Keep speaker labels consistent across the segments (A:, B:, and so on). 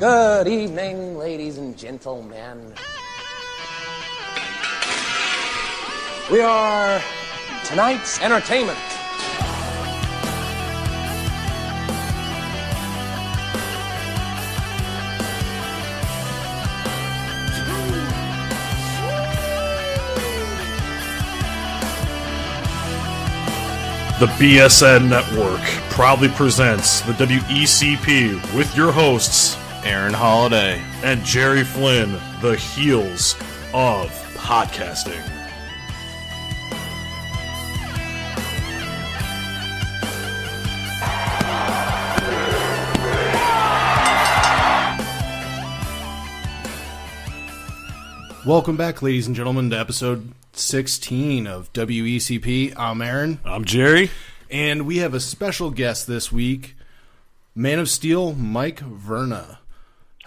A: Good evening, ladies and gentlemen. We are tonight's entertainment.
B: The BSN Network proudly presents the WECP with your hosts,
C: Aaron Holiday.
B: and Jerry Flynn, the heels of podcasting.
D: Welcome back, ladies and gentlemen, to episode 16 of WECP. I'm Aaron,
B: I'm Jerry.
D: and we have a special guest this week, Man of Steel, Mike Verna.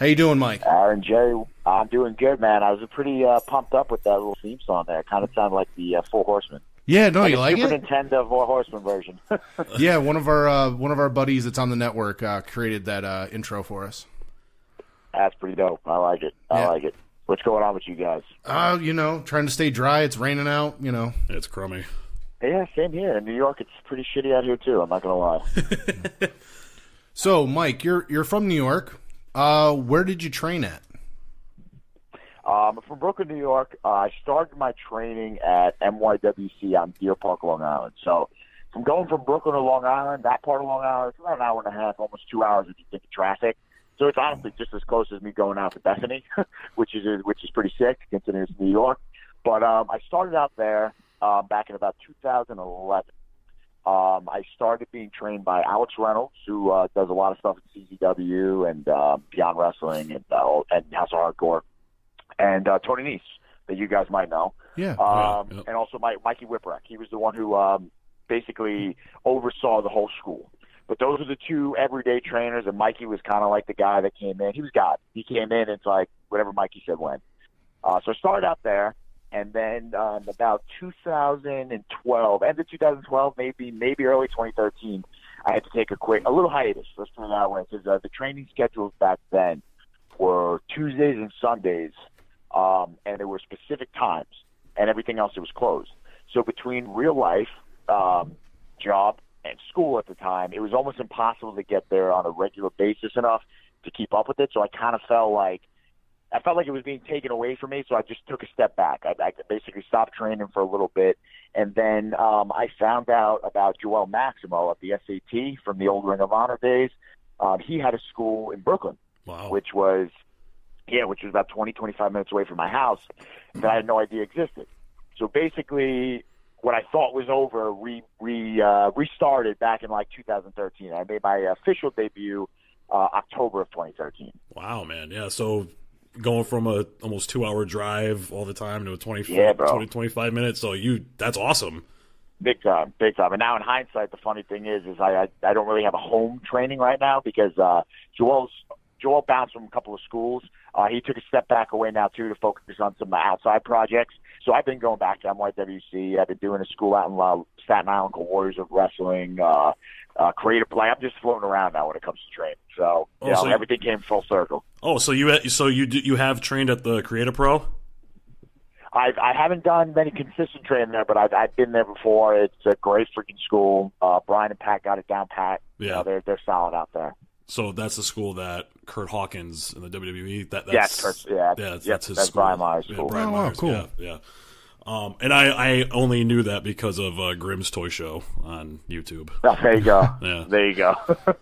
D: How you doing, Mike?
E: Aaron Jerry, I'm doing good, man. I was pretty uh, pumped up with that little theme song there. It kind of sounded like the uh, Four Horsemen.
D: Yeah, no, you
E: a
D: like
E: Super
D: it?
E: Nintendo Four Horsemen version.
D: Yeah, one of our uh, one of our buddies that's on the network uh, created that uh, intro for us.
E: That's pretty dope. I like it. I
D: Yeah.
E: like it. What's going on with you guys?
D: Uh, you know, trying to stay dry. It's raining out. You know,
B: It's crummy.
E: Yeah, same here. In New York, it's pretty shitty out here too. I'm not gonna lie.
D: so Mike, you're you're from New York. Uh, where did you train at?
E: Um, from Brooklyn, New York. Uh, I started my training at NYWC on Deer Park, Long Island. So, from going from Brooklyn to Long Island, that part of Long Island, it's about an hour and a half, almost two hours if you think of traffic. So it's honestly just as close as me going out to Bethany, which is which is pretty sick considering it's New York. But um, I started out there um, back in about 2011. Um, I started being trained by Alex Reynolds, who uh, does a lot of stuff at CZW and um, Beyond Wrestling and uh, and House of Hardcore, and uh, Tony Nese, that you guys might know,
D: Yeah.
E: um, and also Mike, Mikey Whipwreck. He was the one who um, basically oversaw the whole school. But those are the two everyday trainers, and Mikey was kind of like the guy that came in. He was God. He came in, and it's like whatever Mikey said went. Uh, so I started out there, and then um, about 2012, end of 2012, maybe maybe early 2013, I had to take a quick, a little hiatus. Let's put it that way, because uh, the training schedules back then were Tuesdays and Sundays, um, and there were specific times, and everything else it was closed. So between real life, um, job, and school at the time, it was almost impossible to get there on a regular basis enough to keep up with it. So I kind of felt like I felt like it was being taken away from me, so I just took a step back. I, I basically stopped training for a little bit, and then um, I found out about Joel Maximo at the SAT from the old Ring of Honor days. Um, he had a school in Brooklyn,
B: Wow.
E: which was yeah, which was about 20, 25 minutes away from my house that I had no idea existed. So basically, what I thought was over re, re uh, restarted back in like 2013. I made my official debut uh, October of 2013.
B: Wow, man. Yeah, so going from a almost two hour drive all the time to a 20,
E: Yeah,
B: 20 25 minutes. So you, that's awesome.
E: Big time, big time. And now in hindsight, the funny thing is, is I I, I don't really have a home training right now because uh, Joel's Joel bounced from a couple of schools. Uh, he took a step back away now too to focus on some outside projects. So I've been going back to NYWC. I've been doing a school out in uh, Staten Island called Warriors of Wrestling. Uh, uh, creative play. I'm just floating around now when it comes to training. So you
B: Oh,
E: know,
B: so you-
E: everything came full circle.
B: Oh, so you, so you, do, you have trained at the Create A Pro?
E: I've, I haven't done many consistent training there, but I've, I've been there before. It's a great freaking school. Uh, Brian and Pat got it down pat. You
B: Yeah.
E: know, they're they're solid out there.
B: So that's the school that Kurt Hawkins in the WWE. That that's
E: Yes, Kurt- yeah,
B: that's,
E: yep,
B: that's his
E: that's
B: school.
E: Brian Myers'
B: Yeah,
E: school.
B: Brian
D: Oh, wow,
B: Myers,
D: cool.
B: Yeah, yeah. Um, and I, I only knew that because of uh, Grimm's Toy Show on YouTube.
E: Oh, there you go.
B: Yeah.
E: There you go.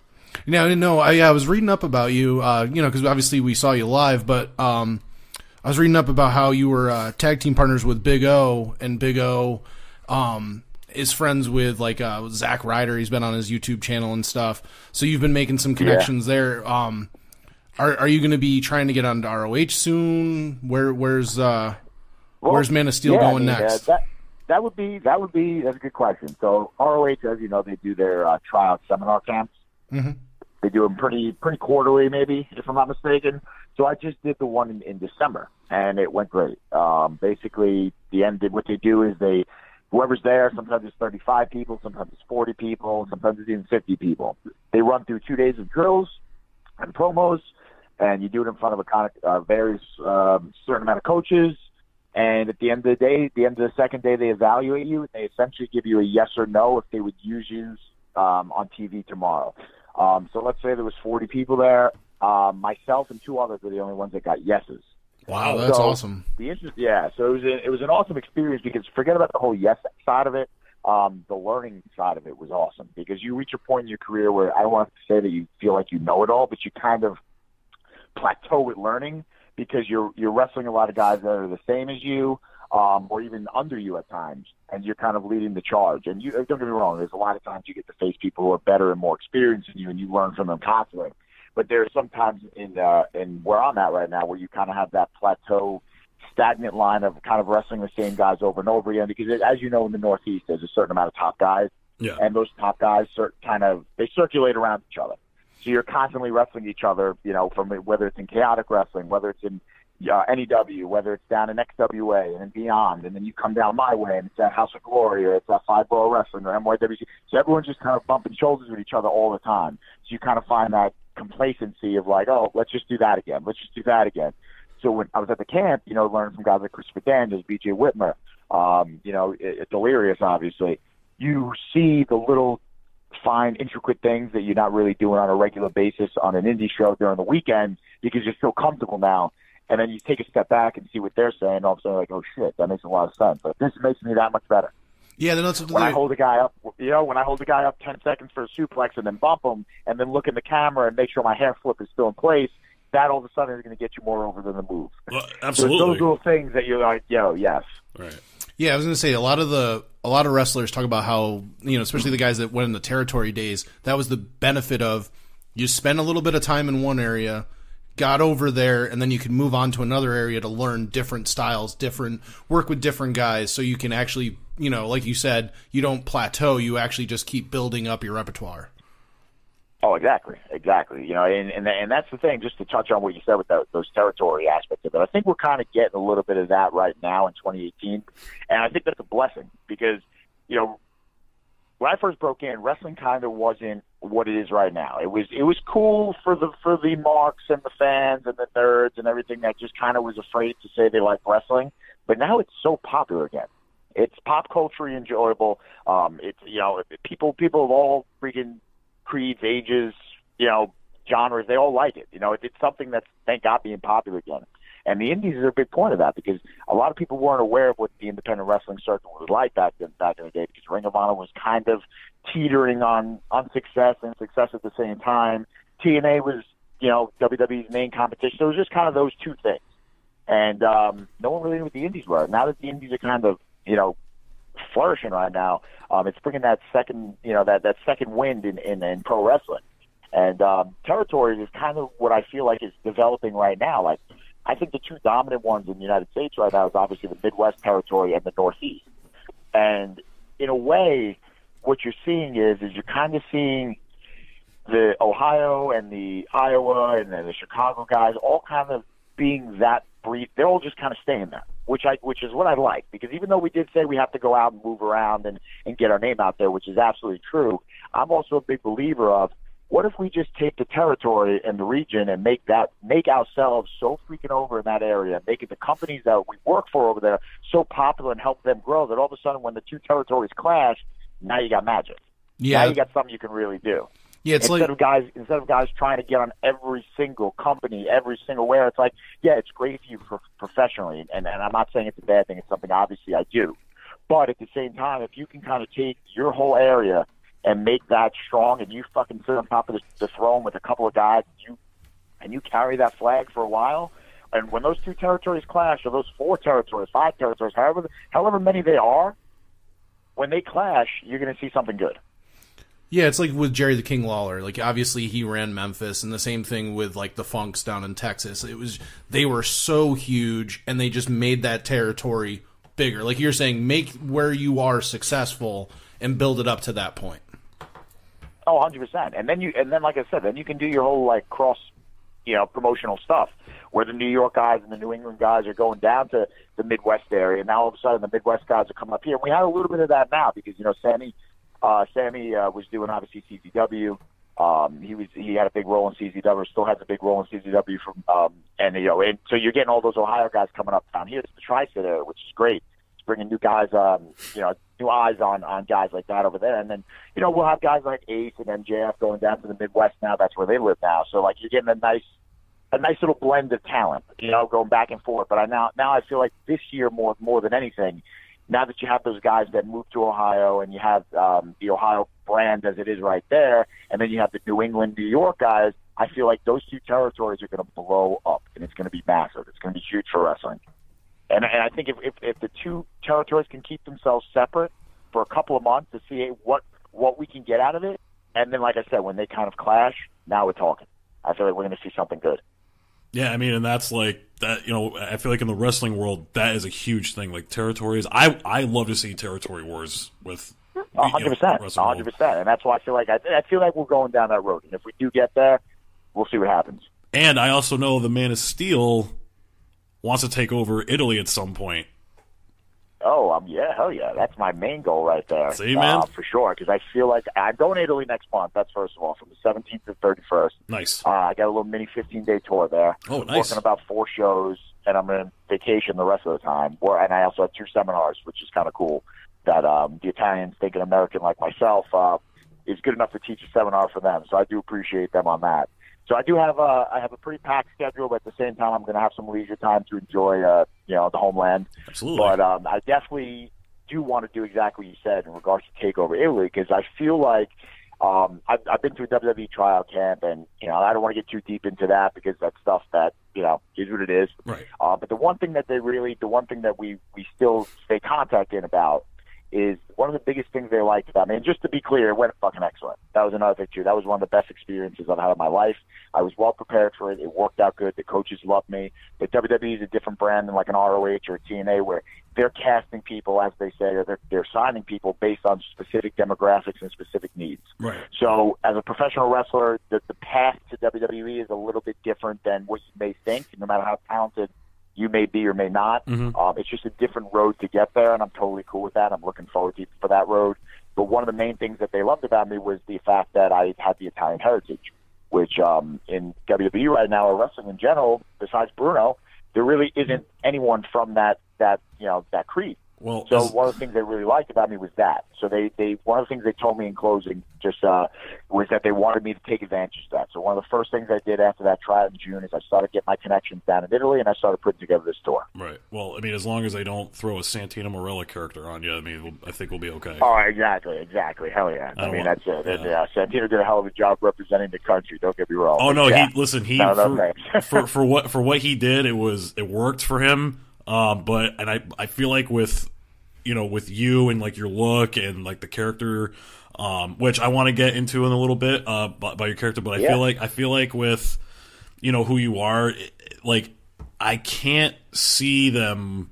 D: Now, no, I, I was reading up about you, uh, you know, because obviously we saw you live, but um, I was reading up about how you were uh, tag team partners with Big O, and Big O um, is friends with like uh, Zack Ryder. He's been on his YouTube channel and stuff. So you've been making some connections there. Um, are are you going to be trying to get onto ROH soon? Where where's uh,
E: Well,
D: where's Man of Steel
E: yeah, I
D: going
E: uh,
D: next?
E: that that would be that would be that's a good question. So ROH, as you know, they do their uh, tryout seminar camps.
D: Mhm.
E: They do them pretty pretty quarterly, maybe if I'm not mistaken. So I just did the one in, in December, and it went great. Um, basically, the end. What they do is they whoever's there. Sometimes it's 35 people, sometimes it's 40 people, sometimes it's even 50 people. They run through two days of drills and promos, and you do it in front of a kind of uh, various um, certain amount of coaches. And at the end of the day, at the end of the second day, they evaluate you. They essentially give you a yes or no if they would use you um, on TV tomorrow. Um, so let's say there was 40 people there. Um, myself and two others were the only ones that got yeses.
D: Wow, that's
E: So,
D: awesome.
E: The interest, yeah. So it was a, it was an awesome experience because forget about the whole yes side of it. Um, the learning side of it was awesome because you reach a point in your career where I don't want to say that you feel like you know it all, but you kind of plateau with learning because you're you're wrestling a lot of guys that are the same as you, um, or even under you at times, and you're kind of leading the charge. And you don't get me wrong, there's a lot of times you get to face people who are better and more experienced than you, and you learn from them constantly. But there's sometimes in uh, in where I'm at right now where you kind of have that plateau, stagnant line of kind of wrestling the same guys over and over again. Because as you know, in the Northeast, there's a certain amount of top guys,
B: Yeah.
E: and those top guys cir- kind of they circulate around each other. So you're constantly wrestling each other, you know, from whether it's in chaotic wrestling, whether it's in uh, NEW, whether it's down in XWA and then beyond, and then you come down my way and it's at House of Glory or it's at Five Borough Wrestling or NYWC. So everyone's just kind of bumping shoulders with each other all the time. So you kind of find that complacency of like, oh, let's just do that again. Let's just do that again. So when I was at the camp, you know, learning from guys like Christopher Daniels, BJ Whitmer, um, you know, Delirious, obviously, you see the little fine, intricate things that you're not really doing on a regular basis on an indie show during the weekend because you're so comfortable now. And then you take a step back and see what they're saying. All of a sudden, like, oh shit, that makes a lot of sense. But this makes me that much better.
D: Yeah, then that's
E: When I hold a guy up, you know, when I hold a guy up 10 seconds for a suplex and then bump him and then look in the camera and make sure my hair flip is still in place, that all of a sudden is going to get you more over than the move.
B: Well,
E: So
B: absolutely.
E: those little things that you're like, yo, yes.
B: right.
D: Yeah, I was going to say a lot of the a lot of wrestlers talk about how you know, especially the guys that went in the territory days. That was the benefit of you spend a little bit of time in one area, got over there, and then you can move on to another area to learn different styles, different work with different guys, so you can actually, you know, like you said, you don't plateau. You actually just keep building up your repertoire.
E: Oh, exactly, exactly. You know, and and and that's the thing. Just to touch on what you said with the, those territory aspects of it, I think we're kind of getting a little bit of that right now in 2018, and I think that's a blessing because you know when I first broke in, wrestling kind of wasn't what it is right now. It was it was cool for the for the marks and the fans and the nerds and everything that just kind of was afraid to say they like wrestling, but now it's so popular again. It's pop culture enjoyable. Um, it's you know people people of all freaking creeds, ages, you know, genres, they all like it. You know, it, it's something that's thank God being popular again. And the indies are a big point of that because a lot of people weren't aware of what the independent wrestling circuit was like back then back in the day because Ring of Honor was kind of teetering on on success and success at the same time. TNA was, you know, WWE's main competition. So it was just kind of those two things. And um, no one really knew what the indies were. Now that the indies are kind of, you know, flourishing right now, um, it's bringing that second, you know, that, that second wind in, in, in pro wrestling. And um, territories is kind of what I feel like is developing right now. Like, I think the two dominant ones in the United States right now is obviously the Midwest territory and the Northeast. And in a way, what you're seeing is is you're kind of seeing the Ohio and the Iowa and then the Chicago guys all kind of being that brief. They're all just kind of staying there, which I which is what I like because even though we did say we have to go out and move around and and get our name out there, which is absolutely true, I'm also a big believer of what if we just take the territory and the region and make that make ourselves so freaking over in that area, make it the companies that we work for over there so popular and help them grow that all of a sudden when the two territories clash, now you got magic.
D: Yeah,
E: Now you got something you can really do
D: yeah, it's
E: instead
D: like
E: of guys instead of guys trying to get on every single company, every single where it's like, yeah, it's great for you pro- professionally, and, and I'm not saying it's a bad thing. It's something obviously I do, but at the same time, if you can kind of take your whole area and make that strong, and you fucking sit on top of the, the throne with a couple of guys, you and you carry that flag for a while. And when those two territories clash, or those four territories, five territories, however however many they are, when they clash, you're going to see something good.
D: Yeah, it's like with Jerry the King Lawler. Like obviously he ran Memphis, and the same thing with like the Funks down in Texas. It was they were so huge, and they just made that territory bigger. Like you're saying, make where you are successful and build it up to that point.
E: Oh, 100%. And then you and then like I said, then you can do your whole like cross, you know, promotional stuff where the New York guys and the New England guys are going down to the Midwest area. And now all of a sudden the Midwest guys are coming up here. And we have a little bit of that now because you know Sammy uh Sammy uh, was doing obviously CCW. Um, he was he had a big role in CZW, still has a big role in CZW from um, and you know and so you're getting all those Ohio guys coming up down here to the tri-state area, which is great. It's bringing new guys, um, you know, new eyes on on guys like that over there, and then you know we'll have guys like Ace and MJF going down to the Midwest now. That's where they live now. So like you're getting a nice a nice little blend of talent, you know, going back and forth. But I now now I feel like this year more more than anything, now that you have those guys that moved to Ohio and you have um, the Ohio brand as it is right there, and then you have the New England, New York guys, I feel like those two territories are going to blow up, and it's going to be massive. It's going to be huge for wrestling. And, and I think if, if, if the two territories can keep themselves separate for a couple of months to see what what we can get out of it, and then like I said, when they kind of clash, now we're talking. I feel like we're going to see something good.
B: Yeah, I mean, and that's like that. You know, I feel like in the wrestling world, that is a huge thing. Like territories, I I love to see territory wars with.
E: Hundred percent, hundred percent, and that's why I feel like I, I feel like we're going down that road. And if we do get there, we'll see what happens.
B: And I also know the Man of Steel wants to take over Italy at some point.
E: Oh, um, yeah, hell yeah, that's my main goal right there.
B: See, man,
E: uh, for sure, because I feel like I'm going to Italy next month. That's first of all, from the 17th to 31st.
B: Nice.
E: Uh, I got a little mini 15 day tour there.
B: Oh, nice.
E: Working about four shows, and I'm on vacation the rest of the time. Where, and I also have two seminars, which is kind of cool. That um, the Italians, thinking American like myself, uh, is good enough to teach a seminar for them. So I do appreciate them on that. So I do have a I have a pretty packed schedule, but at the same time, I'm going to have some leisure time to enjoy, uh, you know, the homeland.
B: Absolutely.
E: But um, I definitely do want to do exactly what you said in regards to Takeover Italy because I feel like um, I've, I've been to a WWE trial camp, and you know I don't want to get too deep into that because that's stuff that you know is what it is.
B: Right.
E: Uh, but the one thing that they really, the one thing that we we still stay contact in about is one of the biggest things they liked about me. And just to be clear, it went fucking excellent. That was another thing too. That was one of the best experiences I've had in my life. I was well prepared for it. It worked out good. The coaches loved me. But WWE is a different brand than like an ROH or a TNA where they're casting people, as they say, or they're, they're signing people based on specific demographics and specific needs.
B: Right.
E: So, as a professional wrestler, the, the path to WWE is a little bit different than what you may think, no matter how talented you may be or may not.
B: Mhm.
E: Um, it's just a different road to get there, and I'm totally cool with that. I'm looking forward to for that road. But one of the main things that they loved about me was the fact that I had the Italian heritage, which um, in WWE right now or wrestling in general, besides Bruno, there really isn't anyone from that that you know that creed.
B: Well,
E: So
B: as-
E: one of the things they really liked about me was that. So they, they one of the things they told me in closing just uh, was that they wanted me to take advantage of that. So one of the first things I did after that trial in June is I started getting my connections down in Italy and I started putting together this tour.
B: right. Well, I mean, as long as they don't throw a Santina Marella character on you, I mean, I think we'll be okay.
E: Oh, exactly, exactly. Hell yeah.
B: I
E: I, mean,
B: want-
E: that's it.
B: yeah.
E: Yeah. Santino did a hell of a job representing the country. Don't get me wrong.
B: Oh no,
E: Yeah.
B: he listen. He
E: No,
B: for, for for what for what he did, it was it worked for him. Um, but and I I feel like with you know with you and like your look and like the character, um, which I want to get into in a little bit uh by, by your character, but I
E: Yeah.
B: feel like I feel like with you know who you are, it- like I can't see them.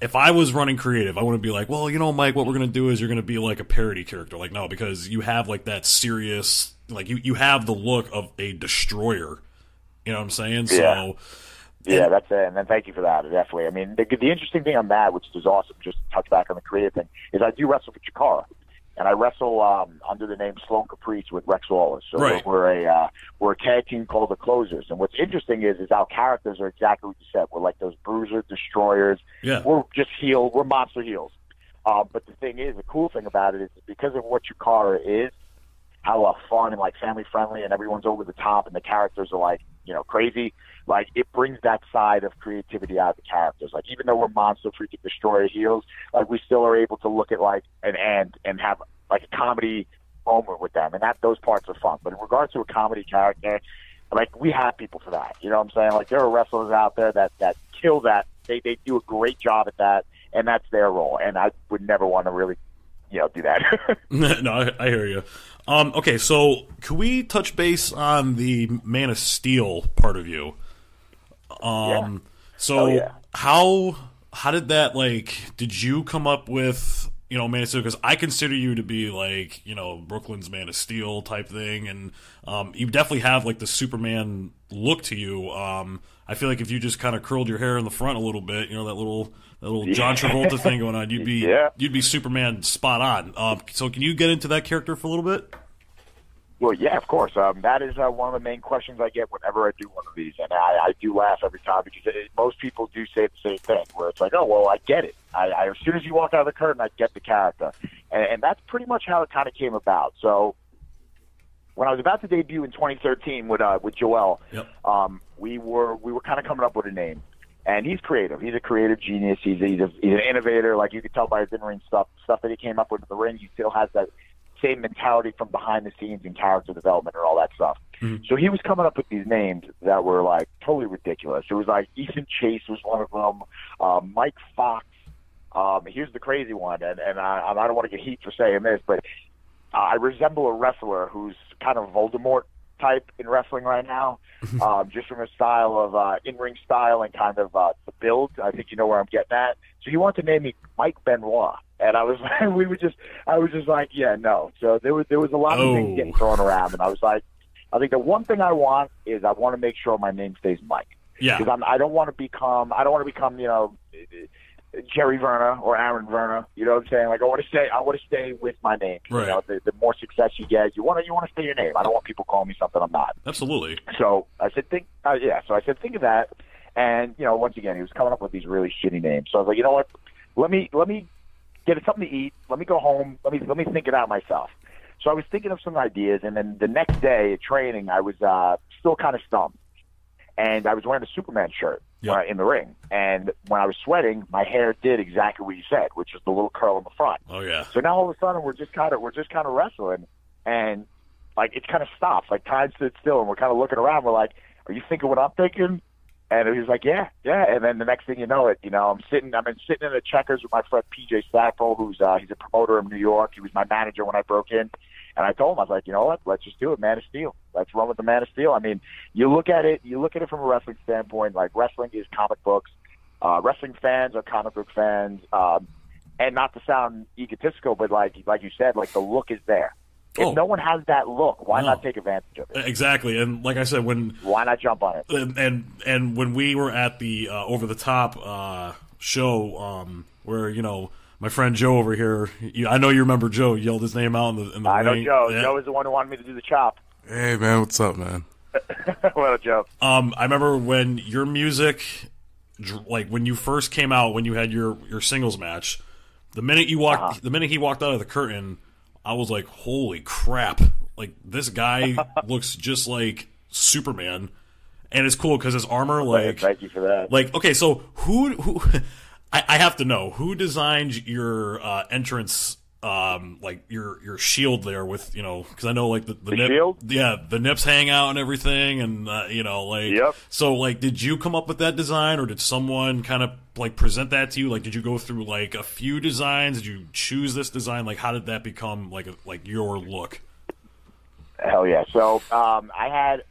B: If I was running creative, I wouldn't be like, well, you know, Mike, what we're gonna do is you're gonna be like a parody character. Like, no, because you have like that serious, like you you have the look of a destroyer. You know what I'm saying?
E: Yeah.
B: So
E: Yeah, that's it. And then thank you for that. Definitely. I mean, the, the interesting thing on that, which is awesome, just to touch back on the creative thing, is I do wrestle for Chikara. And I wrestle um, under the name Sloan Caprice with Rex Wallace. So
B: Right.
E: we're, we're a uh, we're a tag team called the Closers. And what's interesting is is our characters are exactly what you said. We're like those bruiser destroyers.
B: Yeah.
E: We're just heel. We're monster heels. Um, but the thing is, the cool thing about it is because of what Chikara is, how uh, fun and like family friendly and everyone's over the top and the characters are like you know crazy. Like it brings that side of creativity out of the characters. Like even though we're monster freaking destroyer heels like we still are able to look at like an end and have like a comedy moment with them. And that those parts are fun. But in regards to a comedy character like we have people for that. You know what i'm saying? Like there are wrestlers out there that that kill that. They they do a great job at that and that's their role. And i would never want to really you know do that
B: no, I, I hear you. Um, okay, so can we touch base on the Man of Steel part of you? Um, so
E: Oh, yeah.
B: how how did that like? Did you come up with you know Man of Steel? Because I consider you to be like you know Brooklyn's Man of Steel type thing, and um, you definitely have like the Superman look to you. Um, I feel like if you just kind of curled your hair in the front a little bit, you know that little that little John Travolta thing going on, you'd be
E: Yeah.
B: you'd be Superman spot on. Um, so can you get into that character for a little bit?
E: Well, yeah, of course. Um, that is uh, one of the main questions I get whenever I do one of these, and I, I do laugh every time because it, most people do say the same thing, where it's like, "Oh, well, I get it. I, I, as soon as you walk out of the curtain, I get the character," and, and that's pretty much how it kind of came about. So, when I was about to debut in 2013 with uh, with Joel,
B: Yep.
E: um, we were we were kind of coming up with a name, and he's creative. He's a creative genius. He's a, he's, a, he's an innovator. Like you could tell by his in ring stuff, stuff that he came up with in the ring. He still has that same mentality from behind the scenes and character development and all that stuff. So he was coming up with these names that were like totally ridiculous. It was like Ethan Chase was one of them, um, Mike Fox. Um, here's the crazy one, and and I, I don't want to get heat for saying this, but I resemble a wrestler who's kind of Voldemort type in wrestling right now, um, just from a style of uh, in-ring style and kind of uh, the build. I think you know where I'm getting at. So he wanted to name me Mike Benoit, and I was like, we were just, I was just like, yeah, no. So there was there was a lot of
B: Oh.
E: things getting thrown around, and I was like, I think the one thing I want is I want to make sure my name stays Mike
B: Yeah.
E: because I'm I don't want to become I don't want to become you know Jerry Verna or Aaron Verna. You know what I'm saying? Like I want to stay I want to stay with my name.
B: Right.
E: You know, the, the more success you get, you want to you want to stay your name. I don't want people calling me something I'm not.
B: Absolutely.
E: So I said think uh, yeah. So I said think of that, and you know once again he was coming up with these really shitty names. So I was like you know what, let me let me get something to eat. Let me go home. Let me let me think it out myself. So I was thinking of some ideas, and then the next day at training, I was uh, still kind of stumped, and I was wearing a Superman shirt
B: Yep.
E: uh, in the ring. And when I was sweating, my hair did exactly what you said, which is the little curl in the front.
B: Oh yeah.
E: So now all of a sudden we're just kind of we're just kind of wrestling, and like it kind of stops, like time stood still, and we're kind of looking around. We're like, "Are you thinking what I'm thinking?" And he was like, "Yeah, yeah." And then the next thing you know, it you know, I'm sitting, I'm sitting in the checkers with my friend PJ Stackpole, who's uh, he's a promoter in New York. He was my manager when I broke in, and I told him, I was like, "You know what? Let's just do it, Man of Steel. Let's run with the Man of Steel." I mean, you look at it, you look at it from a wrestling standpoint. Like wrestling is comic books. Uh, wrestling fans are comic book fans. Um, and not to sound egotistical, but like like you said, like the look is there. If
B: Oh.
E: no one has that look, why
B: No.
E: not take advantage of it?
B: Exactly. And like I said, when
E: Why not jump on it?
B: and and, and when we were at the uh, over the top uh, show um, where you know my friend Joe over here, you, I know you remember Joe yelled his name out in the in the
E: I know
B: ring.
E: Joe.
B: Yeah.
E: Joe is the one who wanted me to do the chop.
C: Hey man, what's up, man?
E: well, Joe.
B: Um, I remember when your music, like when you first came out, when you had your your singles match, the minute you walked,
E: Uh-huh.
B: the minute he walked out of the curtain, I was like, "Holy crap!" Like this guy looks just like Superman, and it's cool because his armor, like,
E: Thank you for that.
B: like okay, so who who I, I have to know who designed your uh, entrance. Um, like your your shield there with you know because I know like the the,
E: The
B: nip,
E: shield?
B: yeah the nips hang out and everything and uh, you know like
E: Yep.
B: so like did you come up with that design or did someone kind of like present that to you like did you go through like a few designs did you choose this design like how did that become like a, like your look
E: Hell yeah. So um, I had,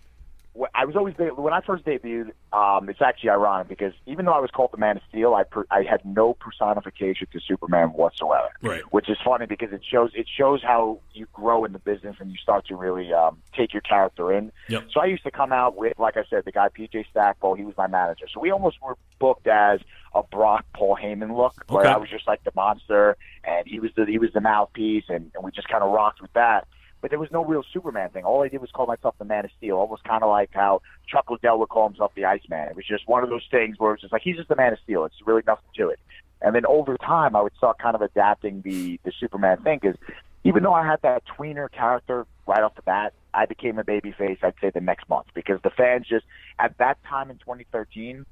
E: I was always when I first debuted. Um, it's actually ironic because even though I was called the Man of Steel, I per, I had no personification to Superman whatsoever.
B: Right.
E: Which is funny because it shows it shows how you grow in the business and you start to really um, take your character in.
B: Yep.
E: So I used to come out with, like I said, the guy PJ Stackpole. He was my manager. So we almost were booked as a Brock Paul Heyman look, where
B: Okay.
E: I was just like the monster, and he was the he was the mouthpiece, and, and we just kind of rocked with that. But there was no real Superman thing. All I did was call myself the Man of Steel, almost kind of like how Chuck Liddell would call himself the Iceman. It was just one of those things where it's just like he's just the Man of Steel. It's really nothing to it. And then over time, I would start kind of adapting the the Superman thing because even though I had that tweener character right off the bat, I became a babyface. I'd say the next month because the fans just at that time in 2013,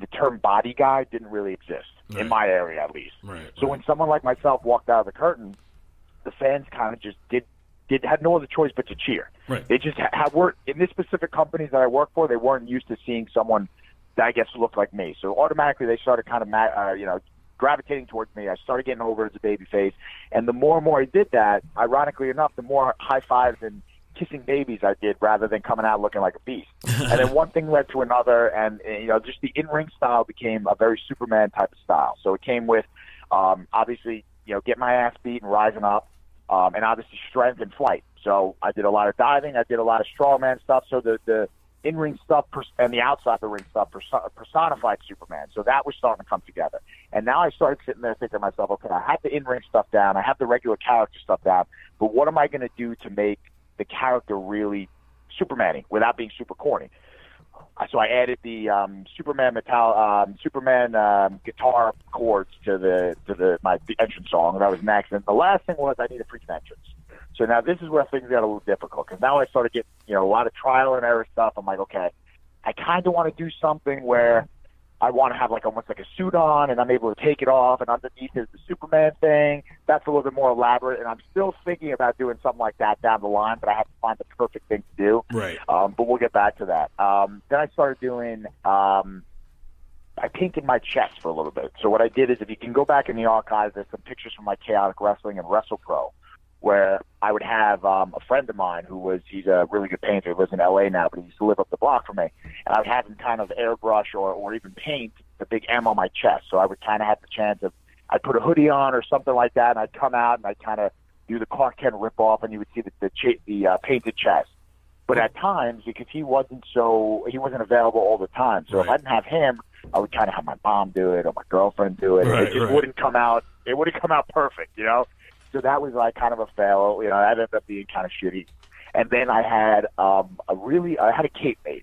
E: the term body guy didn't really exist
B: Right.
E: in my area at least.
B: right
E: So when someone like myself walked out of the curtain, the fans kind of just did did had no other choice but to cheer.
B: Right.
E: They just ha- have worked in this specific companies that I work for. They weren't used to seeing someone that I guess looked like me. So automatically they started kind of uh, you know gravitating towards me. I started getting over as a baby face, and the more and more I did that, ironically enough, the more high fives and kissing babies I did rather than coming out looking like a beast. and then one thing led to another, and uh, you know, just the in-ring style became a very Superman type of style. So it came with, um, obviously, you know, get my ass beat and rising up, um, and obviously strength and flight. So I did a lot of diving, I did a lot of strongman stuff. So the the in-ring stuff pers- and the outside the ring stuff perso- personified Superman. So that was starting to come together. And now I started sitting there thinking to myself, okay, I have the in-ring stuff down, I have the regular character stuff down, but what am I going to do to make the character really Superman-y without being super corny. Uh, So I added the um, Superman metal, um, Superman um, guitar chords to the to the my the entrance song, and that was next. And the last thing was I need a freaking entrance. So now this is where things got a little difficult because now I started getting you know a lot of trial and error stuff. I'm like, okay, I kind of want to do something where I want to have like almost like a suit on, and I'm able to take it off, and underneath is the Superman thing. That's a little bit more elaborate, and I'm still thinking about doing something like that down the line, but I have to find the perfect thing to do.
B: Right.
E: Um, but we'll get back to that. Um, then I started doing. Um, I painted my chest for a little bit. So what I did is, if you can go back in the archives, there's some pictures from my chaotic wrestling and Wrestle Pro, where I would have um, a friend of mine who was he's a really good painter. He lives in L.A. now, but he used to live up the block from me, and I would have him kind of airbrush or or even paint the big M on my chest. So I would kind of have the chance of I'd put a hoodie on or something like that, and I'd come out and I'd kind of do the Clark Kent rip off, and you would see the the, cha- the uh, painted chest. But at times, because he wasn't so he wasn't available all the time, so if I didn't have him, I would kind of have my mom do it or my girlfriend do it.
B: Right,
E: it just
B: right.
E: wouldn't come out. It wouldn't come out perfect, you know. So that was like kind of a fail. You know, that ended up being kind of shitty. And then I had um, a really I had a cape made.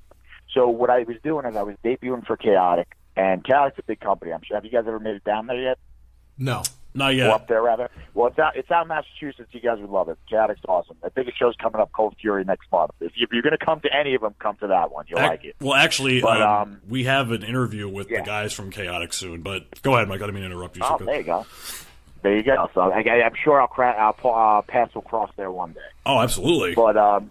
E: So what I was doing is I was debuting for Chaotic, and Chaotic's a big company. I'm sure. Have you guys ever made it down there yet?
D: No.
B: Not
E: Or
B: yet.
E: up there rather? Well, it's out. It's out in Massachusetts. You guys would love it. Chaotic's awesome. I think the biggest show's coming up, Cold Fury, next month. If you- if you're going to come to any of them, come to that one. You'll
B: Ac-
E: like it.
B: Well, actually,
E: But,
B: um,
E: um,
B: we have an interview with
E: yeah.
B: the guys from Chaotic soon. But go ahead, Mike. I didn't mean to interrupt you.
E: Oh,
B: good.
E: there you go. There you go. So I, I'm sure I'll, cra- I'll uh, pass will cross there one day.
B: Oh, absolutely.
E: But um,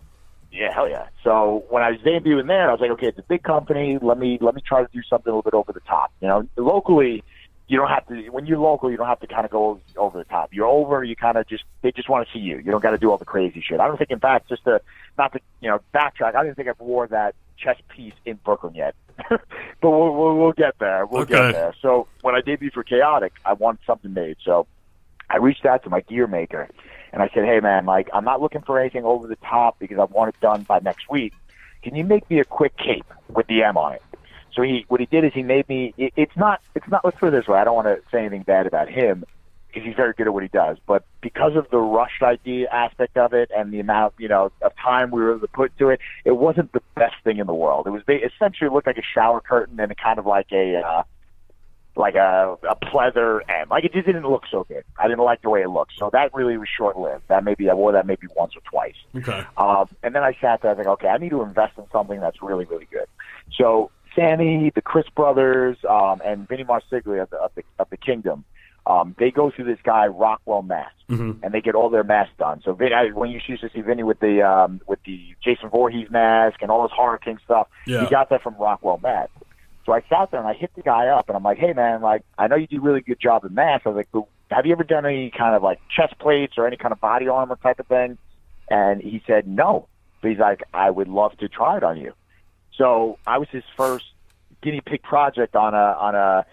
E: yeah, hell yeah. So when I was debuting there, I was like, okay, it's a big company. Let me let me try to do something a little bit over the top. You know, locally, you don't have to. When you're local, you don't have to kind of go over the top. You're over. You kind of just they just want to see you. You don't got to do all the crazy shit. I don't think, in fact, just to not to you know backtrack. I didn't think I've wore that chest piece in Brooklyn yet. but we'll, we'll we'll get there. We'll
B: Okay.
E: get there. So when I debuted for Chaotic, I wanted something made. So I reached out to my gear maker and I said, "Hey man, like I'm not looking for anything over the top because I want it done by next week. Can you make me a quick cape with the M on it?" So he, what he did is he made me. It, it's not, it's not. Let's put it this way. I don't want to say anything bad about him because he's very good at what he does. But because of the rushed idea aspect of it and the amount, you know, of time we were able to put to it, it wasn't the best thing in the world. It was ba- essentially looked like a shower curtain and kind of like a. Uh, like a, a pleather M. Like it just didn't look so good. I didn't like the way it looked. So that really was short lived. That maybe I wore that maybe once or twice.
B: okay.
E: Um, and then I sat there. I think, okay, I need to invest in something that's really, really good. So Sammy, the Chris brothers, um, and Vinny Marseglia of the, of the of the Kingdom, um, they go through this guy Rockwell mask,
B: Mm-hmm.
E: and they get all their masks done. So Vin, I, when you used to see Vinny with the um, with the Jason Voorhees mask and all his Horror King stuff,
B: Yeah.
E: he got that from Rockwell mask. So I sat there and I hit the guy up and I'm like, hey man, like I know you do a really good job in masks. I was like, but have you ever done any kind of like chest plates or any kind of body armor type of thing? And he said no. But he's like, I would love to try it on you. So I was his first guinea pig project on a on a,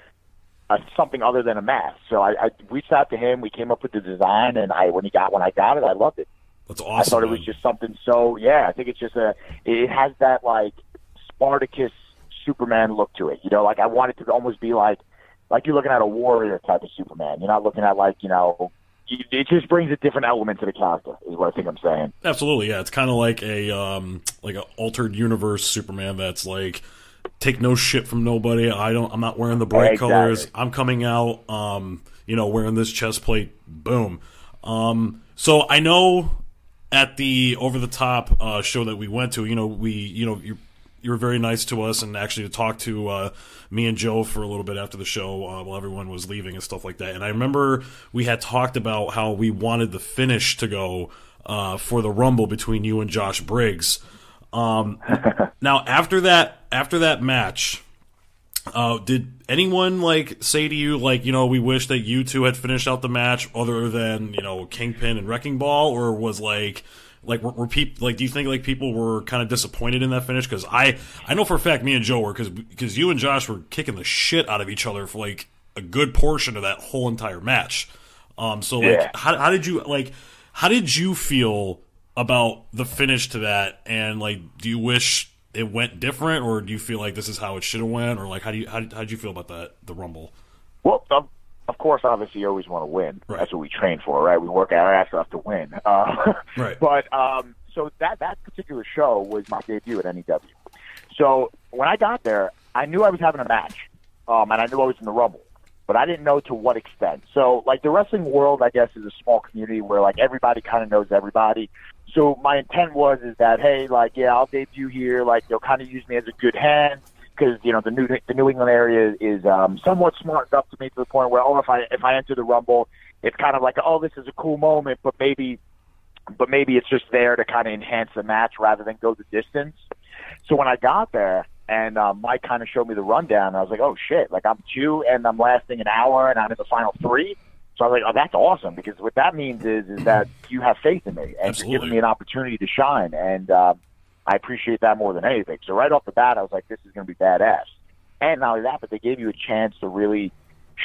E: a something other than a mask. So I, I reached out to him. We came up with the design, and I when he got when I got it, I loved it.
B: That's awesome.
E: I thought it was
B: man.
E: just something so yeah. I think it's just a it has that like Spartacus Superman look to it. You know, like I want it to almost be like like you're looking at a warrior type of Superman. You're not looking at like you know. It just brings a different element to the character, is what I think I'm saying.
B: Absolutely, yeah. It's kind of like a um, like an altered universe Superman that's like take no shit from nobody. I don't. I'm not wearing the bright
E: Exactly.
B: colors. I'm coming out, um, you know, wearing this chest plate. Boom. Um, so I know at the over the top uh, show that we went to, you know, we, you know, you you were very nice to us and actually to talk to uh, me and Joe for a little bit after the show uh, while everyone was leaving and stuff like that. And I remember we had talked about how we wanted the finish to go uh, for the Rumble between you and Josh Briggs. Um, now after that, after that match, uh, did anyone like say to you like you know we wish that you two had finished out the match other than you know Kingpin and Wrecking Ball, or was like like were, were people like do you think like people were kind of disappointed in that finish? Because I I know for a fact me and Joe were because because you and Josh were kicking the shit out of each other for like a good portion of that whole entire match. Um, so like
E: Yeah.
B: how how did you like how did you feel about the finish to that and like do you wish it went different or do you feel like this is how it should have went or like how do you how, how did you feel about that the rumble
E: Well, of course, obviously, you always want to win.
B: Right.
E: That's what we train for, right? We work our ass off to win. Uh,
B: Right.
E: But um, so that that particular show was my debut at NEW. So when I got there, I knew I was having a match, um, and I knew I was in the Rumble, but I didn't know to what extent. So like the wrestling world, I guess, is a small community where like everybody kind of knows everybody. So my intent was is that hey, like yeah, I'll debut here. Like they'll kind of use me as a good hand because you know the New the New England area is um, somewhat smart enough to me to the point where oh if I if I enter the Rumble, it's kind of like oh this is a cool moment, but maybe but maybe it's just there to kind of enhance the match rather than go the distance. So when I got there and um, Mike kind of showed me the rundown, I was like, oh shit, like I'm two and I'm lasting an hour and I'm in the final three. So I was like, oh, that's awesome because what that means is is that you have faith in me and
B: Absolutely.
E: you're giving me an opportunity to shine, and um, I appreciate that more than anything. So right off the bat, I was like, this is going to be badass. And not only that, but they gave you a chance to really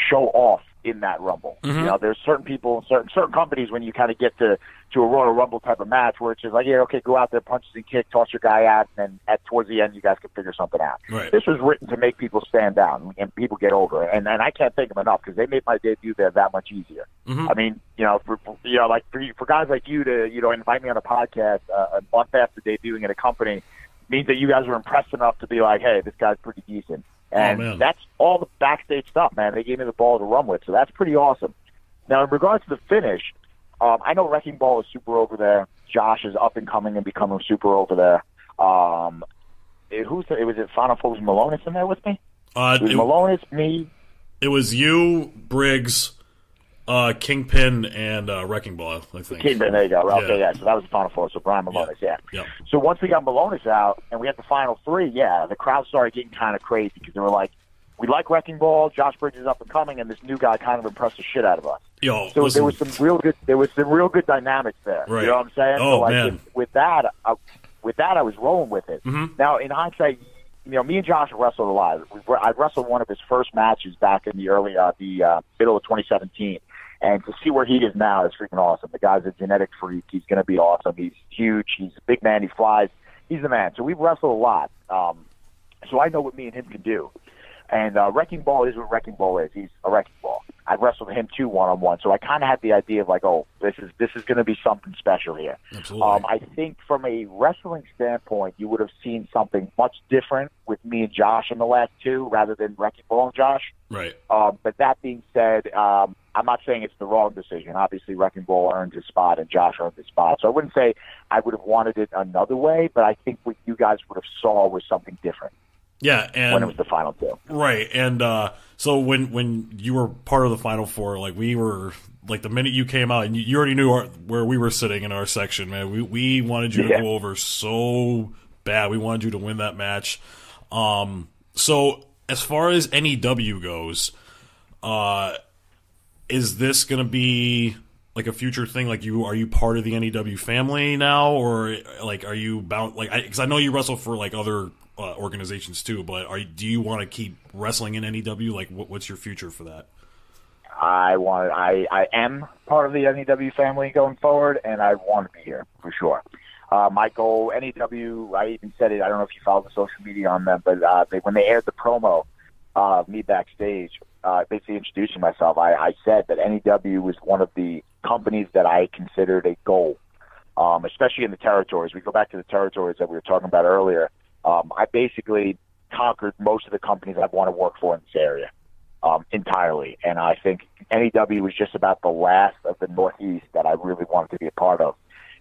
E: show off in that rumble. You know, there's certain people, certain certain companies when you kind of get to to a Royal Rumble type of match where it's just like, yeah, okay, go out there, punches and kick, toss your guy out, and then at towards the end, you guys can figure something out.
B: Right.
E: This was written to make people stand down and people get over, it. and and I can't thank them enough because they made my debut there that much easier. I mean, you know, for, for you know, like for for guys like you to you know invite me on a podcast uh, a month after debuting at a company means that you guys were impressed enough to be like, hey, this guy's pretty decent. And
B: man.
E: that's all the backstage stuff, man. They gave me the ball to run with, so that's pretty awesome. Now, in regards to the finish, um, I know Wrecking Ball is super over there. Josh is up and coming and becoming super over there. Um, eh, who's the, it was it Final Four was Milonas in there with me?
B: Uh,
E: It was
B: it,
E: Milonas, me,
B: it was you, Briggs, uh, Kingpin, and uh, Wrecking Ball. I think.
E: Kidman. There you go. Okay,
B: Yeah.
E: yeah. So that was the Final Four. So Brian Milonas, yeah.
B: Yeah.
E: So once we got Milonas out and we had the final three, yeah, the crowd started getting kind of crazy because they were like, "We like Wrecking Ball. Josh Briggs is up and coming, and this new guy kind of impressed the shit out of us."
B: Yo,
E: So
B: listen,
E: there was some real good. There was some real good dynamics there.
B: Right.
E: You know what I'm saying?
B: Oh,
E: so like
B: man.
E: With, with that, I, with that, I was rolling with it.
B: Mm-hmm.
E: Now, in hindsight, you know, me and Josh wrestled a lot. We, I wrestled one of his first matches back in the early, uh, the uh, middle of 2017, and to see where he is now is freaking awesome. The guy's a genetic freak. He's going to be awesome. He's huge. He's a big man. He flies. He's the man. So we've wrestled a lot. Um, so I know what me and him can do. And uh, Wrecking Ball is what Wrecking Ball is. He's a Wrecking Ball. I wrestled him too one on one, so I kind of had the idea of like, oh, this is this is going to be something special here.
B: Absolutely.
E: Um, I think from a wrestling standpoint, you would have seen something much different with me and Josh in the last two, rather than Wrecking Ball and Josh.
B: right.
E: Um, but that being said, um, I'm not saying it's the wrong decision. Obviously, Wrecking Ball earned his spot and Josh earned his spot. So I wouldn't say I would have wanted it another way, but I think what you guys would have saw was something different
B: Yeah, and
E: when it was the final two.
B: Right, and uh, so when when you were part of the final four, like we were, like the minute you came out, and you, you already knew our, where we were sitting in our section, man. We we wanted you to go over so bad. We wanted you to win that match. Um, so as far as NEW goes, uh, is this gonna be like a future thing? Like you are you part of the NEW family now, or like are you bound? Like because I, know you wrestle for like other uh, organizations too, but are do you want to keep wrestling in NEW? Like what, what's your future for that?
E: I want. I I am part of the NEW family going forward, and I want to be here for sure. Uh, my goal, NEW. I even said it. I don't know if you follow the social media on them, but uh, they, when they aired the promo uh, me backstage, uh, basically introducing myself, I, I said that NEW was one of the companies that I considered a goal, um, especially in the territories. We go back to the territories that we were talking about earlier. Um, I basically conquered most of the companies I want to work for in this area um, entirely. And I think NEW was just about the last of the Northeast that I really wanted to be a part of.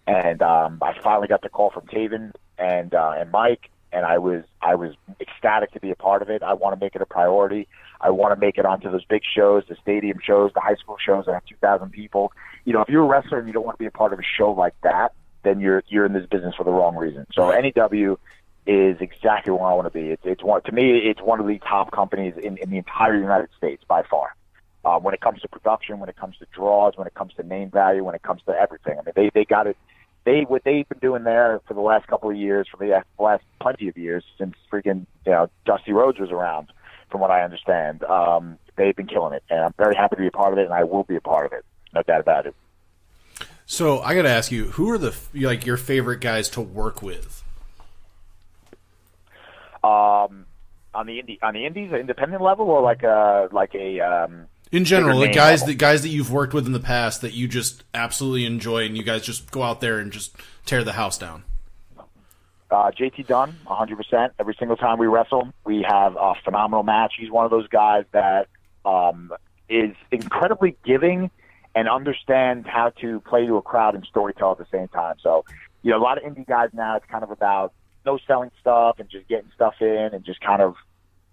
E: And um, I finally got the call from Taven and uh, and Mike, and I was I was ecstatic to be a part of it. I want to make it a priority. I want to make it onto those big shows, the stadium shows, the high school shows that have 2,000 people. You know, if you're a wrestler and you don't want to be a part of a show like that, then you're you're in this business for the wrong reason. So NEW is exactly where I want to be. It's, it's one to me. It's one of the top companies in, in the entire United States by far. Uh, when it comes to production, when it comes to draws, when it comes to name value, when it comes to everything. I mean, they they got it. They what they've been doing there for the last couple of years, for the last plenty of years since freaking you know Dusty Rhodes was around, from what I understand. Um, they've been killing it, and I'm very happy to be a part of it, and I will be a part of it. No doubt about it.
D: So I got to ask you, who are the like your favorite guys to work with?
E: Um, on the indie on the indies, independent level, or like a like a um,
D: in general, the guys
E: level.
D: that guys that you've worked with in the past that you just absolutely enjoy, and you guys just go out there and just tear the house down.
E: Uh, JT Dunn, 100%. Every single time we wrestle, we have a phenomenal match. He's one of those guys that um, is incredibly giving and understands how to play to a crowd and storytell at the same time. So, you know, a lot of indie guys now, it's kind of about no selling stuff and just getting stuff in and just kind of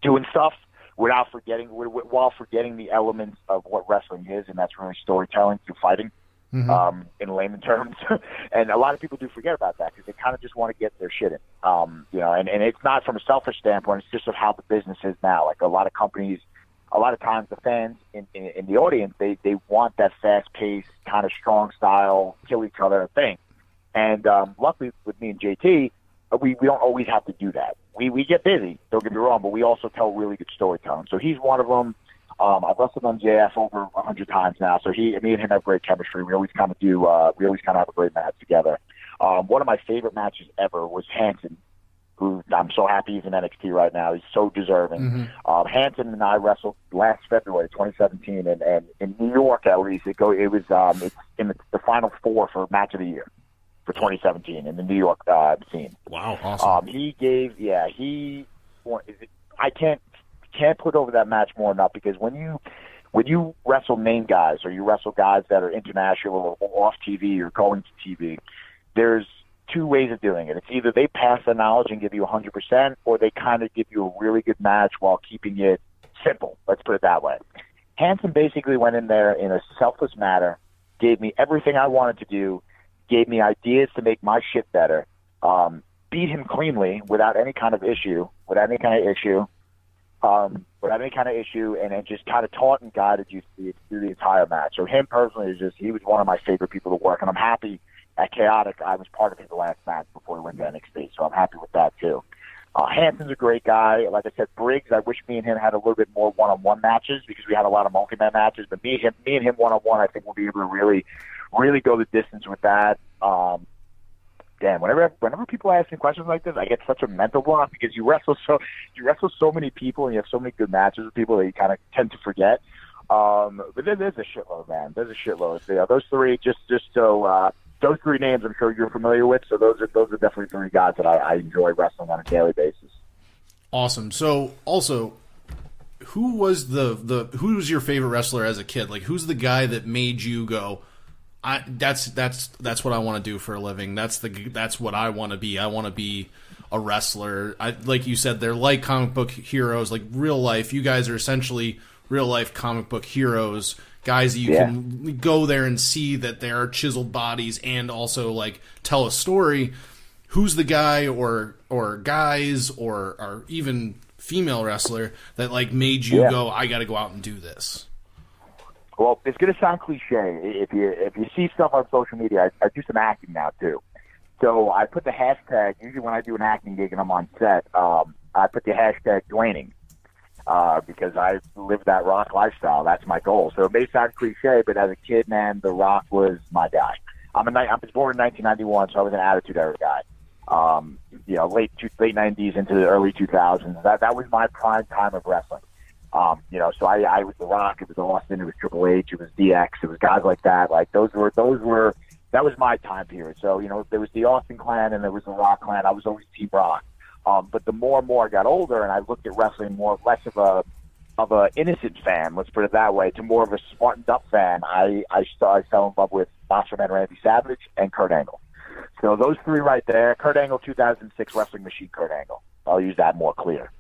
E: doing stuff without forgetting, while forgetting the elements of what wrestling is, and that's really storytelling through fighting um, in layman terms. and a lot of people do forget about that because they kind of just want to get their shit in. Um, you know, and, and it's not from a selfish standpoint. It's just of how the business is now. Like a lot of companies, a lot of times the fans in, in, in the audience, they, they want that fast paced, kind of strong style, kill each other thing. And um, luckily with me and JT, uh, we, we don't always have to do that. We, we get busy, don't get me wrong, but we also tell really good storytelling. So he's one of them. Um, I've wrestled on JF over a hundred times now, so he, me and him have great chemistry. We always kind of do, uh, we always kind of have a great match together. Um, one of my favorite matches ever was Hanson, who I'm so happy he's in NXT right now. He's so deserving. Um, Hanson and I wrestled last February, 2017, and, and in New York at least, it go, it was um, it's in the, the final four for match of the year for 2017 in the New York uh, scene.
B: Wow.
D: Awesome.
E: Um, he gave, yeah, he. I can't can't put over that match more enough because when you when you wrestle name guys or you wrestle guys that are international or off TV or going to TV, there's two ways of doing it. It's either they pass the knowledge and give you 100%, or they kind of give you a really good match while keeping it simple. Let's put it that way. Hanson basically went in there in a selfless manner, gave me everything I wanted to do, gave me ideas to make my shit better, um, beat him cleanly without any kind of issue, without any kind of issue, um, without any kind of issue, and then just kind of taught and guided you through the, through the entire match. So him personally is just he was one of my favorite people to work, and I'm happy at Chaotic I was part of his last match before he went to NXT, so I'm happy with that too. Uh, Hanson's a great guy. Like I said, Briggs, I wish me and him had a little bit more one-on-one matches because we had a lot of multi-man matches. But me and him, me and him one-on-one, I think we'll be able to really, really go the distance with that. Um, damn, whenever whenever people ask me questions like this, I get such a mental block because you wrestle so you wrestle so many people and you have so many good matches with people that you kind of tend to forget. Um, but there's a shitload, man. There's a shitload. So, yeah, those three, just just so uh, those three names, I'm sure you're familiar with. So those are those are definitely three guys that I, I enjoy wrestling on a daily basis.
D: Awesome. So, also, who was the the who was your favorite wrestler as a kid? Like, who's the guy that made you go? I that's that's that's what I want to do for a living. That's the that's what I want to be. I want to be a wrestler. I like you said they're like comic book heroes, like real life. You guys are essentially real life comic book heroes, guys that you
E: Yeah.
D: can go there and see that they are chiseled bodies and also like tell a story. Who's the guy or or guys or or even female wrestler that like made you
E: Yeah.
D: go, I got to go out and do this.
E: Well, it's going to sound cliche. If you if you see stuff on social media, I, I do some acting now too. So I put the hashtag. Usually, when I do an acting gig and I'm on set, um, I put the hashtag Dwayning uh, because I live that rock lifestyle. That's my goal. So it may sound cliche, but as a kid, man, the Rock was my guy. I'm a I was born in 1991, so I was an Attitude Era guy. Um, you know, late late 90s into the early 2000s. That that was my prime time of wrestling. Um, you know, so I, I was The Rock, it was Austin, it was Triple H, it was DX, it was guys like that. Like those were those were that was my time period. So you know, there was the Austin clan and there was the Rock clan. I was always Team Rock. Um, but the more and more I got older, and I looked at wrestling more less of a of a innocent fan, let's put it that way, to more of a smartened up fan, I I, started, I fell in love with Macho Man Randy Savage and Kurt Angle. So those three right there, Kurt Angle, 2006 Wrestling Machine, Kurt Angle. I'll use that more clear.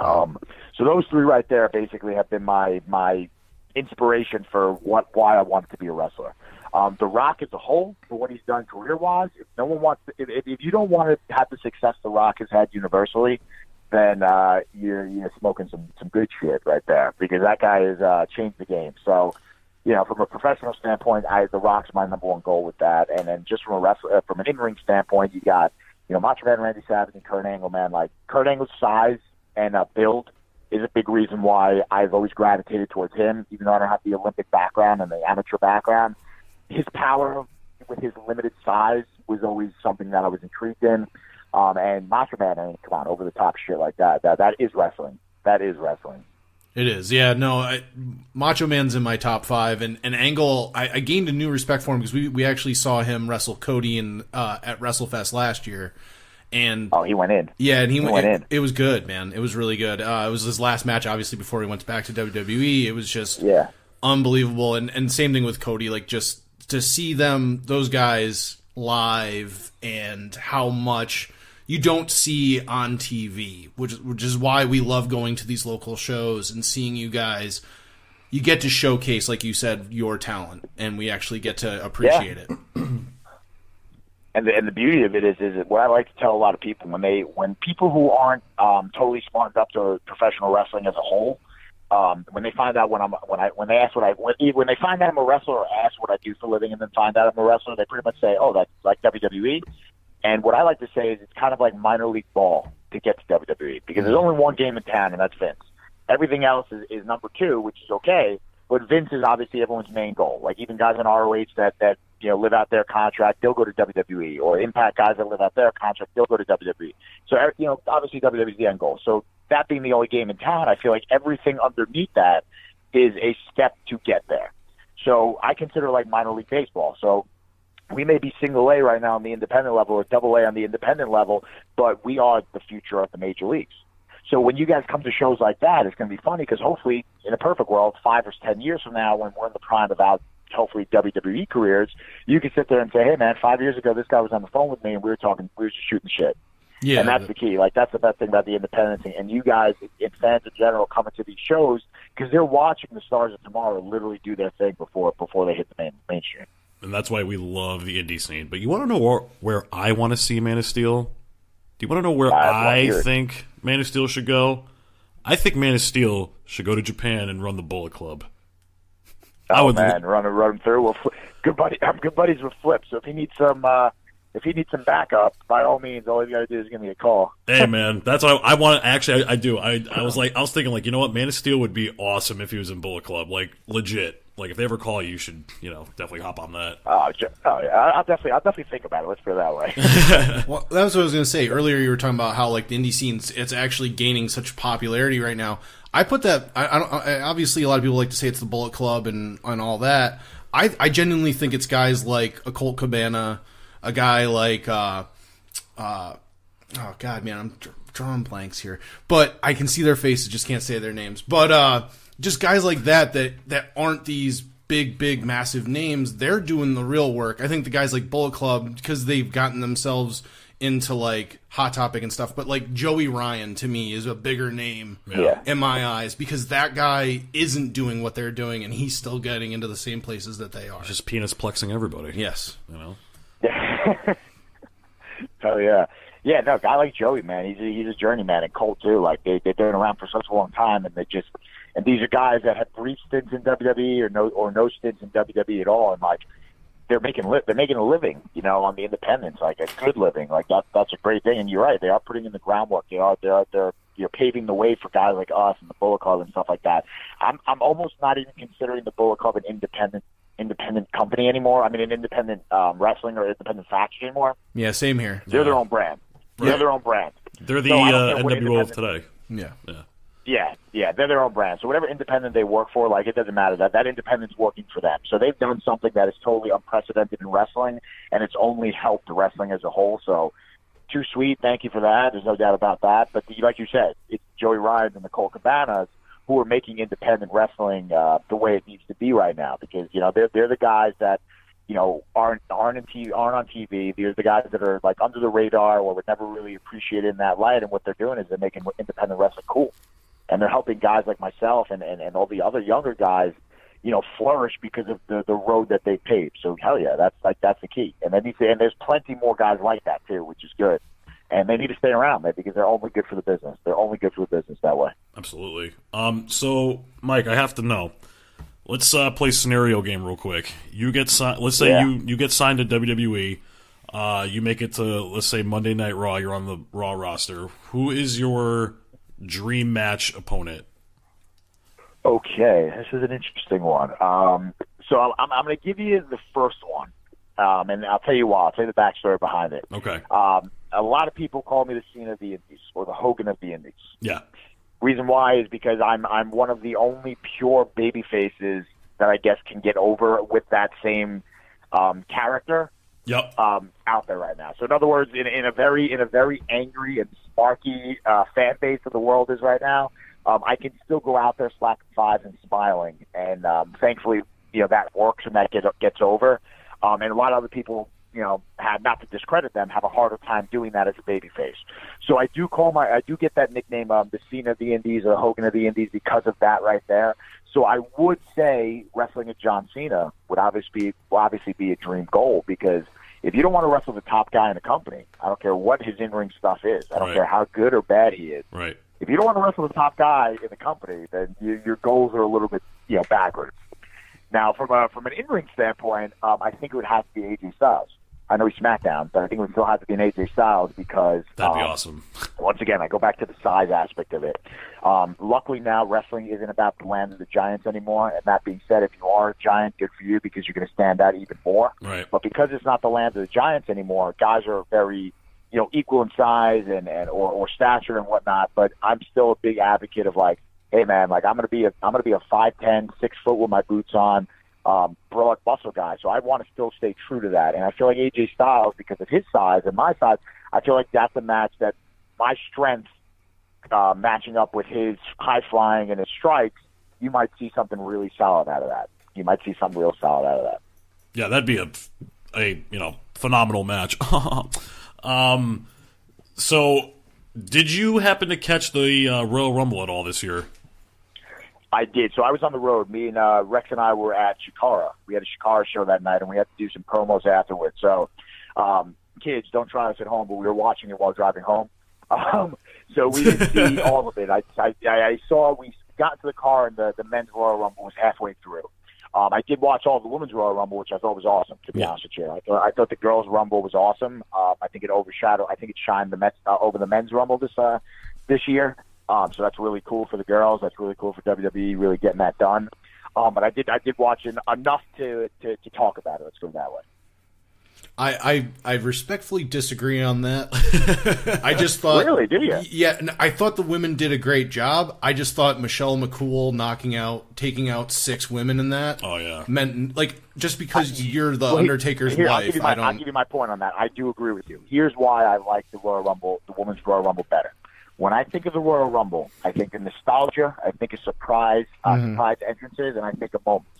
E: Um, so those three right there basically have been my my inspiration for what why I wanted to be a wrestler. Um, the Rock as a whole, for what he's done career wise, if no one wants, if, if if you don't want to have the success the Rock has had universally, then uh, you're you're smoking some some good shit right there because that guy has uh, changed the game. So. You know, from a professional standpoint, I the Rock's my number one goal with that, and then just from a wrestler, uh, from an in-ring standpoint, you got you know Macho Man Randy Savage and Kurt Angle, man. Like Kurt Angle's size and uh, build is a big reason why I've always gravitated towards him, even though I don't have the Olympic background and the amateur background. His power with his limited size was always something that I was intrigued in. Um, and Macho Man, I mean, come on, over the top shit like that. That that is wrestling. That is wrestling.
D: It is, yeah. No, I, Macho Man's in my top five, and, and Angle. I, I gained a new respect for him because we, we actually saw him wrestle Cody in uh, at WrestleFest last year, and
E: Oh, he went in.
D: yeah, and he, went.
E: went
D: It,
E: in.
D: it was good, man. It was really good. Uh, it was his last match, obviously, before he went back to WWE. It was just
E: Yeah.
D: unbelievable, and and same thing with Cody. Like just to see them, those guys live, and how much you don't see on TV, which which is why we love going to these local shows and seeing you guys. You get to showcase, like you said, your talent, and we actually get to appreciate it.
E: and the, and the beauty of it is is what I like to tell a lot of people when they when people who aren't um, totally smartened up to professional wrestling as a whole, um, when they find out when I'm when I when they ask what I when, when they find out I'm a wrestler or ask what I do for a living and then find out I'm a wrestler, they pretty much say, oh, that's like WWE. And what I like to say is it's kind of like minor league ball to get to WWE because there's only one game in town and that's Vince. Everything else is, is number two, which is okay. But Vince is obviously everyone's main goal. Like even guys in ROH that that you know live out their contract, they'll go to WWE. Or Impact guys that live out their contract, they'll go to WWE. So er, you know, obviously WWE is the end goal. So that being the only game in town, I feel like everything underneath that is a step to get there. So I consider like minor league baseball. So we may be single A right now on the independent level or double A on the independent level, but we are the future of the major leagues. So when you guys come to shows like that, it's going to be funny because hopefully, in a perfect world, five or ten years from now, when we're in the prime of our hopefully WWE careers, you can sit there and say, "Hey, man, five years ago, this guy was on the phone with me, and we were talking, we were just shooting shit."
D: Yeah,
E: and that's the key. Like that's the best thing about the independent thing. And you guys and fans in general coming to these shows because they're watching the stars of tomorrow literally do their thing before before they hit the main mainstream.
B: and that's why we love the indie scene. But you want to know where, where I want to see Man of Steel? Do you want to know where
E: I'd love to
B: I
E: hear
B: think Man of Steel should go? I think Man of Steel should go to Japan and run the Bullet Club. I
E: Oh
B: would
E: man, run run him through. Well, good buddy, I'm good buddies with Flip. So if he needs some, uh, if he needs some backup, by all means, all you got to do is give me a call.
B: Hey man, that's what I, I want. Actually, I, I do. I, I was like, I was thinking, like, you know what, Man of Steel would be awesome if he was in Bullet Club, like legit. Like if they ever call you, you should, you know, definitely hop on that.
E: Oh, ju- oh yeah, I- I'll definitely, I'll definitely think about it. Let's put it that way.
D: Well, that was what I was going to say earlier. You were talking about how like the indie scenes, it's actually gaining such popularity right now. I put that. I, I don't. I, obviously, a lot of people like to say it's the Bullet Club and and all that. I I genuinely think it's guys like a Colt Cabana, a guy like uh, uh, oh god, man, I'm dr- drawing blanks here, but I can see their faces, just can't say their names. But uh, just guys like that that that aren't these big, big, massive names. They're doing the real work. I think the guys like Bullet Club because they've gotten themselves into like Hot Topic and stuff. But like Joey Ryan to me is a bigger name
E: Yeah.
D: in my eyes because that guy isn't doing what they're doing and he's still getting into the same places that they are.
B: Just penis plexing everybody.
D: yes.
B: you know.
E: Oh yeah, yeah. No, a guy like Joey, man, he's a, he's a journeyman and Colt too. Like they they've been around for such a long time, and they just and these are guys that have brief stints in WWE or no or no stints in WWE at all, and like they're making li- they're making a living, you know, on the independents, like a good living. Like that that's a great thing. And you're right, they are putting in the groundwork. They are they're they're you're paving the way for guys like us and the Bullet Club and stuff like that. I'm I'm almost not even considering the Bullet Club an independent independent company anymore. I mean, an independent um, wrestling or independent faction anymore.
D: Yeah, same here.
E: They're their own brand. They're their own brand.
B: They're the
E: No, I
B: uh, NWO of today.
D: Yeah.
E: Yeah, yeah, yeah, they're their own brand. So whatever independent they work for, like it doesn't matter. That that independent's working for them. So they've done something that is totally unprecedented in wrestling, and it's only helped wrestling as a whole. So too sweet. Thank you for that. There's no doubt about that. But the, like you said, it's Joey Ryan and Colt Cabanas who are making independent wrestling uh, the way it needs to be right now. Because you know they're they're the guys that you know aren't aren't TV, aren't on TV. These are the guys that are like under the radar or were never really appreciated in that light. And what they're doing is they're making independent wrestling cool, and they're helping guys like myself and and, and all the other younger guys. You know, flourish because of the the road that they paved. So hell yeah, that's like that's the key. And then to, and there's plenty more guys like that too, which is good. And they need to stay around, man, because they're only good for the business. They're only good for the business that way.
B: Absolutely. Um, so, Mike, I have to know. Let's uh, play scenario game real quick. You get signed. Let's say
E: Yeah.
B: you you get signed to WWE. Uh, you make it to let's say Monday Night Raw. You're on the Raw roster. Who is your dream match opponent?
E: Okay, this is an interesting one. Um, so I'm, I'm, I'm going to give you the first one, um, and I'll tell you why. I'll tell you the backstory behind it.
B: Okay.
E: Um, a lot of people call me the Cena of the Indies or the Hogan of the Indies.
B: Yeah.
E: Reason why is because I'm I'm one of the only pure baby faces that I guess can get over with that same um, character
B: Yep.
E: um, out there right now. So in other words, in, in a very in a very angry and sparky uh, fan base of the world is right now, um, I can still go out there slacking fives and smiling, and um, thankfully, you know that works and that get, gets over. Um, and a lot of other people, you know, have not to discredit them, have a harder time doing that as a babyface. So I do call my I do get that nickname, um, the Cena of the Indies or the Hogan of the Indies, because of that right there. So I would say wrestling at John Cena would obviously be, will obviously be a dream goal because if you don't want to wrestle the top guy in the company, I don't care what his in ring stuff is. I don't
B: Right.
E: care how good or bad he is.
B: Right.
E: If you don't want to wrestle the top guy in the company, then you, your goals are a little bit you know backwards. Now, from a from an in ring standpoint, um, I think it would have to be AJ Styles. I know he's SmackDown, but I think it would still have to be an AJ Styles because
B: That'd be
E: um,
B: awesome.
E: once again, I go back to the size aspect of it. Um, luckily now, wrestling isn't about the land of the giants anymore. And that being said, if you are a giant, good for you because you're going to stand out even more.
B: Right.
E: But because it's not the land of the giants anymore, guys are very, you know, equal in size and, and or, or stature and whatnot. But I'm still a big advocate of like, hey man, like I'm going to be a I'm going to be a five ten, six foot with my boots on. Um, broad muscle guy, so I want to still stay true to that. And I feel like AJ Styles, because of his size and my size, I feel like that's a match that my strength uh, matching up with his high flying and his strikes, you might see something really solid out of that. You might see something real solid out of that.
B: Yeah, that'd be a, a you know phenomenal match. um, so did you happen to catch the uh, Royal Rumble at all this year?
E: I did. So I was on the road. Me and uh, Rex and I were at Chikara. We had a Chikara show that night, and we had to do some promos afterwards. So, um, kids, don't try this at home, but we were watching it while driving home. Um, so we didn't see all of it. I, I, I saw we got to the car, and the, the men's Royal Rumble was halfway through. Um, I did watch all the women's Royal Rumble, which I thought was awesome. To be
B: Yeah.
E: honest with you, I thought, I thought the girls' Rumble was awesome. Um, I think it overshadowed. I think it shined the Mets uh, over the men's Rumble this uh, this year. Um, so that's really cool for the girls. That's really cool for WWE, really getting that done. Um, but I did I did watch en- enough to, to to talk about it. Let's go that way.
D: I, I I respectfully disagree on that. I just thought
E: Really? Do you?
D: Yeah, I thought the women did a great job. I just thought Michelle McCool knocking out, taking out six women in that.
B: Oh, yeah.
D: meant like just because you're the
E: Well,
D: Undertaker's
E: here, I'll give,
D: wife.
E: you my,
D: I
E: I'll
D: don't.
E: give you my point on that. I do agree with you. Here's why I like the Royal Rumble, the Women's Royal Rumble better. When I think of the Royal Rumble, I think of nostalgia, I think of surprise, uh,
D: Mm-hmm.
E: surprise entrances, and I think of moments.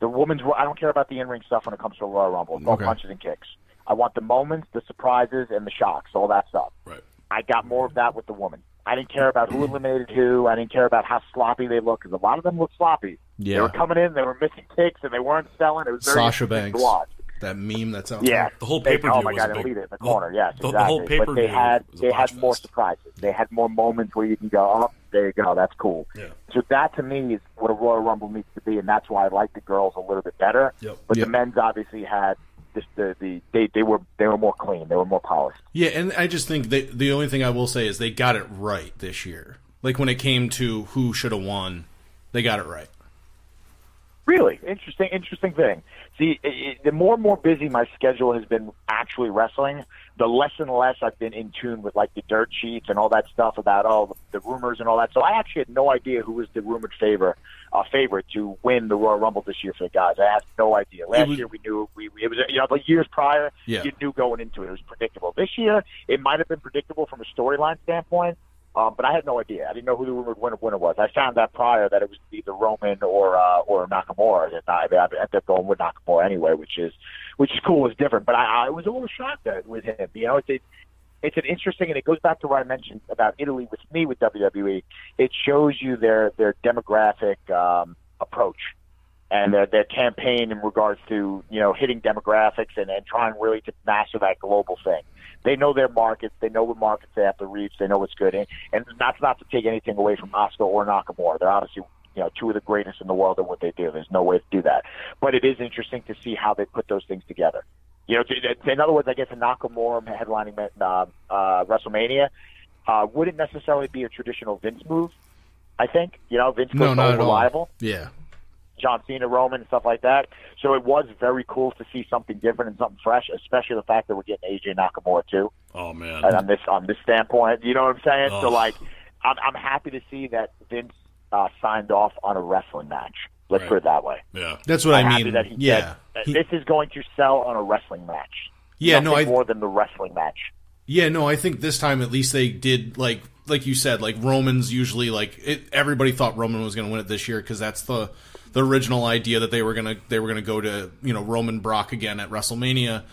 E: The women's, I don't care about the in-ring stuff when it comes to a Royal Rumble. It's all
D: Okay.
E: punches and kicks. I want the moments, the surprises, and the shocks, all that stuff.
B: Right.
E: I got more of that with the woman. I didn't care about who eliminated who. I didn't care about how sloppy they looked because a lot of them looked sloppy.
D: Yeah.
E: They were coming in, they were missing kicks, and they weren't selling. It was very
D: Sasha Banks.
E: to watch.
D: That meme that's out
E: Yeah,
D: there.
B: The whole
E: They-
B: pay-per-view
E: Oh my god,
B: a big-
E: lead it in the
B: the-
E: corner. Yes,
B: the- the whole
E: but they
B: pay-per-view
E: had
B: was
E: they had
B: botch
E: more surprises. They had more moments where you can go, oh, there you go, that's cool.
B: Yeah.
E: So that to me is what a Royal Rumble needs to be, and that's why I like the girls a little bit better.
B: Yep.
E: But
D: Yep.
E: the men's obviously had just the, the they they were they were more clean. They were more polished.
D: Yeah, and I just think they, the only thing I will say is they got it right this year. Like when it came to who should have won, they got it right.
E: Really interesting, interesting thing. See, it, the more and more busy my schedule has been actually wrestling, the less and less I've been in tune with like the dirt sheets and all that stuff about all the, the rumors and all that. So I actually had no idea who was the rumored favor, uh, favorite to win the Royal Rumble this year for the guys. I had no idea. Last
D: was-
E: year we knew we, we it was you know like years prior
D: Yeah.
E: you knew going into it it was predictable. This year it might have been predictable from a storyline standpoint. Um, but I had no idea. I didn't know who the rumored winner, winner was. I found out prior that it was either Roman or uh, or Nakamura. And I, I ended up going with Nakamura anyway, which is which is cool. It's different, but I, I was a little shocked at, with him. You know, it's a, it's an interesting, and it goes back to what I mentioned about Italy with me with WWE. It shows you their their demographic um, approach and their, their campaign in regards to you know hitting demographics and, and trying really to master that global thing. They know their markets. They know what markets they have to reach. They know what's good. And, and that's not to take anything away from Asuka or Nakamura. They're obviously you know two of the greatest in the world at what they do. There's no way to do that. But it is interesting to see how they put those things together. You know, to- to- in other words, I guess a Nakamura headlining uh, uh, WrestleMania uh, wouldn't necessarily be a traditional Vince move. I think you know Vince
D: No,
E: goes
D: not
E: so reliable.
D: Yeah,
E: John Cena, Roman, and stuff like that. So it was very cool to see something different and something fresh, especially the fact that we're getting AJ Nakamura too.
B: Oh man,
E: And on this on this standpoint, you know what I'm saying? So like, I'm I'm happy to see that Vince uh, signed off on a wrestling match. Let's
B: Right.
E: put it that way.
B: yeah.
D: That's what
E: I'm
D: I
E: happy
D: mean.
E: that he
D: yeah.
E: said,
D: He-
E: this is going to sell on a wrestling match.
D: Yeah, no, I-
E: more than the wrestling match.
D: Yeah, no, I think this time at least they did like like you said, like Roman's usually like it, everybody thought Roman was going to win it this year because that's the the original idea that they were gonna they were gonna go to you know Roman Brock again at WrestleMania.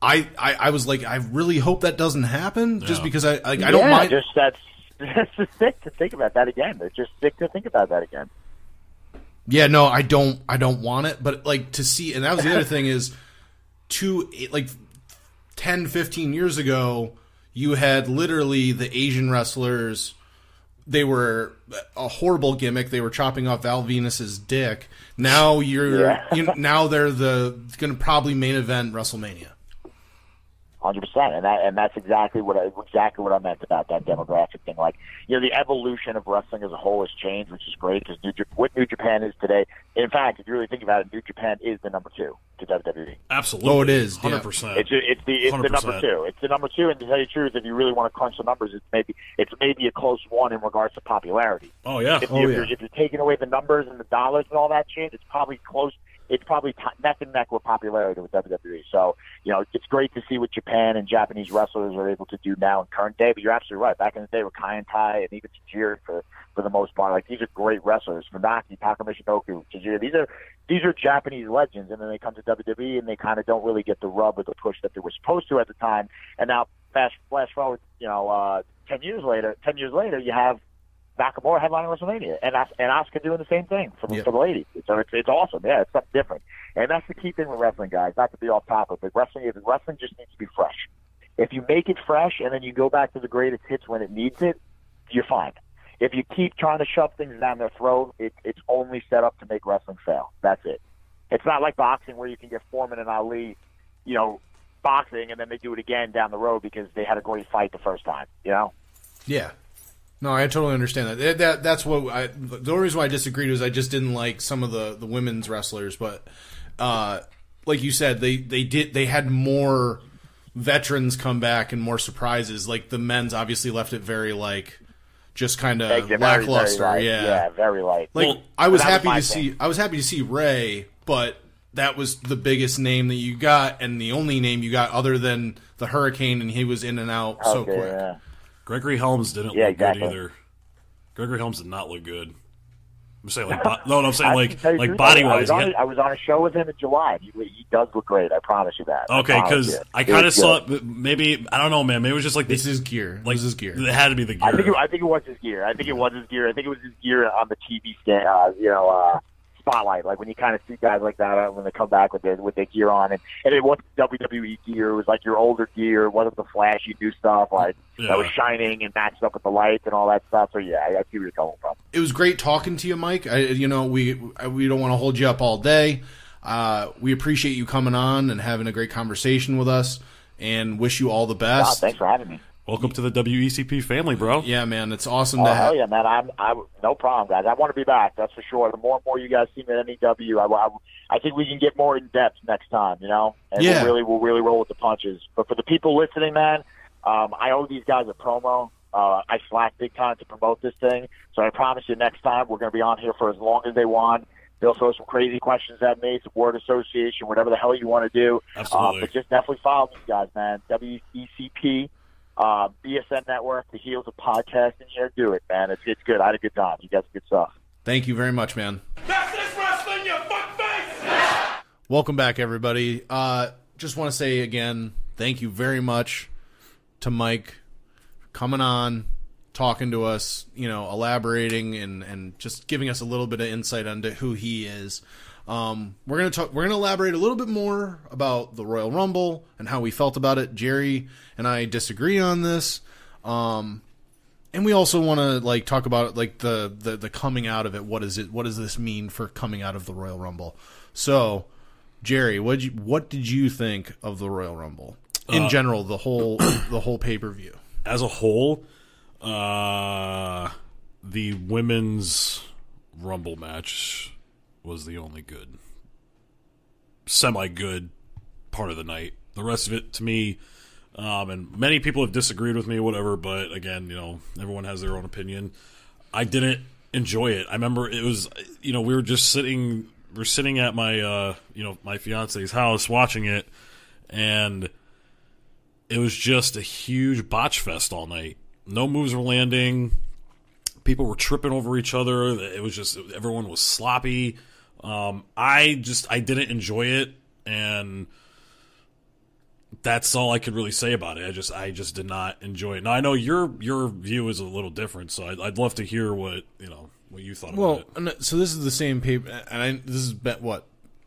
D: I, I, I was like I really hope that doesn't happen just
B: Yeah.
D: because I like I don't
E: yeah,
D: mind
E: Just that's that's just sick to think about that again. It's just sick to think about that again.
D: Yeah, no, I don't. I don't want it. But like to see, and that was the other thing is, two like 10, 15 years ago, you had literally the Asian wrestlers. They were a horrible gimmick. They were chopping off Val Venis's dick. Now you're
E: Yeah.
D: you, now they're the going to probably main event WrestleMania.
E: Hundred percent, and that and that's exactly what I exactly what I meant about that demographic thing. Like, you know, the evolution of wrestling as a whole has changed, which is great because New Jap- what New Japan is today. In fact, if you really think about it, New Japan is the number two to WWE.
B: Absolutely.
D: Oh, it is, yeah.
B: Hundred percent.
E: It's it's the it's the
B: 100%.
E: number two. It's the number two, and to tell you the truth, if you really want to crunch the numbers, it's maybe it's maybe a close one in regards to popularity.
B: Oh yeah.
E: If,
D: Oh,
E: if,
D: yeah.
E: you're, if you're taking away the numbers and the dollars and all that shit, it's probably close. It's probably t- neck and neck with popularity with WWE. So you know, it's great to see what Japan and Japanese wrestlers are able to do now in current day. But you're absolutely right. Back in the day with Kaientai and even Tajiri for for the most part, like these are great wrestlers. Funaki, Taka Michinoku, Tajiri. These are these are Japanese legends, and then they come to WWE and they kind of don't really get the rub or the push that they were supposed to at the time. And now fast flash forward, you know, uh, ten years later, ten years later, you have Nakamura headlining WrestleMania, and As- and Asuka doing the same thing for, for the ladies. So it's it's awesome. Yeah, it's something different, and that's the key thing with wrestling, guys. Not to be off topic, but wrestling is wrestling just needs to be fresh. If you make it fresh and then you go back to the greatest hits when it needs it, you're fine. If you keep trying to shove things down their throat, it, it's only set up to make wrestling fail. That's it. It's not like boxing where you can get Foreman and Ali, you know, boxing, and then they do it again down the road because they had a great fight the first time. You know.
D: Yeah. No, I totally understand that. that. That that's what I. The only reason why I disagreed was I just didn't like some of the the women's wrestlers, but uh, like you said, they they did they had more veterans come back and more surprises. Like the men's obviously left it very like just kind of
E: Like, they're very, very
D: lackluster.
E: light.
D: yeah.
E: yeah, very light.
D: Like
B: Well,
D: I was
E: that was
D: happy to
E: thing.
D: see I was happy to see Rey, but that was the biggest name that you got and the only name you got other than the Hurricane, and he was in and out so
E: Okay,
D: quick.
E: yeah.
B: Gregory Helms didn't
E: Yeah,
B: look
E: exactly.
B: good either. Gregory Helms did not look good. I'm saying like bo- no, no, I'm saying like
E: can tell you
B: like body wise.
E: was, on, I was on a show with him in July. He, he does look great. I promise you that.
B: Okay, because
E: you.
B: I kind of saw it. Maybe I don't know, man. Maybe it was just like
D: This
B: this
D: is gear.
B: like
D: this is gear.
B: It had to be the gear.
E: I think it, I think it was his gear. I think it was his gear. I think it was his gear on the TV stand. Uh, you know, uh, spotlight. Like when you kind of see guys like that uh, when they come back with their with their gear on, and, and it wasn't WWE gear. It was like your older gear. It wasn't the flashy new stuff like
B: Yeah.
E: that was shining and matched up with the lights and all that stuff. So yeah, I, I see where you're coming from.
D: it was great talking to you, Mike. I, you know, we we don't want to hold you up all day. Uh, we appreciate you coming on and having a great conversation with us, and wish you all the
E: Wow,
D: best.
E: thanks for having me.
B: Welcome to the WECP family, bro.
D: yeah, man, it's awesome
E: Oh
D: to
E: hell
D: have.
E: yeah, man! I'm I no problem, guys. I want to be back. That's for sure. The more and more you guys see me at NEW, I, I, I think we can get more in depth next time. You know, and
D: Yeah.
E: we'll really we'll really roll with the punches. But for the people listening, man, um, I owe these guys a promo. Uh, I slack big time to promote this thing, so I promise you next time we're going to be on here for as long as they want. They'll throw some crazy questions at me, some word association, whatever the hell you want to do.
B: Absolutely.
E: Uh, but just definitely follow these guys, man. WECP, uh, BSN Network, the Heels of Podcasting here. Do it, man. It's, it's good. I had a good time. You guys have good stuff.
D: Thank you very much, man.
C: That's this wrestling, you fuckface!
D: Welcome back, everybody. Uh, just want to say again, thank you very much to Mike for coming on, talking to us, you know, elaborating and, and just giving us a little bit of insight into who he is. Um, we're gonna talk. We're gonna elaborate a little bit more about the Royal Rumble and how we felt about it. Jerry and I disagree on this. Um, and we also want to like talk about like the, the the coming out of it. What is it? What does this mean for coming out of the Royal Rumble? So, Jerry, what you what did you think of the Royal Rumble in general? The whole the whole pay per view.
B: As a whole, uh, the women's Rumble match was the only good, semi good part of the night. The rest of it, to me, um, and many people have disagreed with me, whatever. But again, you know, everyone has their own opinion. I didn't enjoy it. I remember it was, you know, we were just sitting, we are sitting at my, uh, you know, my fiance's house watching it, and it was just a huge botch fest all night. No moves were landing. People were tripping over each other. It was just everyone was sloppy. Um, I just I didn't enjoy it, and that's all I could really say about it. I just I just did not enjoy it. Now I know your your view is a little different, so I'd, I'd love to hear what you know what you thought
D: Well,
B: about it.
D: so this is the same paper, and I, this is bet what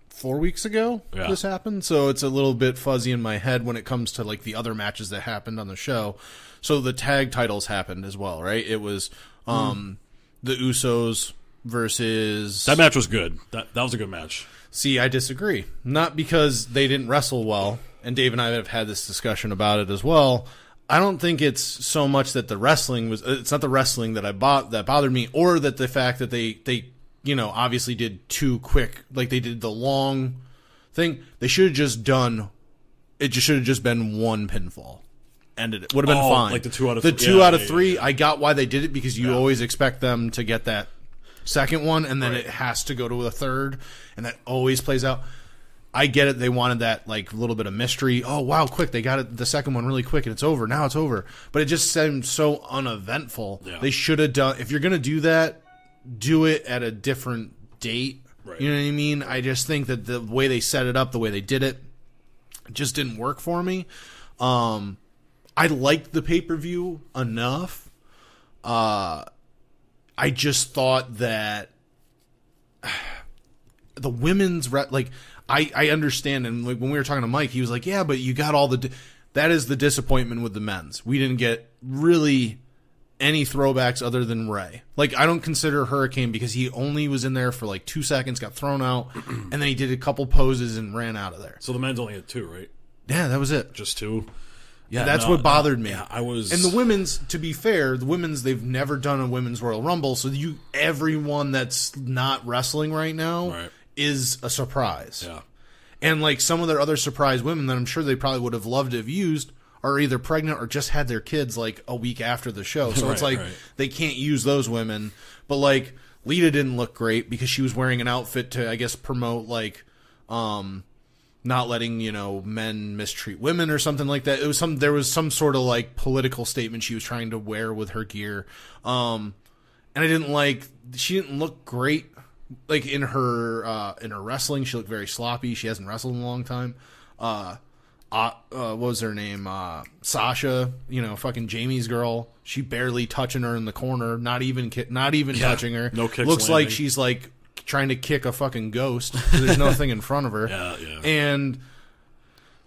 D: four weeks ago
B: Yeah.
D: this happened. So it's a little bit fuzzy in my head when it comes to like the other matches that happened on the show. So the tag titles happened as well, right? It was um the Usos versus
B: That match was good. That that was a good match.
D: See, I disagree. Not because they didn't wrestle well, and Dave and I have had this discussion about it as well. I don't think it's so much that the wrestling was. Uh, it's not the wrestling that I bought that bothered me, or that the fact that they they you know obviously did too quick, like they did the long thing. They should have just done. It just should have just been one pinfall. Ended it would have been
B: Oh,
D: fine.
B: like the two out of
D: the
B: th-
D: two
B: yeah,
D: out of
B: yeah,
D: three.
B: yeah.
D: I got why they did it because you always expect them to get that second one, and then it has to go to a third, and that always plays out. I get it. They wanted that like little bit of mystery. Oh wow, quick! They got it the second one really quick, and it's over. Now it's over. But it just seemed so uneventful.
B: Yeah.
D: They should have done. If you're gonna do that, do it at a different date.
B: Right.
D: You know what I mean? I just think that the way they set it up, the way they did it, just didn't work for me. Um, I liked the pay per view enough. Uh, I just thought that the women's re- like I I understand and like when we were talking to Mike, he was like, "Yeah, but you got all the di-" that is the disappointment with the men's. We didn't get really any throwbacks other than Rey. Like I don't consider Hurricane because he only was in there for like 2 seconds, got thrown out, and then he did a couple poses and ran out of there.
B: So the men's only had two, right?
D: Yeah, that was it.
B: Just two.
D: Yeah, that's
B: no,
D: what bothered
B: no,
D: me.
B: yeah, I was-
D: and the women's. To be fair, the women's they've never done a women's Royal Rumble, so you everyone that's not wrestling right now
B: Right.
D: is a surprise.
B: Yeah.
D: And like some of their other surprise women that I'm sure they probably would have loved to have used are either pregnant or just had their kids like a week after the show. So it's like
B: right.
D: they can't use those women. But like Lita didn't look great because she was wearing an outfit to I guess promote like um not letting, you know, men mistreat women or something like that. It was some there was some sort of like political statement she was trying to wear with her gear. Um and I didn't like she didn't look great like in her uh in her wrestling. She looked very sloppy. She hasn't wrestled in a long time. Uh uh, uh what was her name? Uh Sasha you know fucking Jamie's girl. She barely touching her in the corner not even ki- not even touching her.
B: No kicks
D: looks like she's like trying to kick a fucking ghost. there's nothing in front of her
B: Yeah, yeah.
D: and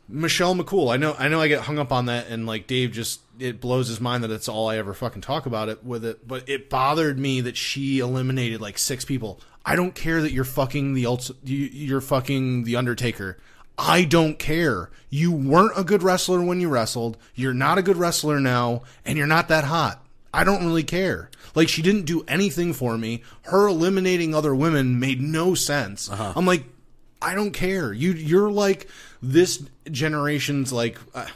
D: Michelle McCool. I know I know I get hung up on that and like Dave just it blows his mind that it's all I ever fucking talk about it with it, but it bothered me that she eliminated like six people. I don't care that you're fucking the ult- you're fucking the Undertaker. I don't care. You weren't a good wrestler when you wrestled. You're not a good wrestler now and you're not that hot. I don't really care. Like she didn't do anything for me. Her eliminating other women made no sense. I'm like I don't care. You you're like this generation's like uh,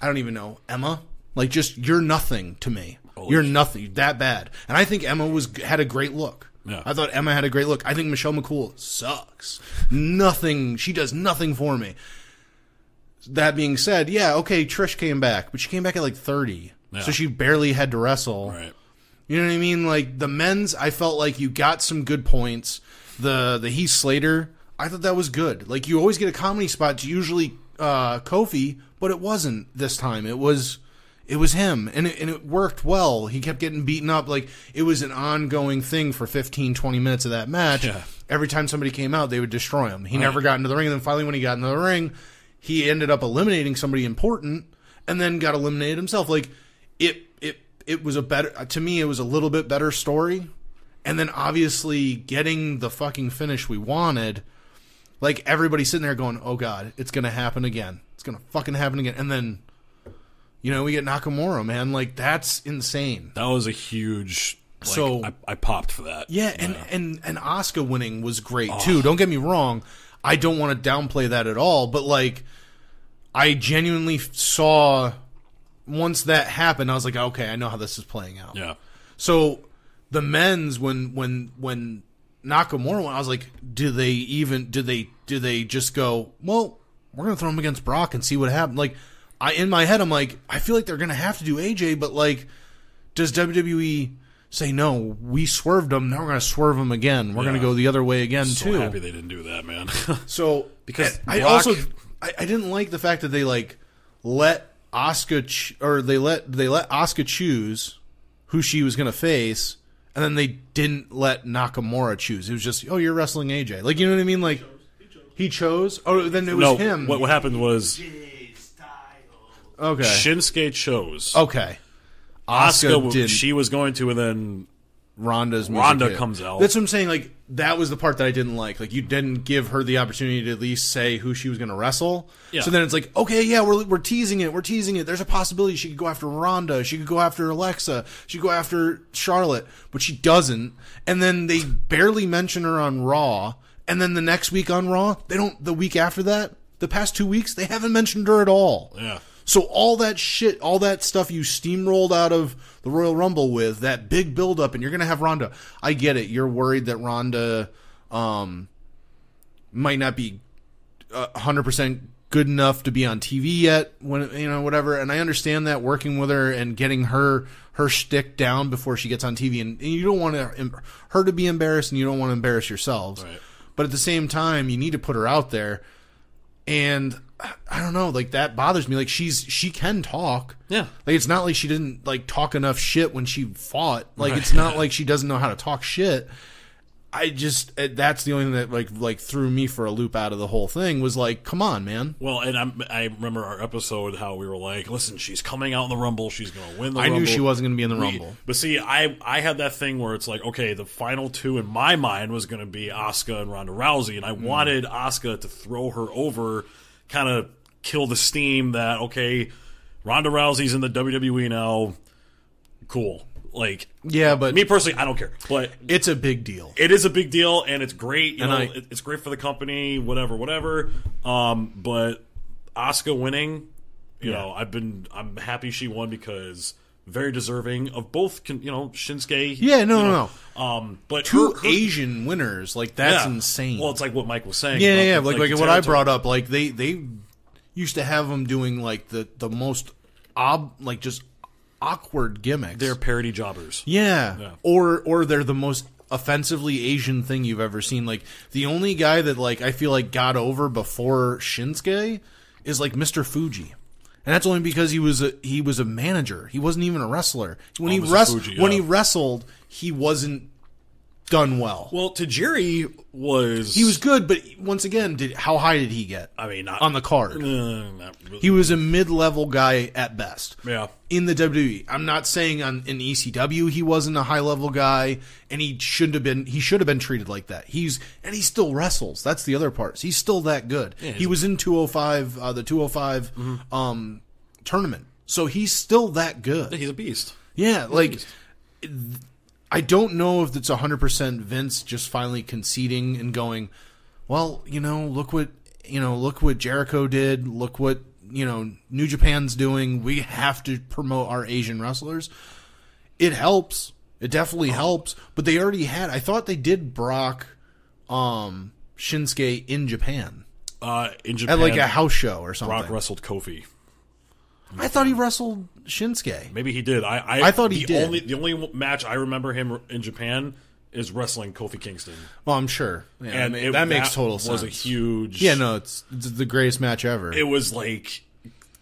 D: I don't even know Emma. Like just you're nothing to me. you're nothing that bad. And I think Emma was had a great look.
B: Yeah.
D: I thought Emma had a great look. I think Michelle McCool sucks. nothing. She does nothing for me. That being said, yeah, okay, Trish came back, but she came back at like 30.
B: Yeah.
D: So she barely had to wrestle.
B: Right.
D: You know what I mean? Like the men's, I felt like you got some good points. The the Heath Slater, I thought that was good. Like you always get a comedy spot. It's usually uh, Kofi, but it wasn't this time. It was it was him, and it, and it worked well. He kept getting beaten up. Like it was an ongoing thing for 15, 20 minutes of that match.
B: Yeah.
D: Every time somebody came out, they would destroy him. He never got into the ring. And then finally, when he got into the ring, he ended up eliminating somebody important, and then got eliminated himself. Like it it it was a better uh, to me. It was a little bit better story, and then obviously getting the fucking finish we wanted. Like everybody sitting there going, "Oh God, it's gonna happen again. It's gonna fucking happen again." And then, you know, we get Nakamura, man. Like that's insane.
B: That was a huge Like,
D: So-
B: I, I popped for that.
D: Yeah, and and and Asuka winning was great oh. too. Don't get me wrong. I don't want to downplay that at all, but like I genuinely saw once that happened, I was like, okay, I know how this is playing out.
B: yeah.
D: So the men's when when when Nakamura went, I was like, do they even do they do they just go, well, we're gonna throw him against Brock and see what happens? Like I in my head I'm like, I feel like they're gonna have to do AJ, but like does WWE say no, we swerved them. now we're gonna swerve them again. We're gonna go the other way again
B: So
D: too.
B: happy they didn't do that, man.
D: So
B: Because
D: I, I also I, I didn't like the fact that they like let Asuka ch- or they let they let Asuka choose who she was gonna face, and then they didn't let Nakamura choose. It was just oh you're wrestling AJ, like you know what I mean? Like he chose. Oh, then it was
B: no,
D: him.
B: What, what happened was
D: okay,
B: Shinsuke chose.
D: okay. Oscar
B: Asuka,
D: did.
B: she was going to, and then
D: Ronda's music
B: Ronda
D: hit.
B: comes out.
D: That's what I'm saying. Like that was the part that I didn't like. Like you didn't give her the opportunity to at least say who she was going to wrestle.
B: Yeah.
D: So then it's like, okay, yeah, we're we're teasing it. We're teasing it. There's a possibility she could go after Ronda. She could go after Alexa. She could go after Charlotte, but she doesn't. And then they barely mention her on Raw. And then the next week on Raw, they don't. The week after that, the past two weeks, they haven't mentioned her at all.
B: yeah,
D: So all that shit, all that stuff you steamrolled out of the Royal Rumble with that big buildup, and you're gonna have Ronda. I get it. You're worried that Ronda um, might not be hundred percent good enough to be on TV yet. When you know whatever, and I understand that working with her and getting her her shtick down before she gets on TV, and, and you don't want to, her to be embarrassed, and you don't want to embarrass yourselves.
B: Right.
D: But at the same time, you need to put her out there and I don't know, like that bothers me. Like she's she can talk.
B: Yeah.
D: Like it's not like she didn't like talk enough shit when she fought. Like it's not like she doesn't know how to talk shit. I just uh, that's the only thing that like like threw me for a loop out of the whole thing was like, come on, man.
B: Well, and I'm, I remember our episode how we were like, "Listen, she's coming out in the Rumble. She's going to win the
D: I
B: Rumble."
D: knew she wasn't going to be in the
B: We-
D: Rumble.
B: But see, I I had that thing where it's like, okay, the final two in my mind was going to be Asuka and Ronda Rousey, and I
D: Hmm.
B: wanted Asuka to throw her over, kind of kill the steam that okay, Ronda Rousey's in the WWE now. Cool. Like,
D: Yeah, but
B: me personally, I don't care, but
D: it's a big deal.
B: it is a big deal and it's great. You
D: And
B: know,
D: I-
B: it's great for the company, whatever, whatever. Um, but Asuka winning, you know, I've been I'm happy she won because very deserving of both. You know, Shinsuke.
D: Yeah, no, no,
B: know, no. Um, but
D: Two
B: her- her-
D: Asian winners, like that's
B: yeah.
D: insane.
B: Well, it's like what Mike was saying.
D: Yeah,
B: about
D: yeah,
B: the-
D: like like, what I brought up, like they they used to have them doing like the the most ob like just awkward gimmicks.
B: They're parody jobbers.
D: yeah.
B: Yeah.
D: or or they're the most offensively Asian thing you've ever seen. Like the only guy that like I feel like got over before Shinsuke is like Mr. Fuji. And that's only because he was a he was a manager. He wasn't even a wrestler. When
B: Oh,
D: he wrestled
B: Fuji,
D: when
B: yeah.
D: he wrestled, he wasn't done well.
B: Well, Tajiri was
D: he was good, but once again, did how high did he get?
B: I mean, not
D: on the card.
B: Uh, not really.
D: He was a mid-level guy at best.
B: Yeah.
D: In the WWE, I'm not saying on in ECW he wasn't a high-level guy, and he shouldn't have been. He should have been treated like that. He's and he still wrestles. That's the other part. He's still that good. he was in 205, uh, the 205
B: Mm-hmm.
D: um, tournament, so he's still that good.
B: He's a beast.
D: Yeah, like I don't know if it's 100% Vince just finally conceding and going, well, you know, look what, you know, look what Jericho did, look what, you know, New Japan's doing. We have to promote our Asian wrestlers. It helps. It definitely helps, but they already had I thought they did Brock um Shinsuke in Japan
B: Uh, in Japan,
D: at like a house show or something.
B: Brock wrestled Kofi.
D: I thought he wrestled Shinsuke.
B: Maybe he did. I I,
D: I thought he
B: the
D: did.
B: Only the only match I remember him in Japan is wrestling Kofi Kingston,
D: Well, I'm sure. Yeah,
B: and it-
D: that makes total sense.
B: Was a huge.
D: Yeah, no, it's, it's the greatest match ever.
B: It was like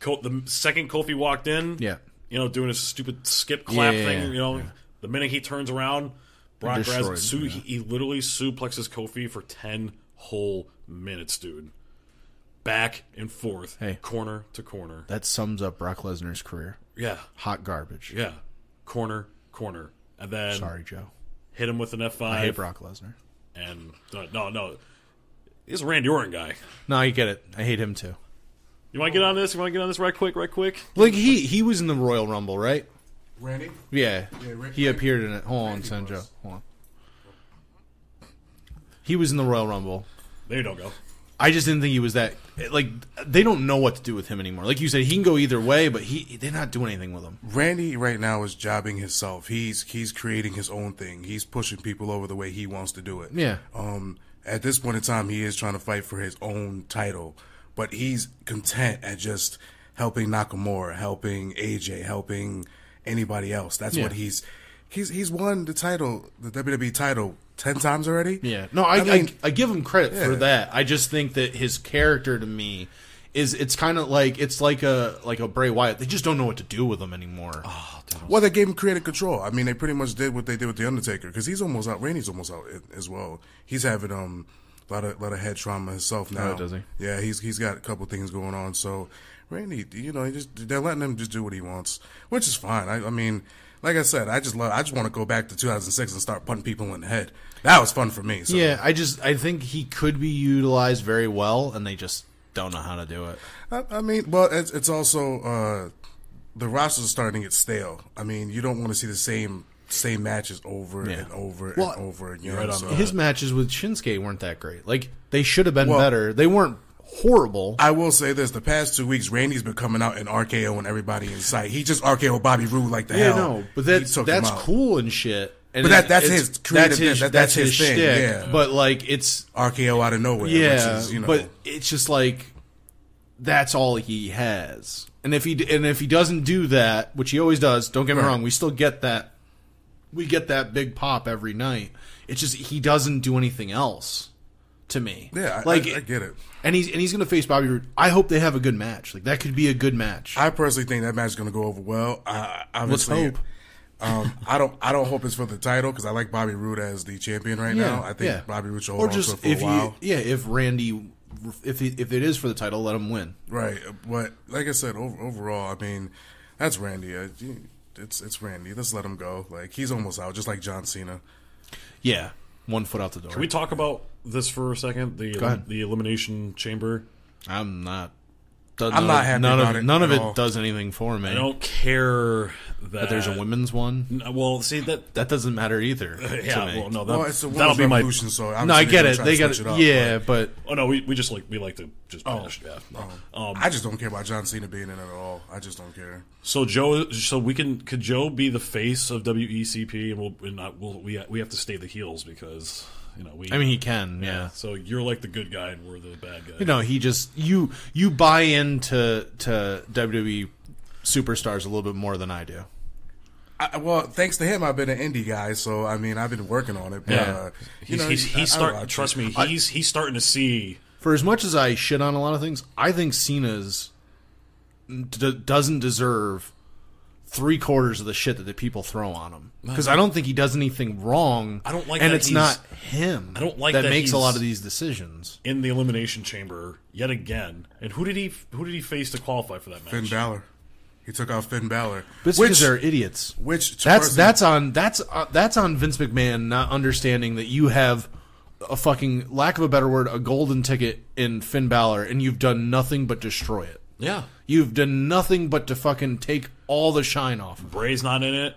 B: the second Kofi walked in.
D: Yeah.
B: you know, doing his stupid skip clap
D: Yeah, yeah,
B: thing. you know, the minute he turns around, Brock
D: Destroyed
B: Lesnar,
D: him, yeah.
B: he, he literally suplexes Kofi for ten whole minutes, dude. Back and forth,
D: Hey.
B: corner to corner.
D: that sums up Brock Lesnar's career.
B: Yeah,
D: Hot garbage.
B: yeah, corner, corner, and then
D: Sorry, Joe.
B: hit him with an F
D: I
B: five.
D: hate Brock Lesnar.
B: And no, no, no, he's a Randy Orton guy.
D: No, I get it. I hate him too.
B: You want to get on this? You want to get on this right quick, right quick?
D: Like he he was in the Royal Rumble, right?
F: Randy.
D: Yeah,
F: Yeah, Rick-
D: he
F: Rick-
D: appeared in it. Hold on,
F: Randy
D: Senjo.
F: was.
D: Hold on. He was in the Royal Rumble.
B: There you don't go.
D: I just didn't think he was that. Like they don't know what to do with him anymore. Like you said, he can go either way, but he they're not doing anything with him.
F: Randy right now is jobbing himself. He's he's creating his own thing. He's pushing people over the way he wants to do it.
D: Yeah.
F: Um. At this point in time, he is trying to fight for his own title, but he's content at just helping Nakamura, helping AJ, helping anybody else. That's what he's he's he's won the title, the WWE title, ten times already.
D: Yeah, no, I I,
F: mean,
D: I, give him credit for that. I just think that his character to me is it's kind of like it's like a like a Bray Wyatt. They just don't know what to do with him anymore.
F: Well, they gave him creative control. I mean, they pretty much did what they did with the Undertaker because he's almost out. Randy's almost out as well. He's having um a lot of lot of head trauma himself now.
D: Oh, does he?
F: Yeah, he's he's got a couple things going on. So Randy, you know, he just they're letting him just do what he wants, which is fine. I, I mean, like I said, I just love. I just want to go back to 2006 and start punting people in the head. That was fun for me. So.
D: Yeah, I just I think he could be utilized very well, and they just don't know how to do it.
F: I, I mean, well, it's, it's also uh, the rosters are starting to get stale. I mean, you don't want to see the same same matches over
D: Yeah.
F: and over
D: Well,
F: and over again.
B: right on
F: so.
D: His matches with Shinsuke weren't that great. Like they should have been
F: Well-
D: better. They weren't horrible.
F: I will say this: the past two weeks, Randy's been coming out and RKO and everybody in sight. He just RKO Bobby Roode like the
D: yeah,
F: hell.
D: no, but that's that's cool and shit. And
F: But that- that's his creative-
D: That's his,
F: that- that's his thing,
D: shtick.
F: yeah.
D: But like it's
F: RKO out of nowhere.
D: yeah,
F: is, you know,
D: but it's just like that's all he has. And if he and if he doesn't do that, which he always does, don't get me
F: Right.
D: wrong, we still get that. We get that big pop every night. It's just he doesn't do anything else to me.
F: yeah,
D: like
F: I, I get it.
D: and he's and he's gonna face Bobby Roode. I hope they have a good match. Like that could be a good match.
F: I personally think that match is going to go over well. I, obviously,
D: hope.
F: Um, I don't. I don't hope it's for the title because I like Bobby Roode as the champion right now. I think
D: yeah.
F: Bobby Roode should
D: or
F: hold on to
D: just
F: it for
D: if
F: a while.
D: you yeah if Randy if he, if it is for the title, let him win.
F: Right, but like I said, over, overall, I mean, that's Randy. Uh, It's it's Randy. Let's let him go. Like he's almost out, just like John Cena.
D: Yeah, one foot out the door.
B: Can we talk about this for a second? The
D: Go ahead.
B: the elimination chamber.
D: I'm not. does-
F: I'm not happy
D: none
F: about
D: of
F: it
D: none of
F: at
D: it
F: all.
D: does anything for me.
B: I don't care that
D: But there's a women's one.
B: Well, see that.
D: That doesn't matter either.
B: Yeah,
D: to me.
B: well, no, that,
F: Well, it's a
B: that'll
F: women's
B: be my.
F: revolution, so
D: no, I get
F: they're
D: it.
F: gonna
D: They
F: try
D: got
F: to
D: it.
F: up,
D: Yeah,
F: but-
D: but
B: Oh no, we, we just like we like to just bash. Yeah. Um,
F: I just don't care about John Cena being in it at all. I just don't care.
B: So Joe, so we can could Joe be the face of WECP, and we'll and not, we'll we we have to stay the heels because you know we.
D: I mean, he can. Yeah.
B: So you're like the good guy, and we're the bad guy.
D: You know, he just you you buy into to WWE superstars a little bit more than I do.
F: I, well, thanks to him, I've been an indie guy, so I mean, I've been working on it. But,
D: Yeah.
F: uh, you
B: he's
F: know,
B: he's, he's
F: I don't
B: starting.
F: know,
B: Trust me, he's he's starting to see.
D: For as much as I shit on a lot of things, I think Cena's d- doesn't deserve three quarters of the shit that the people throw on him because I don't think he does anything wrong.
B: I don't like
D: and
B: that
D: it's
B: he's-
D: not him.
B: I don't like
D: that,
B: that
D: makes a
B: he's-
D: lot of these decisions.
B: in the elimination chamber yet again. And who did he who did he face to qualify for that match?
F: Finn Balor. He took out Finn Balor,
D: But it's
F: which
D: because they're idiots.
F: which
D: That's
F: person-
D: that's on that's uh, that's on Vince McMahon not understanding that you have a fucking lack of a better word a golden ticket in Finn Balor and you've done nothing but destroy it.
B: Yeah,
D: You've done nothing but to fucking take all the shine off. of it.
B: Bray's not in it.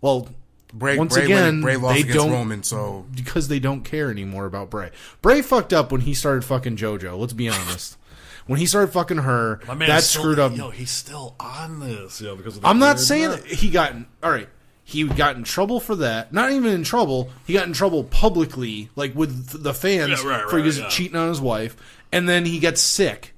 D: Well,
F: Bray,
D: once
F: Bray,
D: again,
F: Bray lost
D: they
F: against
D: don't
F: Roman, so
D: because they don't care anymore about Bray. Bray fucked up when he started fucking JoJo. Let's be honest. when he started fucking her,
B: My man
D: that
B: is still-
D: screwed up.
B: Yo, he's still on this. You know, because of the
D: I'm not saying that he got in- all right. He got in trouble for that. Not even in trouble. He got in trouble publicly, like with the fans,
B: Yeah, right,
D: for
B: right, yeah.
D: cheating on his wife, and then he gets sick.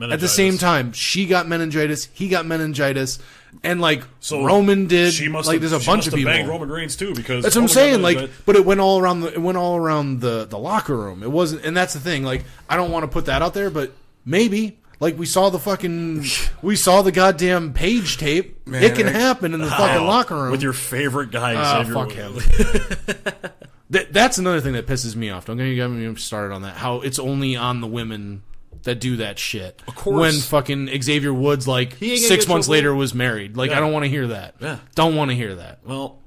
D: At the same time, she got meningitis. He got meningitis, and like
B: So
D: Roman did.
B: She must
D: like
B: have,
D: there's a bunch of
B: have
D: people.
B: banged Roman Reigns too because
D: That's what I'm saying. Like,
B: meningitis.
D: but it went all around the it went all around the the locker room. It wasn't, and that's the thing. Like, I don't want to put that out there, but maybe. Like we saw the fucking, we saw the goddamn Paige tape.
F: Man,
D: it can
F: I-
D: happen in the fucking locker room.
B: with your favorite guy.
D: Ah,
B: Xavier
D: fuck him. That, that's another thing that pisses me off. Don't get me started on that. How it's only on the women that do that shit. Of
B: course.
D: When fucking Xavier Woods, like six months later, was married. Like
B: Yeah.
D: I don't want to hear that.
B: Yeah.
D: Don't want to hear that.
B: Well,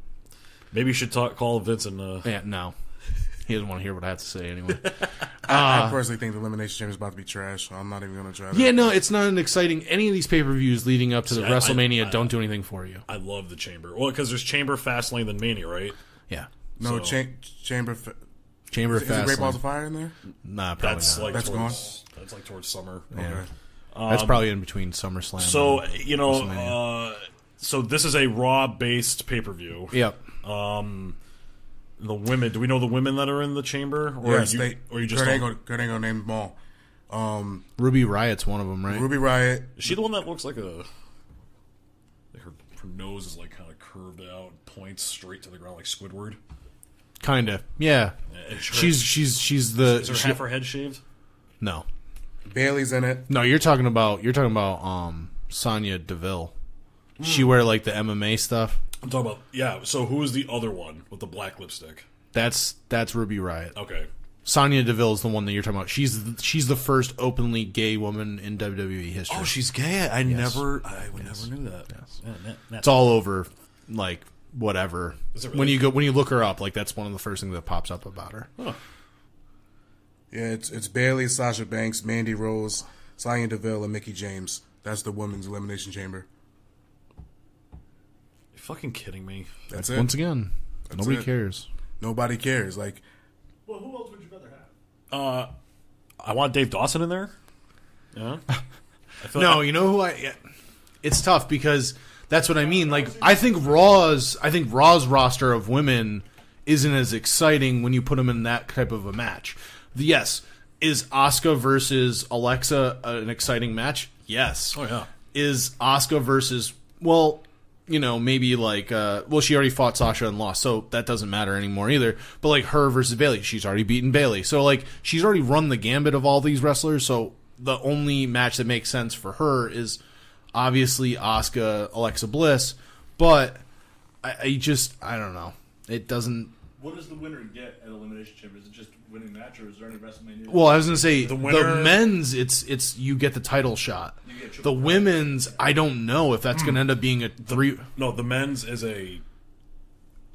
B: maybe you should talk, call Vincent. and uh,
D: Yeah, no. he doesn't want to hear what I have to say anyway.
F: I personally think the elimination chamber is about to be trash. So I'm not even gonna try. To,
D: yeah, no, it's not an exciting. Any of these pay per views leading up to the
B: See, I- I-
D: WrestleMania
B: I-
D: don't do anything for you.
B: I love the chamber. Well, because there's chamber, Fastlane, then Mania, right?
D: Yeah,
F: no
B: so-
F: cha- chamber. Fa-
D: Chamber
F: is,
D: of
F: is
D: Fast.
F: Great Balls of Fire in there?
D: Nah, probably
B: That's
D: not.
B: like
F: That's
B: towards, That's like towards summer.
D: Yeah. That's probably in between SummerSlam.
B: So
D: and
B: you know, uh, so this is a Raw based pay per view.
D: yep.
B: The women. Do we know the women that are in the chamber, or
F: yes,
B: you,
F: they.
B: or you just
F: Kurt
B: don't-
F: Angle. Kurt Angle named them all. Um,
D: Ruby Riott's one of them, right?
F: Ruby Riott.
B: Is she the one that looks like a? Like her, her nose is like kind of curved out, points straight to the ground like Squidward.
D: Kind of. Yeah. She's she's she's the
B: is her
D: she-
B: half her head shaved?
D: no
F: Bayley's in it.
D: no. You're talking about you're talking about um Sonya Deville. She wear like the MMA stuff.
B: I'm talking about yeah. So who is the other one with the black lipstick?
D: That's that's Ruby Riott.
B: Okay,
D: Sonya Deville is the one that you're talking about. She's the, she's the first openly gay woman in WWE history.
B: Oh, she's gay. I never, I never knew that. Yeah, that- that-
D: it's all over like whatever.
B: Is it
D: When you go when you look her up, like that's one of the first things that pops up about her.
F: Yeah, it's it's Bayley, Sasha Banks, Mandy Rose, Sonya Deville, and Mickie James. That's the women's elimination chamber.
B: You're fucking kidding me?
F: That's it.
D: Once again, nobody
F: it.
D: cares.
F: Nobody cares. Like
C: Well, who else would you rather have?
B: Uh, I want Dave Dawson in there. Yeah. I feel
D: No,
B: like-
D: you know who I. yeah. It's tough because that's what I mean. Like, I think Raw's, I think Raw's roster of women isn't as exciting when you put them in that type of a match. The- Yes, is Asuka versus Alexa an exciting match? Yes.
B: Oh yeah.
D: Is Asuka versus well, you know, maybe like uh well she already fought Sasha and lost, so that doesn't matter anymore either. But like her versus Bayley, she's already beaten Bayley. So like she's already run the gambit of all these wrestlers, so the only match that makes sense for her is obviously Asuka Alexa Bliss, but I, I just I don't know. It doesn't
C: What does the winner get at Elimination Chamber? Is it just winning match, or is there any WrestleMania?
D: Well, I was gonna say the,
B: winner- the
D: men's, it's it's you get the title shot.
C: You get
D: The women's, I don't know if that's gonna hmm. end up being a three.
B: No, the men's is a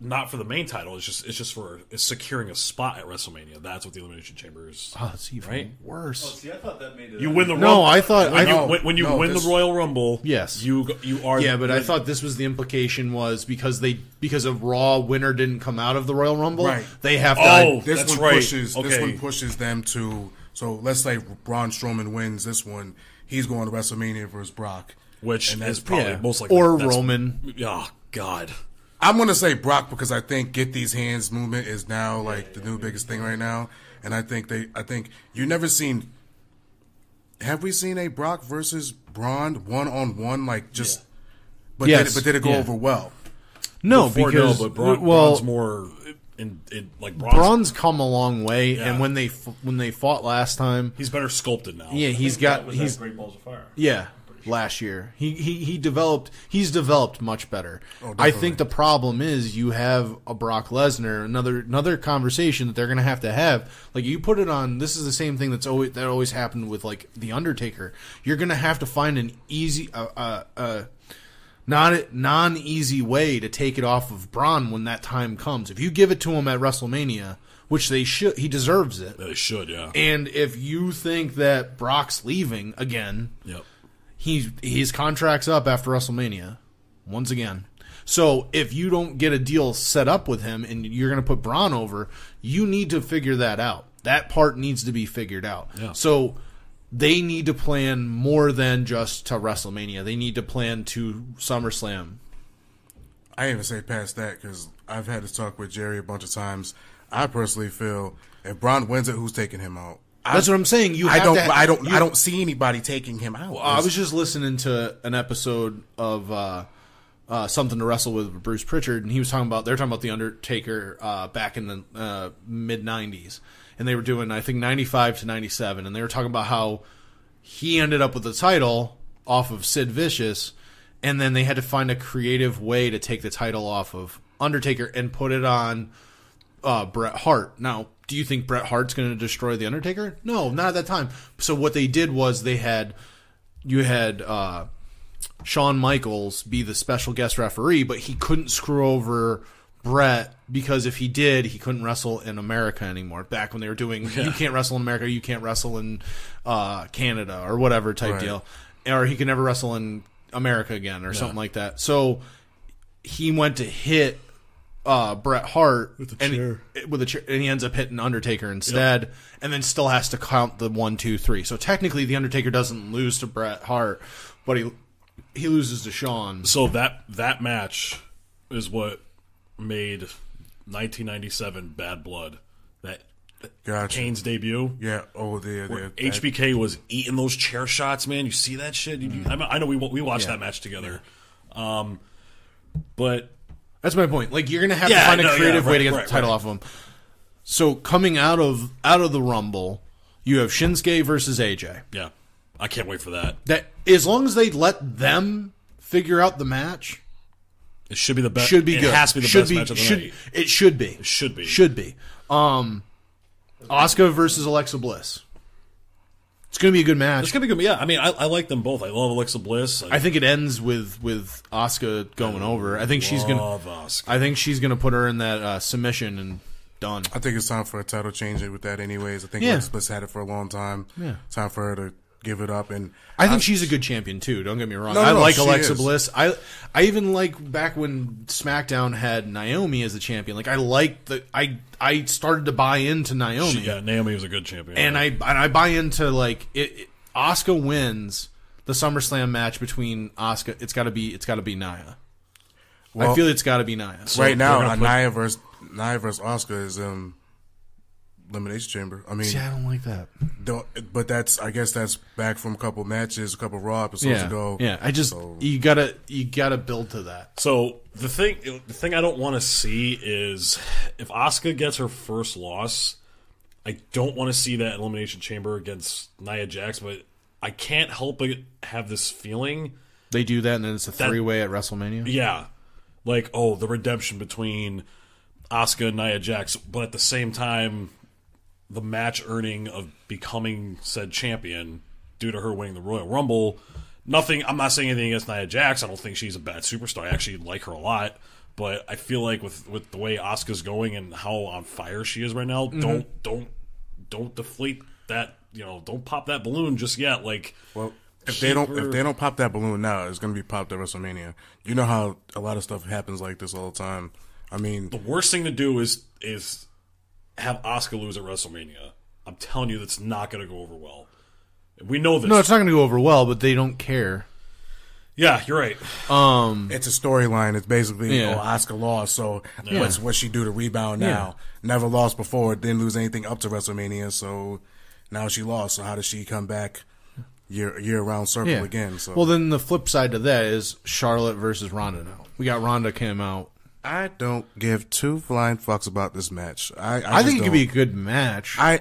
B: not for the main title. It's just it's just for it's securing a spot at WrestleMania. That's what the elimination chamber is.
D: Oh, it's even
B: Right?
D: worse.
C: Oh, see, I thought that made it.
B: You win the
D: No,
B: Rumble.
D: I thought
B: when
D: I
B: you when, when you
F: no,
B: win
F: this-
B: the Royal Rumble.
D: Yes.
B: you you are.
D: yeah, but I thought this was the implication was because they because a Raw winner didn't come out of the Royal Rumble,
F: Right.
D: They have to.
B: Oh,
F: this
B: That's
F: one
B: right.
F: pushes this one pushes them to so let's say Braun Strowman wins this one, he's going to WrestleMania versus Brock.
B: which
F: And
B: is probably
D: yeah.
B: most likely
D: or
B: that's-
D: Roman.
B: Oh God.
F: I'm gonna say Brock because I think get these hands movement is now like the new biggest thing right now, and I think they I think you never seen. Have we seen a Brock versus Braun one on one like just? But did it, but did it go
D: yeah.
F: over well?
D: No,
B: Before,
D: because
B: no, but Braun,
D: well,
B: Braun's more in, in like Braun's,
D: Braun's come a long way,
B: Yeah.
D: and when they f- when they fought last time,
B: he's better sculpted now.
D: yeah, he's got
C: was
D: he's
C: that Great Balls of Fire.
D: Yeah, last year he, he he developed he's developed much better. I think the problem is you have a Brock Lesnar another another conversation that they're going to have to have. Like you put it on this is the same thing that's always that always happened with like the Undertaker. You're going to have to find an easy uh, uh, uh not non easy way to take it off of Braun when that time comes. If you give it to him at WrestleMania, which they should, he deserves it.
B: they should. Yeah.
D: And if you think that Brock's leaving again,
B: Yep.
D: He's his contract's up after WrestleMania once again. So if you don't get a deal set up with him and you're going to put Braun over, you need to figure that out. That part needs to be figured out.
B: Yeah.
D: So they need to plan more than just to WrestleMania. They need to plan to SummerSlam.
F: I even say past that because I've had to talk with Jerry a bunch of times. I personally feel if Braun wins it, who's taking him out?
D: That's what I'm saying. You
F: I
D: have
F: don't.
D: to-
F: I don't.
D: you-
F: I don't see anybody taking him out.
D: I was just listening to an episode of uh, uh, something to wrestle with Bruce Pritchard, and he was talking about they're talking about the Undertaker uh, back in the uh, mid '90s, and they were doing I think '95 to '97, and they were talking about how he ended up with the title off of Sid Vicious, and then they had to find a creative way to take the title off of Undertaker and put it on uh, Bret Hart. Now, do you think Bret Hart's going to destroy the Undertaker? No, not at that time. So what they did was they had you had uh, Shawn Michaels be the special guest referee, but he couldn't screw over Bret because if he did, he couldn't wrestle in America anymore. Back when they were doing, you can't wrestle in America, you can't wrestle in uh, Canada or whatever type
F: Right.
D: deal, or he could never wrestle in America again or something like that. So he went to hit uh, Bret Hart with
B: a
D: and
B: chair.
D: He, with a chair, and he ends up hitting Undertaker instead, and then still has to count the one, two, three. So technically, the Undertaker doesn't lose to Bret Hart, but he he loses to Shawn.
B: So that that match is what made 1997 Badd Blood. That
F: Gotcha.
B: Kane's debut.
F: Yeah. Oh, the,
B: where
F: the
B: HBK was eating those chair shots, man. You see that shit? You-
F: Mm.
B: I, mean, I know we we watched that match together, um, but
D: That's my point. Like you're gonna have
B: Yeah,
D: to find
B: no,
D: a
B: yeah,
D: creative way to get
B: right,
D: the title
B: right.
D: off of him. So coming out of out of the Rumble, you have Shinsuke versus AJ.
B: yeah, I can't wait for that.
D: That as long as they let them figure out the match,
B: It should be the best.
D: should be
B: it
D: good.
B: has to be the
D: should
B: best
D: be,
B: match of the
D: should,
B: night.
D: It should be. It
B: should be.
D: Should be. Um, Asuka versus Alexa Bliss. It's gonna be a good match.
B: It's gonna be good. Yeah, I mean, I, I like them both. I love Alexa Bliss. I,
D: I think it ends with with Asuka going over. I think she's gonna.
B: love Asuka.
D: I think she's gonna put her in that uh, submission and done.
F: I think it's time for a title change with that, anyways. I think
D: Yeah.
F: Alexa Bliss had it for a long time.
D: Yeah.
F: Time for her to give it up. And
D: I think she's a good champion too. Don't get me wrong.
F: No,
D: I
F: no,
D: like
F: she
D: Alexa
F: is.
D: Bliss. I I even like back when SmackDown had Naomi as the champion. Like I like the I I started to buy into Naomi,
B: yeah, Naomi was a good champion.
D: and I and I buy into like it. it Asuka wins the SummerSlam match between Asuka. It's got to be it's got to be Nia. I feel it's got to be Nia.
F: right now, uh,
B: put-
F: Nia versus Nia versus Asuka is um elimination chamber. I mean,
D: See, I don't like that.
F: don't, but that's I guess that's back from a couple matches, a couple Raw episodes
D: Yeah,
F: ago.
D: yeah. I just
F: So-
D: you gotta you gotta build to that.
B: So the thing, the thing I don't want to see is if Asuka gets her first loss, I don't want to see that elimination chamber against Nia Jax. But I can't help but have this feeling,
D: They do that, and then it's a three way at WrestleMania.
B: yeah, like oh, the redemption between Asuka and Nia Jax, but at the same time, the match earning of becoming said champion due to her winning the Royal Rumble. Nothing. I'm not saying anything against Nia Jax. I don't think she's a bad superstar. I actually like her a lot. But I feel like with with the way Asuka's going and how on fire she is right now, mm-hmm. don't don't don't deflate that. You know, don't pop that balloon just yet. Like,
F: Well, if they don't
B: her-
F: if they don't pop that balloon now, it's gonna be popped at WrestleMania. You know how a lot of stuff happens like this all the time. I mean,
B: the worst thing to do is is have Asuka lose at WrestleMania. I'm telling you, that's not going to go over well. We know this.
D: No, it's not going to go over well, but they don't care.
B: yeah, you're right.
D: Um,
F: it's a storyline. It's basically
D: Yeah.
F: oh, Asuka lost, so what's what she do to rebound now? Never lost before, didn't lose anything up to WrestleMania, so now she lost. So how does she come back year year round circle
D: yeah.
F: again? So
D: Well, then the flip side to that is Charlotte versus Ronda. Now we got Ronda came out.
F: I don't give two flying fucks about this match. I I,
D: I, think it could be a good match.
F: I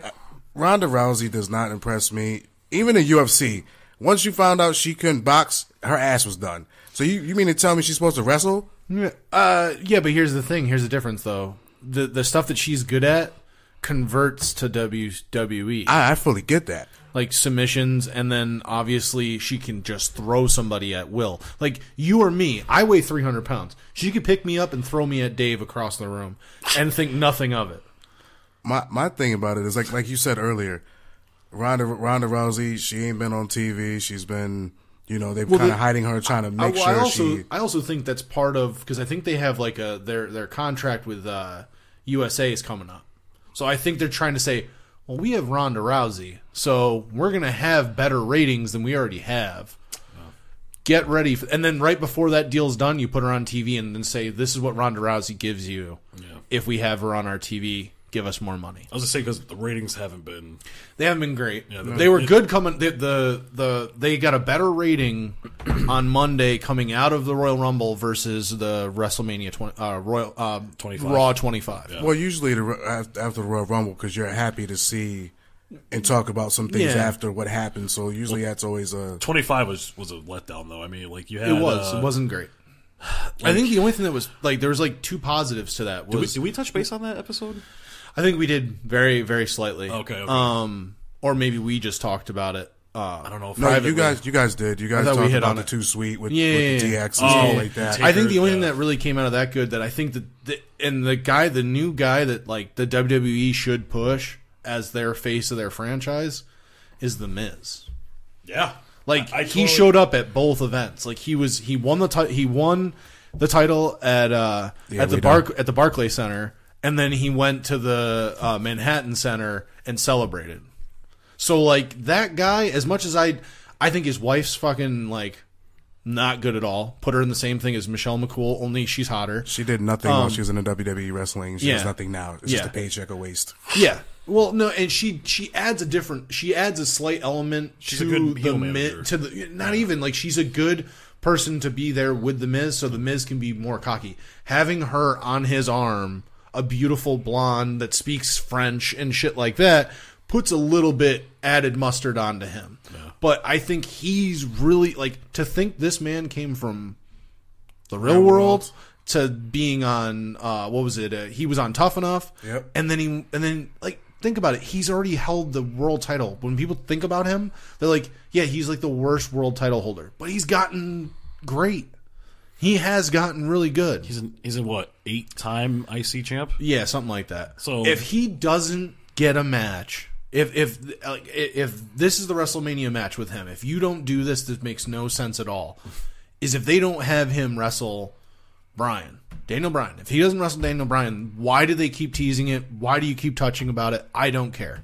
F: Ronda Rousey does not impress me. Even in UFC, once you found out she couldn't box, her ass was done. So you you mean to tell me she's supposed to wrestle?
D: Uh, yeah, but here's the thing. Here's the difference, though. The the stuff that she's good at converts to WWE,
F: I, I fully get that.
D: Like submissions, and then obviously she can just throw somebody at will. Like you or me, I weigh 300 pounds. She could pick me up and throw me at Dave across the room, and think nothing of it.
F: my my thing about it is like like you said earlier, Ronda Ronda Rousey, she ain't been on TV. She's been you know they've
D: Well,
F: kind of
D: the-
F: hiding her, trying to
D: I,
F: make
D: well, I
F: sure
D: also
F: she.
D: I also think that's part of because I think they have like a their their contract with uh, USA is coming up, so I think they're trying to say, well, we have Ronda Rousey, so we're gonna have better ratings than we already have. Get ready, for, and then right before that deal's done, you put her on TV and then say, "This is what Ronda Rousey gives you if we have her on our TV. Give us more money."
B: I was gonna say because the ratings haven't been.
D: They haven't been great.
B: Yeah,
D: they
B: the-
D: were good coming. The, the the they got a better rating on Monday coming out of the Royal Rumble versus the WrestleMania twenty uh, Royal uh,
B: 25.
D: Raw twenty five.
F: well, usually the, after, after the Royal Rumble because you're happy to see and talk about some things
D: Yeah.
F: after what happened. So usually that's always a.
B: 25 was was a letdown though. I mean, like you had.
D: It was.
B: uh,
D: it wasn't great. I think the only thing that was like there was like two positives to that
B: Did we,
D: was
B: did we touch base on that episode?
D: I think we did very very slightly.
B: Okay, okay.
D: Um, or maybe we just talked about it. Uh,
B: I don't know if
F: No,
D: Privately.
F: you guys, you guys did. You guys
D: thought we
F: talked
D: hit
F: about
D: on
F: the
D: it.
F: too sweet with,
D: Yeah,
F: with the
D: yeah, yeah.
F: DX and
B: Oh,
F: stuff like that.
B: Taker,
D: I think the only thing that really came out of that good that I think that the, and the guy, the new guy that like the WWE should push as their face of their franchise is the Miz.
B: yeah.
D: Like
B: I- I
D: he
B: totally-
D: showed up at both events. Like he was he won the ti- he won the title at uh
F: Yeah,
D: at the
F: we
D: Bark at the Barclay Center and then he went to the uh, Manhattan Center and celebrated. So like that guy as much as I I think his wife's fucking like not good at all. Put her in the same thing as Michelle McCool only she's hotter.
F: She did nothing while she was in the WWE wrestling. She does
D: Um,
F: nothing now. It's
D: Yeah.
F: just a paycheck a waste.
D: Yeah. Well, no, and she she adds a different she adds a slight element
B: She's a
D: to
B: good
D: the
B: heel
D: Mi-
B: manager.
D: to the not even like she's a good person to be there with the Miz, so the Miz can be more cocky. Having her on his arm, a beautiful blonde that speaks French and shit like that, puts a little bit added mustard onto him. But I think he's really like to think this man came from the real world to being on uh what was it uh, he was on tough enough.
F: Yep.
D: and then he and then like think about it. He's already held the world title. When people think about him they're like yeah he's like the worst world title holder. But he's gotten great he has gotten really good
B: He's in, he's in what eight time IC champ.
D: yeah something like that
B: So-
D: if he doesn't get a match if if like, if this is the WrestleMania match with him if you don't do this this makes no sense at all is if they don't have him wrestle Brian Daniel Bryan. If he doesn't wrestle Daniel Bryan, why do they keep teasing it? Why do you keep touching about it? I don't care.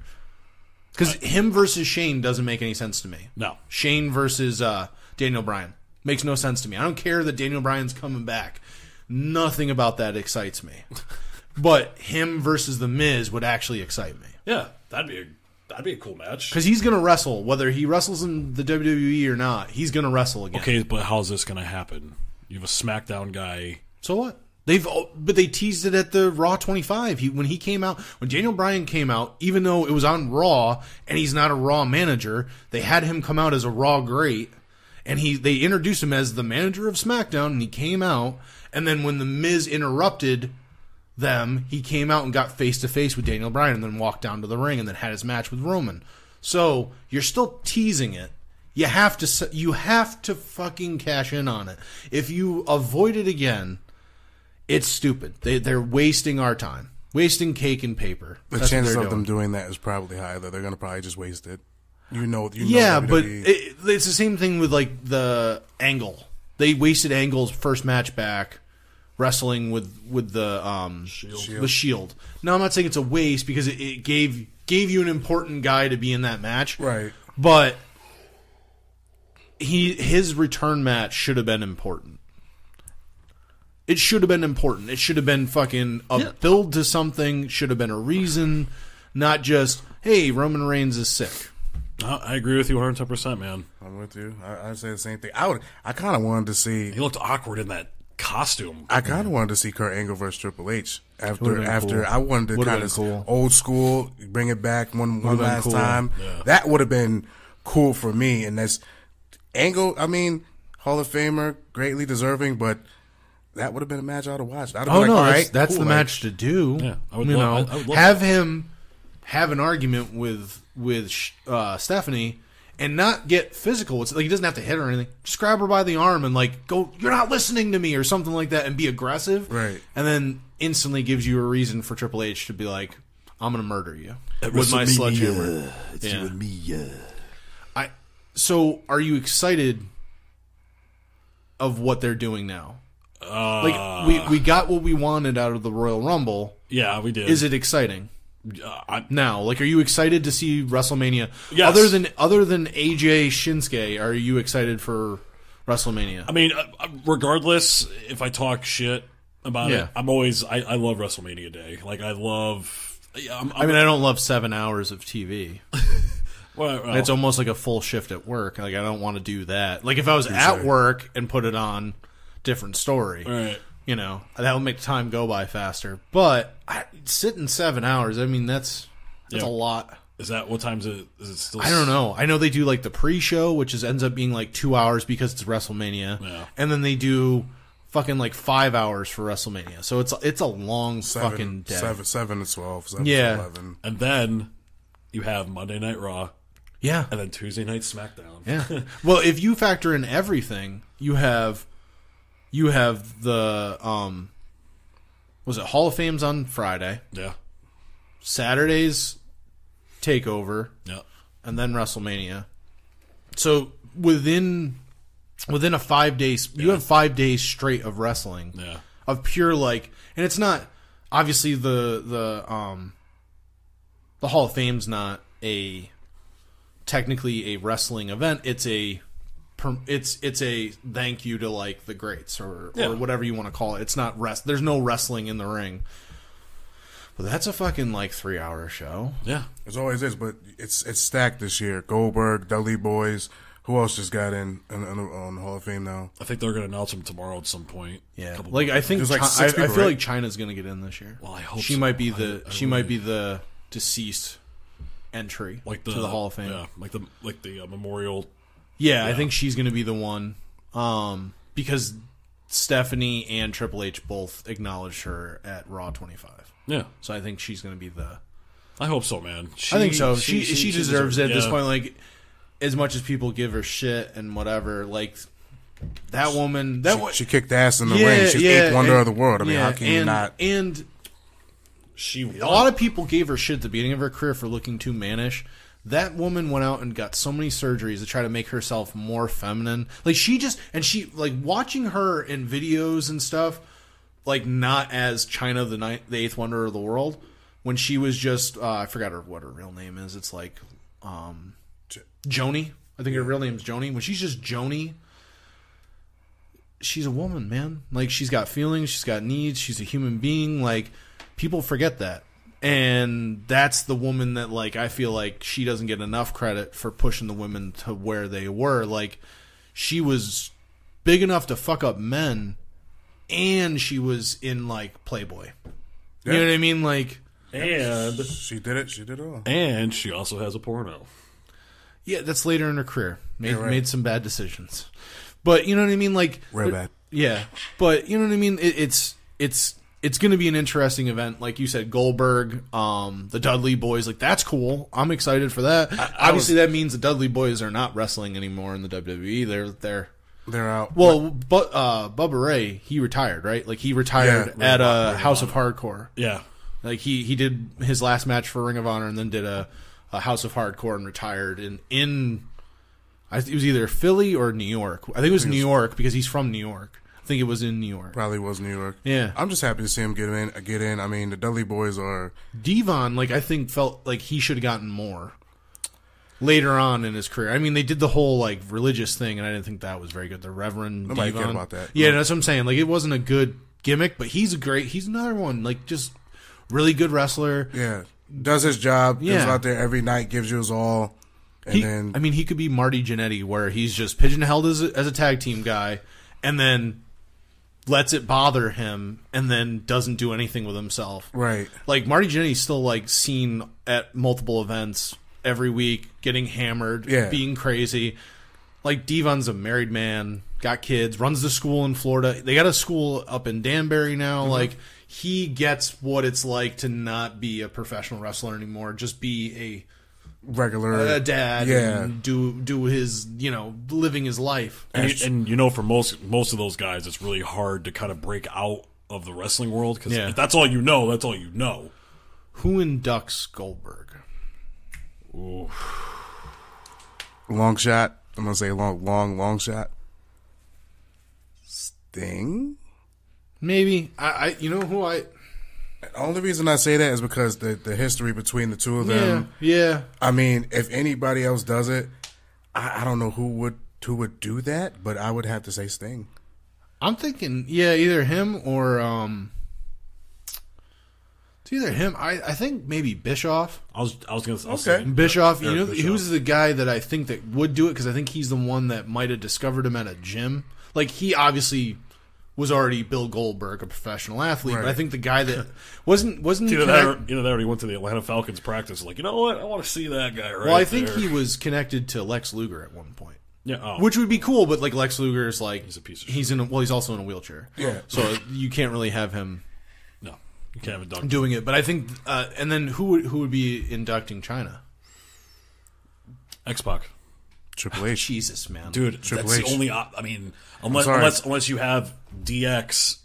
D: Because him versus Shane doesn't make any sense to me.
B: No.
D: Shane versus uh, Daniel Bryan makes no sense to me. I don't care that Daniel Bryan's coming back. Nothing about that excites me. but him versus The Miz would actually excite me.
B: Yeah, that'd be a that'd be a cool match.
D: Because he's going to wrestle. Whether he wrestles in the WWE or not, he's going to wrestle again.
B: Okay, but how's this gonna happen? You have a SmackDown guy.
D: So what? They've but they teased it at the Raw 25. He when he came out when Daniel Bryan came out, even though it was on Raw and he's not a Raw manager, they had him come out as a Raw great, and he they introduced him as the manager of SmackDown, and he came out, and then when the Miz interrupted them, he came out and got face to face with Daniel Bryan, and then walked down to the ring, and then had his match with Roman. So you're still teasing it. You have to you have to fucking cash in on it. If you avoid it again, it's stupid. They they're wasting our time, wasting cake and paper.
F: The
D: That's
F: chances of them
D: doing.
F: doing that is probably high. Though they're gonna probably just waste it. You know, you
D: Yeah,
F: know
D: but it, it's the same thing with like the Angle. They wasted Angle's first match back wrestling with with the um the Shield. Now I'm not saying it's a waste because it, it gave gave you an important guy to be in that match,
F: right.
D: But he his return match should have been important. It should have been important. It should have been fucking a build to something. Should have been a reason, not just hey Roman Reigns is sick.
B: I agree with you 110, percent man.
F: I'm with you. I, I say the same thing. I would. I kind of wanted to see.
B: He looked awkward in that costume.
F: I kind of wanted to see Kurt Angle versus Triple H after after
D: cool.
F: I wanted to kind of
D: cool.
F: old school, bring it back one one last
D: cool.
F: time. That would have been cool for me. And that's Angle. I mean, Hall of Famer, greatly deserving, but that would have been a match I'd have watched. I'd have
D: Oh
F: been
D: no,
F: like, all
D: that's,
F: right,
D: that's
F: cool,
D: the
F: like,
D: match to do.
B: Yeah, I would
D: you
B: love-
D: know,
B: I- I would love
D: have
B: that.
D: him have an argument with with uh, Stephanie and not get physical. It's like he doesn't have to hit her or anything. Just grab her by the arm and like go. You're not listening to me or something like that, and be aggressive.
F: Right.
D: And then instantly gives you a reason for Triple H to be like, "I'm going to murder you
B: At
D: with my sledgehammer."
B: It's
D: Yeah.
B: you and me. Yeah.
D: I. So, are you excited of what they're doing now?
B: Uh,
D: Like we we got what we wanted out of the Royal Rumble.
B: yeah, we did.
D: Is it exciting?
B: Uh,
D: now? Like, are you excited to see WrestleMania?
B: Yes.
D: Other than other than AJ Shinsuke, are you excited for WrestleMania?
B: I mean, uh, uh, regardless, if I talk shit about
D: Yeah.
B: it, I'm always I, I love WrestleMania Day. Like I love. yeah, I'm,
D: I mean, I don't love seven hours of TV.
B: well, well,
D: It's almost like a full shift at work. Like, I don't want to do that. Like, if I was at work and put it on, different story.
B: right.
D: You know, that would make time go by faster. But I, sitting seven hours, I mean, that's that's
B: Yeah.
D: a lot.
B: Is that what times is it? Is it still?
D: I don't know. I know they do like the pre-show, which is ends up being like two hours because it's WrestleMania,
B: Yeah.
D: and then they do fucking like five hours for WrestleMania. So it's it's a long
F: seven,
D: fucking day.
F: seven, seven to twelve, seven
D: Yeah.
F: to eleven.
B: And then you have Monday Night Raw,
D: Yeah.
B: and then Tuesday night SmackDown.
D: Yeah. well, if you factor in everything, you have you have the um was it Hall of Fame's on Friday,
B: yeah,
D: Saturday's takeover,
B: yeah.
D: and then WrestleMania. So within within a 5 days you have 5 days straight of wrestling.
B: Yeah.
D: Of pure like and it's not obviously the the um the Hall of Fame's not a technically a wrestling event. It's a it's it's a thank you to like the greats or
B: Yeah.
D: or whatever you want to call it. It's not rest. There's no wrestling in the ring. But that's a fucking like three hour show.
B: Yeah.
F: It always is, but it's it's stacked this year. Goldberg, Dudley Boys. Who else just got in on, on, on the Hall of Fame now?
B: I think they're going to announce him tomorrow at some point.
D: Yeah,
B: Couple-
D: like I think
F: There's like
D: Chi-
F: six
D: I, I feel
F: right?
D: like Chyna's gonna get in this year.
B: Well, I hope
D: she
B: so.
D: might be the
B: I
D: she might be the deceased entry
B: like the
D: to the Hall of Fame.
B: Yeah, like the like the uh, memorial.
D: Yeah, I think she's going to be the one um, because Stephanie and Triple H both acknowledged her at Raw 25.
B: Yeah,
D: So I think she's going to be the.
B: I hope so, man. She,
D: I think so. She she, deserves it at this point. Like as much as people give her shit and whatever, like that woman. That wa-
F: She kicked ass in the
D: yeah,
F: ring. She's
D: yeah,
F: eighth wonder
D: and-
F: of the world. I mean,
D: yeah,
F: how can
D: and,
F: you not?
D: And
B: She
D: a lot of people gave her shit at the beginning of her career for looking too mannish. That woman went out and got so many surgeries to try to make herself more feminine. Like she just and she like watching her in videos and stuff, like not as Chyna the ninth, the eighth wonder of the world. When she was just uh, I forgot her what her real name is. It's like um, Joanie. I think her real name's Joanie. When she's just Joanie, she's a woman, man. Like she's got feelings, she's got needs, she's a human being. Like people forget that. And that's the woman that like I feel like she doesn't get enough credit for pushing the women to where they were. Like she was big enough to fuck up men and she was in like Playboy. You know what I mean? Like
B: and
F: She did it. She did it all.
B: and she also has a porno.
D: Yeah, that's later in her career. Made
F: Yeah, right.
D: made some bad decisions, but you know what I mean. Like
F: Real bad.
D: Yeah, but you know what I mean. It, it's it's it's going to be an interesting event, like you said. Goldberg, um, the Dudley Boys, like that's cool. I'm excited for that. Obviously, that means the Dudley Boys are not wrestling anymore in the WWE. They're they're
F: They're out.
D: well, but uh, Bubba Ray, he retired, right? Like he retired
F: Yeah,
D: at a
F: Honor.
D: House of Hardcore.
B: Yeah,
D: Like he he did his last match for Ring of Honor and then did a, a House of Hardcore and retired And in I it was either Philly or New York. I think it was New York because he's from New York. Think it was in New York.
F: Probably was New York.
D: Yeah.
F: I'm just happy to see him get in. Get in. I mean, the Dudley Boys are.
D: D-Von, like I think, felt like he should have gotten more later on in his career. I mean, they did the whole like religious thing, and I didn't think that was very good. The Reverend
F: Nobody D-Von. about that.
D: Yeah,
F: No.
D: that's what I'm saying. Like it wasn't a good gimmick, but he's a great. He's another one. Like just really good wrestler.
F: Yeah. Does his job. Goes
D: Yeah.
F: out there every night. Gives you his all. And
D: He,
F: then
D: I mean, he could be Marty Jannetty, where he's just pigeonholed as a, as a tag team guy, and then lets it bother him, and then doesn't do anything with himself.
F: right.
D: Like Marty Jannetty's still like seen at multiple events every week, getting hammered,
F: Yeah.
D: being crazy. Like D-Von's a married man, got kids, runs the school in Florida. They got a school up in Danbury now.
F: Mm-hmm.
D: Like he gets what it's like to not be a professional wrestler anymore, just be
F: Regular.
D: a, a dad
F: Yeah.
D: and do do his you know living his life.
B: and, you, and you know, for most most of those guys, it's really hard to kind of break out of the wrestling world because
D: Yeah.
B: if that's all you know, that's all you know.
D: Who inducts Goldberg?
F: long shot. I'm gonna say long, long, long shot. Sting.
D: Maybe I, I you know who I
F: The only reason I say that is because the the history between the two of them.
D: yeah
F: I mean, if anybody else does it, I, I don't know who would who would do that, but I would have to say Sting.
D: I'm thinking, yeah, either him or um, it's either him. I I think maybe Bischoff.
B: I was I was gonna I was
F: Okay.
B: saying-
D: Bischoff, you know,
B: Bischoff.
D: who's the guy that I think that would do it because I think he's the one that might have discovered him at a gym. Like he obviously was already Bill Goldberg, a professional athlete, but I think the guy that wasn't wasn't
B: Either that,
D: connect-
B: or, either that, or he went to the Atlanta Falcons practice. Like, you know what? I want to see that guy. Right
D: well, I think
B: there.
D: he was connected to Lex Luger at one point.
B: Yeah, oh,
D: Which would be cool, but like Lex Luger is like he's
B: a piece of
D: He's in a, well, he's also in a wheelchair.
F: Yeah.
D: so you can't really have him
B: no, you can't have a dunk.
D: doing it. But I think, uh, and then who would who would be inducting Chyna?
B: X Pac.
F: Triple H.
D: Jesus, man,
B: Dude,
F: Triple
B: that's
F: H.
B: the only. op- I mean, unless unless unless you have DX,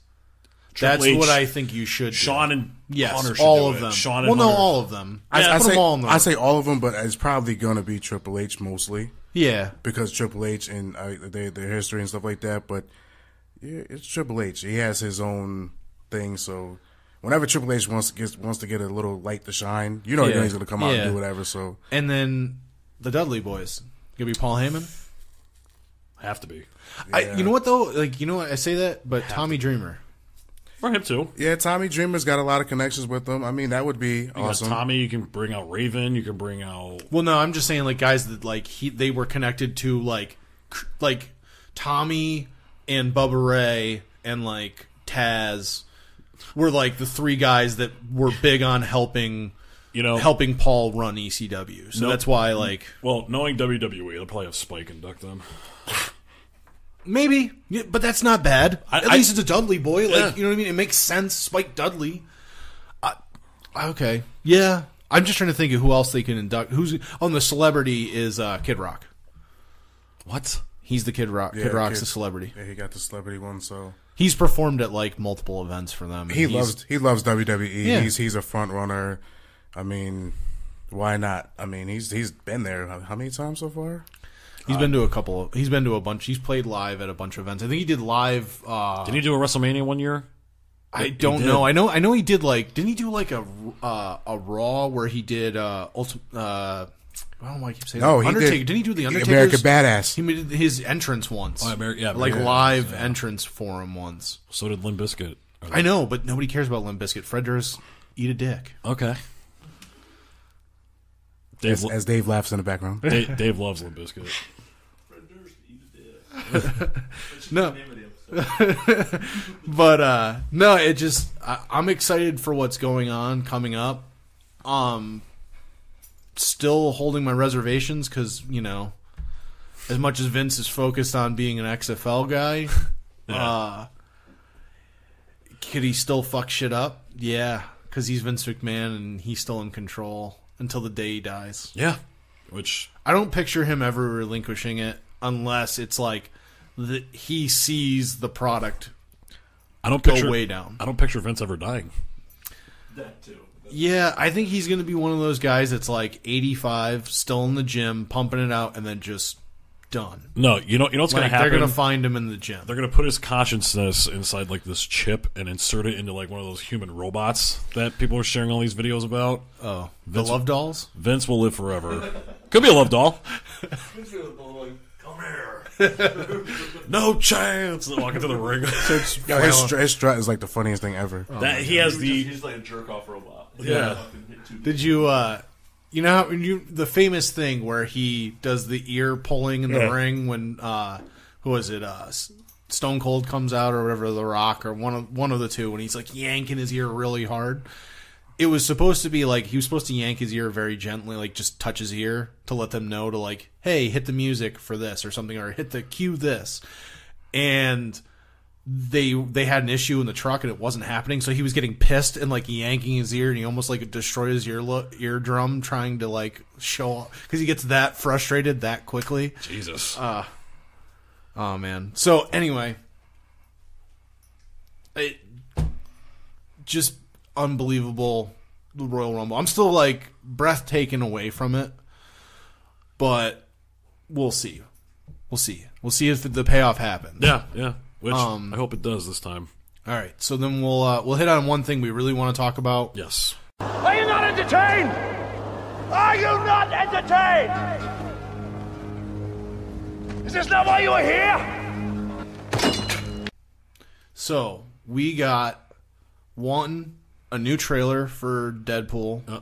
D: that's
B: H,
D: what I think you should. do.
B: Shawn and
D: Yes,
B: Hunter should
D: all
B: do
D: of
B: it.
D: them.
B: Shawn and
D: well, no,
B: Hunter.
D: all of them.
F: I,
D: Yeah,
F: I
D: put
F: say
D: them all in the
F: I say all of them, but it's probably gonna be Triple H mostly
D: yeah.
F: because Triple H and uh, their their history and stuff like that. But yeah, it's Triple H. He has his own thing, so. Whenever Triple H wants to get wants to get a little light to shine, you know,
D: Yeah.
F: he's gonna come out
D: Yeah.
F: and do whatever. So
D: And then the Dudley Boys. Gonna be Paul Heyman.
B: have to be
D: I, you know what though? Like you know what I say that, but Tommy Dreamer.
B: for him too.
F: yeah, Tommy Dreamer's got a lot of connections with them. I mean, that would be
B: You got
F: awesome.
B: Tommy, you can bring out Raven, you can bring out
D: Well, no, I'm just saying like guys that like he they were connected to like cr- like Tommy and Bubba Ray and like Taz were like the three guys that were big on helping
B: you know
D: helping Paul run ECW. So
B: Nope.
D: that's why like
B: Well, knowing WWE, they'll probably have Spike induct them.
D: maybe, yeah, but that's not bad.
B: I-
D: At
B: I-
D: least it's a Dudley boy. Like you know what I mean? It makes sense. Spike Dudley. Uh, okay, yeah. I'm just trying to think of who else they can induct. Who's on the celebrity is uh, Kid Rock.
B: What?
D: He's the Kid Rock.
F: Yeah,
D: Kid Rock's
F: Kid-
D: the celebrity.
F: Yeah, he got the celebrity one, so
D: He's performed at like multiple events for them.
F: he loves he loves WWE.
D: Yeah.
F: He's he's a front runner. I mean, why not? I mean, he's he's been there how, how many times so far?
D: He's been to a couple. Of, he's been to a bunch. He's played live at a bunch of events. I think he did live. Uh,
B: Did he do a WrestleMania one year?
D: I don't
B: did.
D: know. I know. I know he did like. Didn't he do like a uh, a Raw where he did uh, ulti- uh I don't know why I keep saying
F: No,
D: that.
F: he
D: Undertaker.
F: did
D: Didn't he do the Undertaker?
F: American Badass.
D: He made his entrance once.
B: Oh, Ameri- yeah,
D: like
B: American
D: live
B: yeah.
D: entrance for him once.
B: So did Limp Bizkit.
D: I know, but nobody cares about Limp Bizkit. Fred Durst, eat a dick.
B: Okay. Dave,
F: As, as Dave laughs in the background.
B: Dave, Dave loves Limp Bizkit.
D: No, but uh no, it just I, I'm excited for what's going on coming up. Um, still holding my reservations because you know, as much as Vince is focused on being an XFL guy, uh, could he still fuck shit up? Yeah, because he's Vince McMahon and he's still in control until the day he dies.
B: Yeah. Which
D: I don't picture him ever relinquishing it unless it's like that he sees the product
B: I don't
D: go
B: picture
D: way down.
B: I don't picture Vince ever dying.
C: That too.
D: Yeah, I think he's going to be one of those guys that's like 85, still in the gym, pumping it out, and then just done.
B: No, you know you know what's
D: Like
B: gonna happen.
D: they're going to find him in the gym.
B: They're gonna put his consciousness inside like this chip and insert it into like one of those human robots that people are sharing all these videos about.
D: Oh, the
B: Vince-
D: love dolls.
B: Vince will live forever. Could be a love doll.
C: Come here.
B: No chance. They walk into the ring.
F: Yo, his, str- his strut is like the funniest thing ever.
B: that he has
C: He's,
B: the
C: just, he's like a jerk off robot.
B: Yeah.
D: Did you, uh, you know, how, you the famous thing where he does the ear pulling in the
B: Yeah.
D: ring when, uh, who was it, uh, Stone Cold comes out or whatever, The Rock or one of one of the two, when he's like yanking his ear really hard. It was supposed to be like he was supposed to yank his ear very gently, like just touch his ear to let them know to like, hey, hit the music for this or something, or hit the cue this. And they they had an issue in the truck and it wasn't happening, so he was getting pissed and like yanking his ear, and he almost like destroyed his ear eardrum trying to like show off because he gets that frustrated that quickly.
B: Jesus.
D: Uh, oh man. So anyway, it just unbelievable the Royal Rumble. I'm still like breath taken away from it, but we'll see. We'll see. We'll see if the payoff happens.
B: yeah, yeah. Which
D: Um,
B: I hope it does this time.
D: All right. So then we'll uh, we'll hit on one thing we really want to talk about.
B: Yes.
G: Are you not entertained? Are you not entertained? Is this not why you are here?
D: So we got one a new trailer for Deadpool.
B: Uh.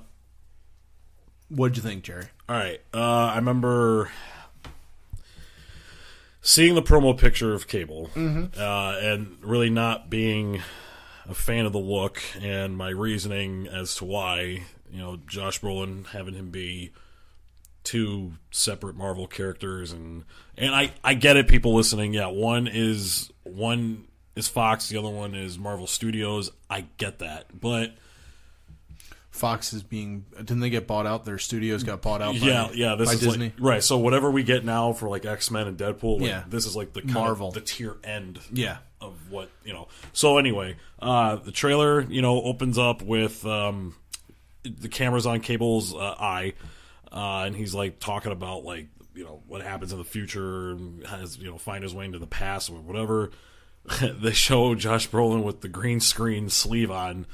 D: What'd you think, Jerry?
B: All right. Uh, I remember seeing the promo picture of Cable uh, and really not being a fan of the look and my reasoning as to why, you know, Josh Brolin having him be two separate Marvel characters and and I I get it people listening. Yeah one is one is Fox the other one is Marvel Studios. I get that. But
D: Fox is being didn't they get bought out? Their studios got bought out. By,
B: yeah, yeah. This
D: by
B: is
D: Disney.
B: like right. So whatever we get now for like X Men and Deadpool, like,
D: Yeah.
B: this is like the
D: Marvel.
B: the tier end.
D: yeah,
B: of what you know. So anyway, uh, the trailer you know opens up with um, the cameras on Cable's uh, eye, uh, and he's like talking about like you know what happens in the future and has you know find his way into the past or whatever. they show Josh Brolin with the green screen sleeve on.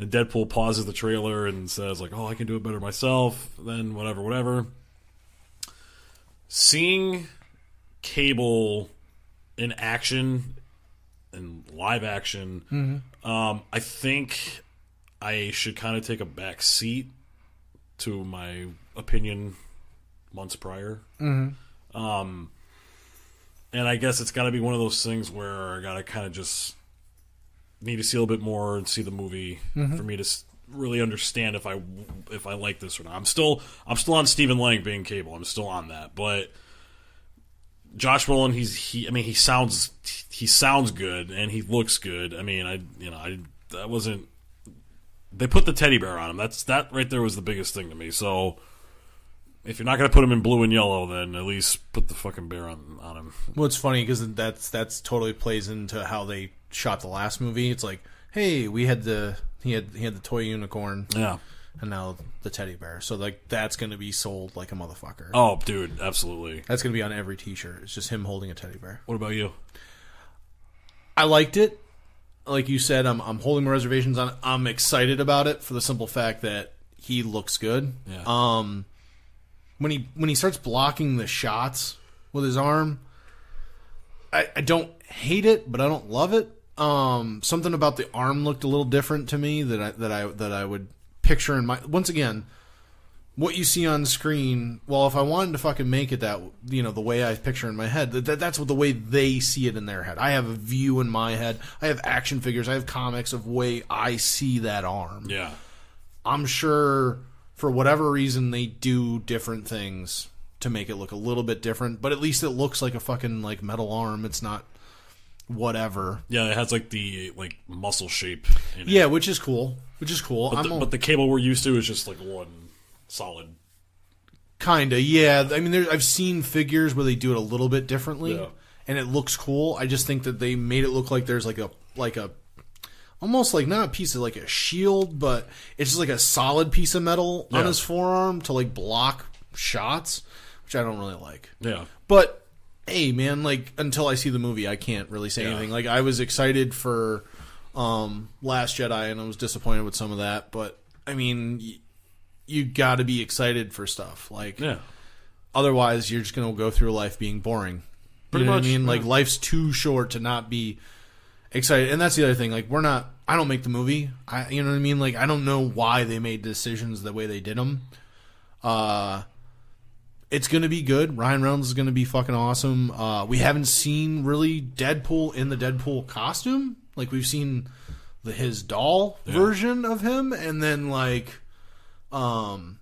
B: And Deadpool pauses the trailer and says like, "Oh, I can do it better myself." Then whatever, whatever. Seeing Cable in action and live action, um, I think I should kind of take a back seat to my opinion months prior. Mm-hmm. Um, and I guess it's got to be one of those things where I got to kind of just need to see a little bit more and see the movie mm-hmm. for me to really understand if I if I like this or not. I'm still I'm still on Stephen Lang being Cable. I'm still on that, but. Josh Brolin, he's he. I mean, he sounds he sounds good and he looks good. I mean, I you know I that wasn't. They put the teddy bear on him. That's that right there was the biggest thing to me. So if you're not gonna put him in blue and yellow, then at least put the fucking bear on on him.
D: Well, it's funny because that's that's totally plays into how they shot the last movie. It's like, hey, we had the he had he had the toy unicorn,
B: Yeah.
D: and now the teddy bear. So like that's going to be sold like a motherfucker.
B: Oh, dude, absolutely.
D: That's going to be on every T-shirt. It's just him holding a teddy bear.
B: What about you?
D: I liked it. Like you said, I'm I'm holding my reservations on. it. I'm excited about it for the simple fact that he looks good.
B: Yeah.
D: Um, when he when he starts blocking the shots with his arm, I, I don't hate it, but I don't love it. Um, something about the arm looked a little different to me that I that I that I would picture in my once again. What you see on screen, well, if I wanted to fucking make it that, you know, the way I picture in my head, that, that that's what the way they see it in their head. I have a view in my head. I have action figures. I have comics of way I see that arm.
B: Yeah.
D: I'm sure for whatever reason they do different things to make it look a little bit different, but at least it looks like a fucking like metal arm. It's not whatever.
B: Yeah, it has like the like muscle shape. In it.
D: Yeah, which is cool. Which is cool.
B: But the,
D: a-
B: but the cable we're used to is just like one solid.
D: Kinda, yeah. I mean, there, I've seen figures where they do it a little bit differently,
B: Yeah.
D: and it looks cool. I just think that they made it look like there's like a like a almost like not a piece of like a shield, but it's just like a solid piece of metal on his forearm to like block shots, which I don't really like.
B: Yeah.
D: But hey, man, like until I see the movie, I can't really say
B: Yeah.
D: anything. Like I was excited for um Last Jedi, and I was disappointed with some of that. But I mean, y- you got to be excited for stuff. Like
B: Yeah.
D: otherwise, you're just gonna go through life being boring.
B: Pretty
D: you know
B: much,
D: what I mean? Like life's too short to not be excited. And that's the other thing. Like we're not. I don't make the movie. I, you know what I mean? Like I don't know why they made decisions the way they did them. Uh, it's gonna be good. Ryan Reynolds is gonna be fucking awesome. Uh, we haven't seen really Deadpool in the Deadpool costume. Like we've seen the his doll version of him, and then like, um,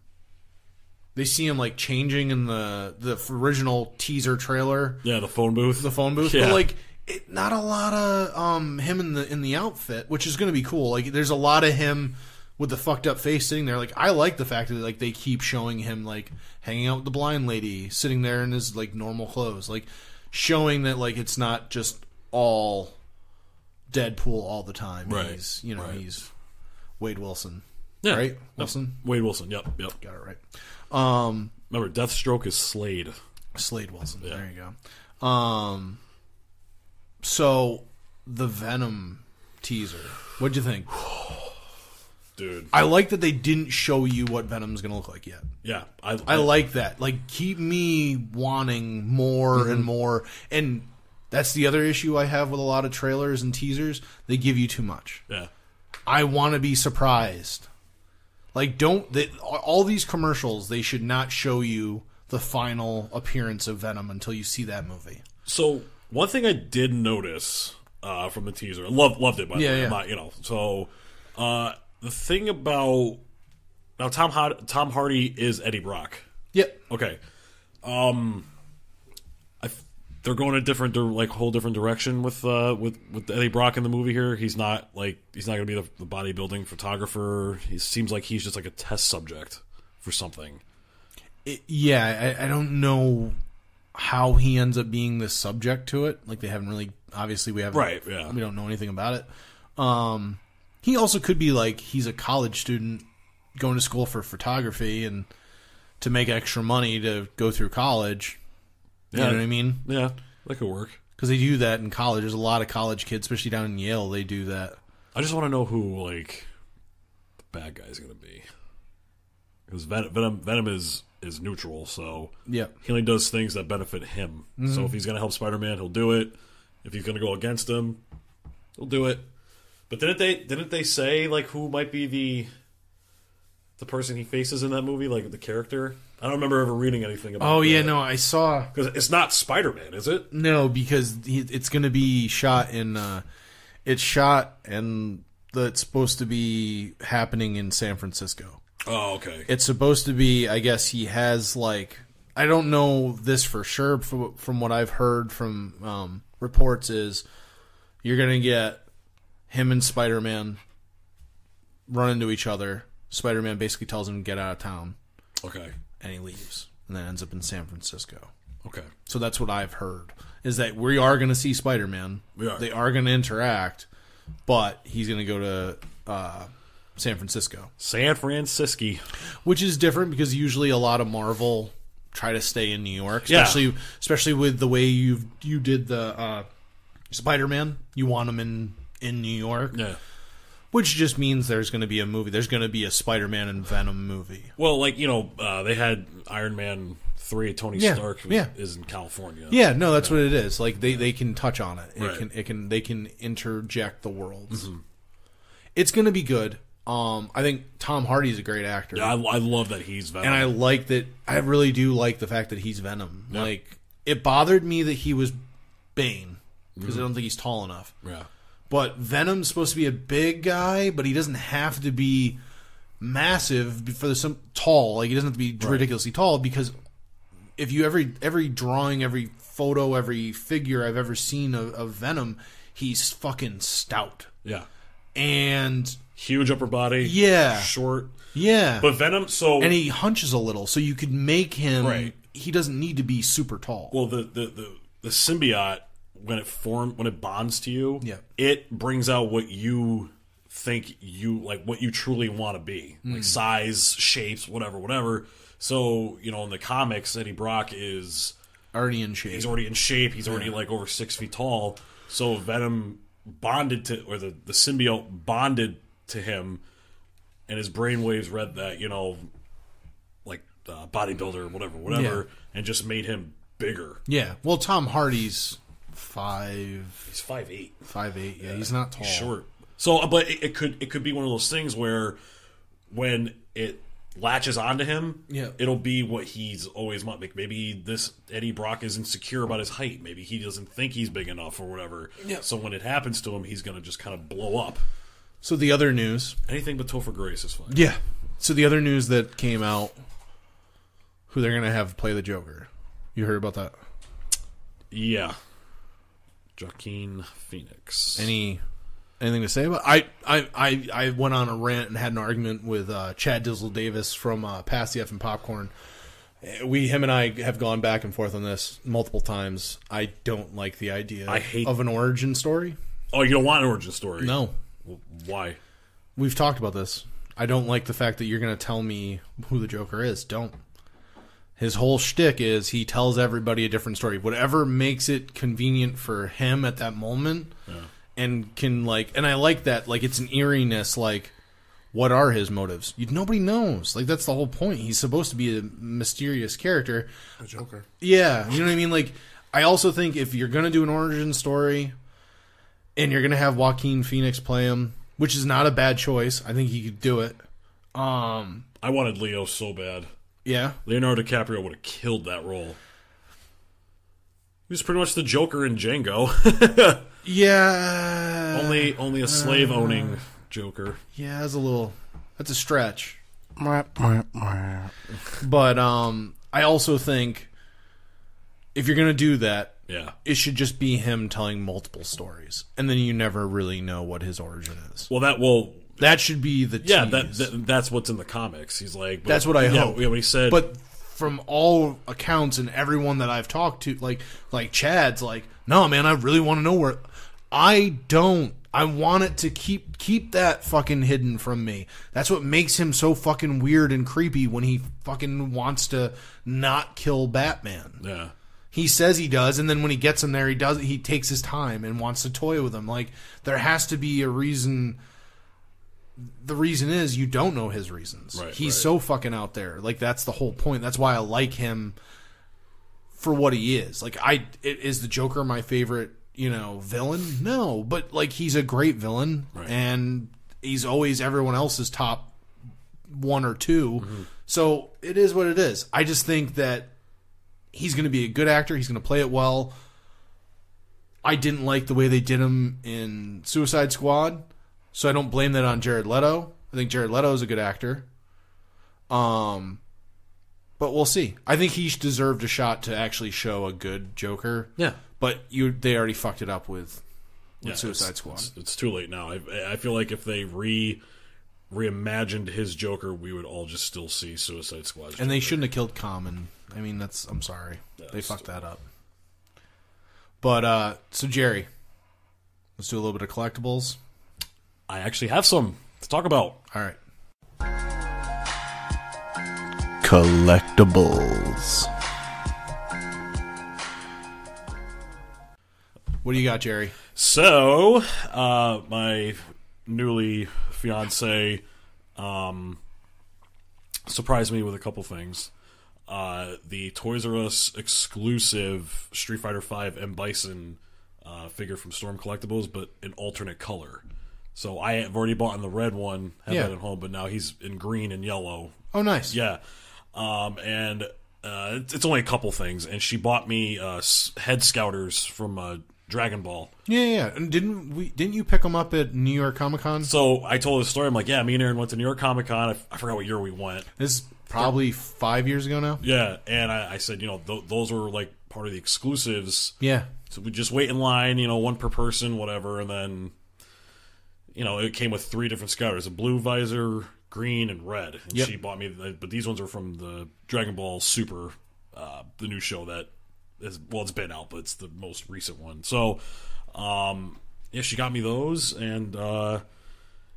D: they see him like changing in the the original teaser trailer
B: Yeah, the phone booth.
D: the phone booth,
B: Yeah.
D: but like it, not a lot of um him in the in the outfit, which is going to be cool. Like there's a lot of him with the fucked up face sitting there. Like I like the fact that like they keep showing him like hanging out with the blind lady, sitting there in his like normal clothes, like showing that like it's not just all Deadpool all the time.
B: Right,
D: He's you know
B: right.
D: he's Wade Wilson,
B: Yeah.
D: right? Wilson
B: Wade Wilson. Yep. Yep.
D: got it right. Um,
B: Remember, Deathstroke is Slade.
D: Slade Wilson. There you go. Um, so the Venom teaser. What'd you think?
B: Dude.
D: I like that they didn't show you what Venom's gonna look like yet.
B: Yeah. I,
D: I like that. Like, keep me wanting more and more. And that's the other issue I have with a lot of trailers and teasers. They give you too much.
B: Yeah.
D: I want to be surprised. Like, don't they, all these commercials? They should not show you the final appearance of Venom until you see that movie.
B: So one thing I did notice uh, from the teaser, loved loved it by the way.
D: yeah.
B: Not- you know, so uh, the thing about now Tom Hard- Tom Hardy is Eddie Brock.
D: Yep.
B: Okay. Um I f- they're going a different, dir- like whole different direction with uh with with Eddie Brock in the movie here. He's not like he's not going to be the, the bodybuilding photographer. He seems like he's just like a test subject for something.
D: It- yeah, I, I don't know how he ends up being the subject to it. Like they haven't really, obviously, we haven't,
B: Right, yeah.
D: we don't know anything about it. Um, he also could be like he's a college student going to school for photography and to make extra money to go through college. You
B: Yeah.
D: know what I mean?
B: Yeah, that could work.
D: Because they do that in college. There's a lot of college kids, especially down in Yale. They do that.
B: I just want to know who like the bad guy's going to be because Venom, Venom Venom is is neutral, so
D: Yeah.
B: he only does things that benefit him. So mm-hmm. if he's going to help Spider Man, he'll do it. If he's going to go against him, he'll do it. But didn't they didn't they say like who might be the the person he faces in that movie, like the character? I don't remember ever reading anything about.
D: Oh yeah, no, I saw.
B: because it's not Spider Man, is it?
D: No, because he, it's going to be shot in. Uh, it's shot and the, it's supposed to be happening in San Francisco.
B: Oh, okay.
D: It's supposed to be. I guess he has like. I don't know this for sure. From, from what I've heard from um, reports, is you're going to get him and Spider Man run into each other. Spider Man basically tells him to get out of town,
B: okay.
D: and he leaves, and then ends up in San Francisco.
B: Okay.
D: So that's what I've heard is that we are going to see Spider Man.
B: We are.
D: They are going to interact, but he's going to go to uh, San Francisco,
B: San Francisco.
D: which is different because usually a lot of Marvel try to stay in New York,
B: Yeah.
D: especially especially with the way you you did the uh, Spider Man. You want him in in New York,
B: Yeah.
D: which just means there's going to be a movie. There's going to be a Spider Man and Venom movie.
B: Well, like you know, uh, they had Iron Man three. Tony
D: Yeah,
B: Stark was,
D: yeah.
B: is in California.
D: Yeah, no, that's what it is. Like they, they can touch on it. It
B: Right.
D: can it can they can interject the worlds.
B: Mm-hmm.
D: It's gonna be good. Um, I think Tom Hardy's a great actor,
B: I, I love that he's Venom.
D: and I like that. I really do like the fact that he's Venom. Like it bothered me that he was Bane because
B: Mm-hmm.
D: I don't think he's tall enough.
B: yeah.
D: But Venom's supposed to be a big guy, but he doesn't have to be massive for the some tall. Like he doesn't have to be ridiculously tall because if you every every drawing, every photo, every figure I've ever seen of, of Venom, he's fucking stout.
B: Yeah.
D: And
B: Huge upper body.
D: Yeah.
B: Short.
D: yeah,
B: But Venom. So
D: and he hunches a little, so you could make him.
B: Right.
D: He doesn't need to be super tall.
B: well, the, the the the symbiote when it form when it bonds to you,
D: Yeah.
B: it brings out what you think you like, what you truly want to be,
D: Hmm.
B: like size, shapes, whatever, whatever. So you know, in the comics, Eddie Brock is
D: already in shape.
B: he's already in shape. He's already like over six feet tall. So Venom bonded to, or the the symbiote bonded to him, and his brainwaves read that you know, like uh, bodybuilder, whatever, whatever, and just made him bigger.
D: yeah. Well, Tom Hardy's five
B: He's five eight,
D: five eight. Yeah, he's not tall.
B: short. So, uh, but it, it could it could be one of those things where when it latches onto him,
D: Yeah.
B: it'll be what he's always wanted. Like maybe this Eddie Brock is insecure about his height. Maybe he doesn't think he's big enough or whatever.
D: Yeah.
B: So when it happens to him, he's gonna just kind of blow up.
D: So the other news
B: Anything but Topher Grace is fine.
D: Yeah. So the other news that came out, who they're gonna have play the Joker. You heard about that?
B: Yeah. Joaquin Phoenix.
D: Any anything to say about? I I I, I went on a rant and had an argument with uh, Chad Dizzle Davis from uh, Pass the F and Popcorn. We him and I have gone back and forth on this multiple times. I don't like the idea
B: I hate-
D: of an origin story.
B: oh, you don't want an origin story?
D: No,
B: Why?
D: we've talked about this. I don't like the fact that you're going to tell me who the Joker is. Don't. His whole shtick is he tells everybody a different story. Whatever makes it convenient for him at that moment, and can like, and I like that. Like it's an eeriness. Like, what are his motives? You, nobody knows. Like that's the whole point. He's supposed to be a mysterious character.
F: The Joker.
D: Yeah, you know what I mean. Like, I also think if you're gonna do an origin story, and you're gonna have Joaquin Phoenix play him, which is not a bad choice. I think he could do it. Um,
B: I wanted Leo so bad.
D: Yeah,
B: Leonardo DiCaprio would have killed that role. He was pretty much the Joker in Django.
D: yeah.
B: only only a slave owning Joker.
D: yeah, that's a little. That's a stretch. But um, I also think if you're gonna do that,
B: Yeah.
D: it should just be him telling multiple stories, and then you never really know what his origin is.
B: Well, that will.
D: That should be the
B: Yeah,
D: tease.
B: that, that that's what's in the comics. He's like, but-
D: That's what I
B: yeah,
D: hope.
B: Yeah, when he said,
D: but from all accounts and everyone that I've talked to, like like Chad's, like, no, man, I really want to know where. I don't. I want it to keep keep that fucking hidden from me. That's what makes him so fucking weird and creepy when he fucking wants to not kill Batman.
B: yeah,
D: He says he does, and then when he gets him there, he does. He takes his time and wants to toy with him. Like there has to be a reason. The reason is you don't know his reasons.
B: Right,
D: He's
B: right.
D: so fucking out there. Like that's the whole point. That's why I like him for what he is. Like I it, is the Joker my favorite, you know, villain? No, but like he's a great villain
B: Right.
D: and he's always everyone else's top one or 2
B: Mm-hmm.
D: So it is what it is. I just think that he's going to be a good actor. He's going to play it well. I didn't like the way they did him in Suicide Squad, so I don't blame that on Jared Leto. I think Jared Leto is a good actor. Um, but we'll see. I think he deserved a shot to actually show a good Joker.
B: Yeah.
D: but you they already fucked it up with with
B: yeah,
D: Suicide
B: it's,
D: Squad.
B: It's, it's too late now. I, I feel like if they re reimagined his Joker, we would all just still see Suicide Squad.
D: and they shouldn't have killed Common. I mean, that's I'm sorry. they fucked that up. But uh so Jerry, let's do a little bit of collectibles.
B: I actually have some to talk about.
D: All right. Collectibles. What do you got, Jerry?
B: So, uh, my newly fiance um, surprised me with a couple things. Uh, the Toys R Us exclusive Street Fighter V M Bison uh, figure from Storm Collectibles, but in alternate color. So I have already bought in the red one, have
D: Yeah.
B: that at home, but now he's in green and yellow.
D: Oh, nice.
B: Yeah. Um, and uh, it's, it's only a couple things. And she bought me uh, head scouters from uh, Dragon Ball.
D: yeah, yeah. And didn't we? Didn't you pick them up at New York Comic Con?
B: So I told the story. I'm like, yeah, me and Aaron went to New York Comic Con. I forgot what year we went.
D: This is probably five years ago now.
B: Yeah, and I, I said, you know, th- those were like part of the exclusives.
D: Yeah,
B: So we just wait in line, you know, one per person, whatever, and then, you know, it came with three different scouters: a blue visor, green, and red. And
D: Yep.
B: she bought me, the, but these ones are from the Dragon Ball Super, uh, the new show that is well, it's been out, but it's the most recent one. So, um, yeah, she got me those, and uh,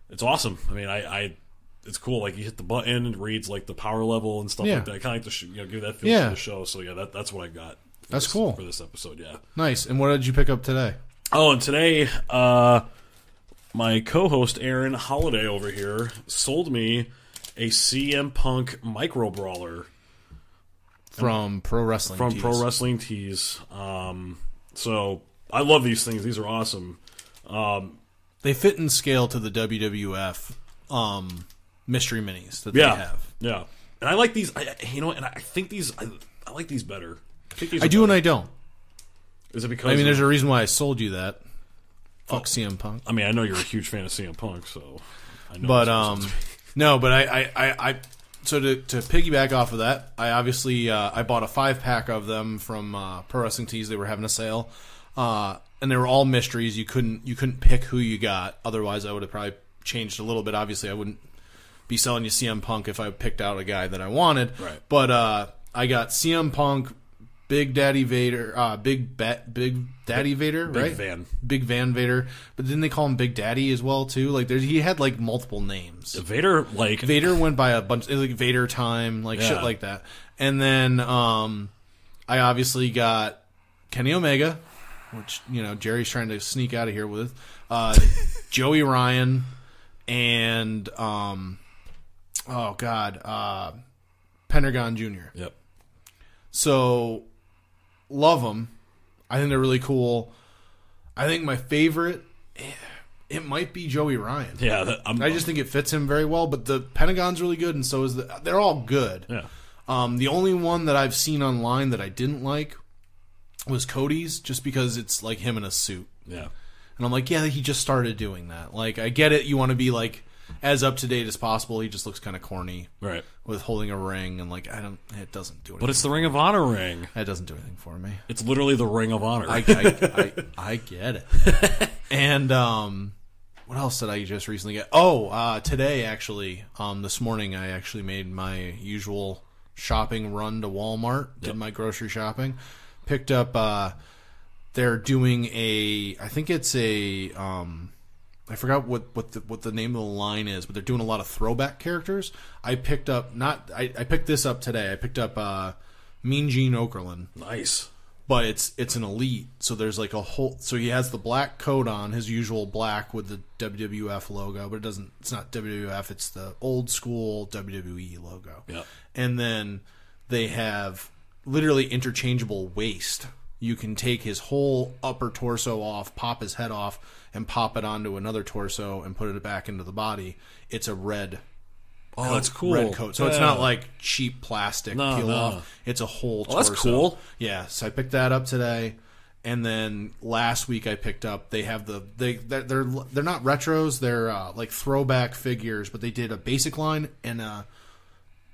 B: it's awesome. I mean, I. I it's cool. Like you hit the button and reads like the power level and stuff
D: Yeah.
B: like that. I Kind of like the sh- you know give that feel
D: Yeah.
B: to the show. So yeah, that, that's what I got.
D: That's
B: this-
D: cool.
B: for this episode. Yeah.
D: nice. And what did you pick up today?
B: Oh, and today, uh, my co-host Aaron Holiday over here sold me a CM Punk micro brawler
D: From Pro Wrestling.
B: from
D: Tees.
B: Pro Wrestling Tees. Um, so I love these things; these are awesome.
D: They fit in scale to the WWF um, mystery minis that
B: Yeah,
D: they have.
B: yeah. And I like these. I, you know, and I think these. I, I like these better. I think these.
D: I do and. I don't.
B: Is it because?
D: I mean, there's a reason why I sold you that.
B: Oh.
D: Fuck CM Punk.
B: I mean, I know you're a huge fan of CM Punk, so. I know
D: But um, no, but I, I, I, I so to, to piggyback off of that, I obviously uh, I bought a five pack of them from uh, Pro Wrestling Tees. They were having a sale, uh, and they were all mysteries. You couldn't you couldn't pick who you got. Otherwise, I would have probably changed a little bit. Obviously, I wouldn't be selling you CM Punk if I picked out a guy that I wanted.
B: Right.
D: But uh, I got CM Punk, Big Daddy Vader, uh, Big Bat, Big Daddy Vader,
B: Big
D: right?
B: Van.
D: Big Van Vader. But didn't they call him Big Daddy as well too? Like there's he had like multiple names.
B: Vader, like
D: Vader went by a bunch like Vader time, like shit like that. And then um I obviously got Kenny Omega, which, you know, Jerry's trying to sneak out of here with. Uh Joey Ryan and um oh god, uh Pentagon Jr.
B: Yep.
D: So love them. I think they're really cool. I think my favorite eh, it might be Joey Ryan.
B: Yeah, that,
D: I just think it fits him very well. But the Pentagon's really good, and so is the. They're all good.
B: yeah.
D: Um, the only one that I've seen online that I didn't like was Cody's, just because it's like him in a suit,
B: Yeah.
D: and I'm like, yeah, he just started doing that. Like, I get it. You want to be like, as up to date as possible. He just looks kind of corny
B: Right.
D: with holding a ring and like I don't. It doesn't do anything.
B: But it's the Ring of Honor ring.
D: It doesn't do anything for me.
B: It's literally the Ring of Honor.
D: I, I, I, I get it. and um, what else did I just recently get? Oh, uh, today actually, um, this morning I actually made my usual shopping run to Walmart. Did my grocery shopping. Picked up. Uh, they're doing a. I think it's a. Um, I forgot what what the what the name of the line is, but they're doing a lot of throwback characters. I picked up not. I, I picked this up today. I picked up uh, Mean Gene Okerlund
B: nice.
D: but it's it's an elite. So there's like a whole. So he has the black coat on, his usual black with the WWF logo, but it doesn't. It's not WWF. It's the old school WWE logo.
B: Yep.
D: And then they have literally interchangeable waist. You can take his whole upper torso off, pop his head off, and pop it onto another torso and put it back into the body. It's a red
B: Oh, that's cool.
D: red coat. So it's not like cheap plastic
B: No,
D: peel
B: no.
D: off. It's a whole
B: Oh, that's cool.
D: Yeah, so I picked that up today. And then last week I picked up they have the they they're they're, they're not retros, they're uh, like throwback figures, but they did a basic line and a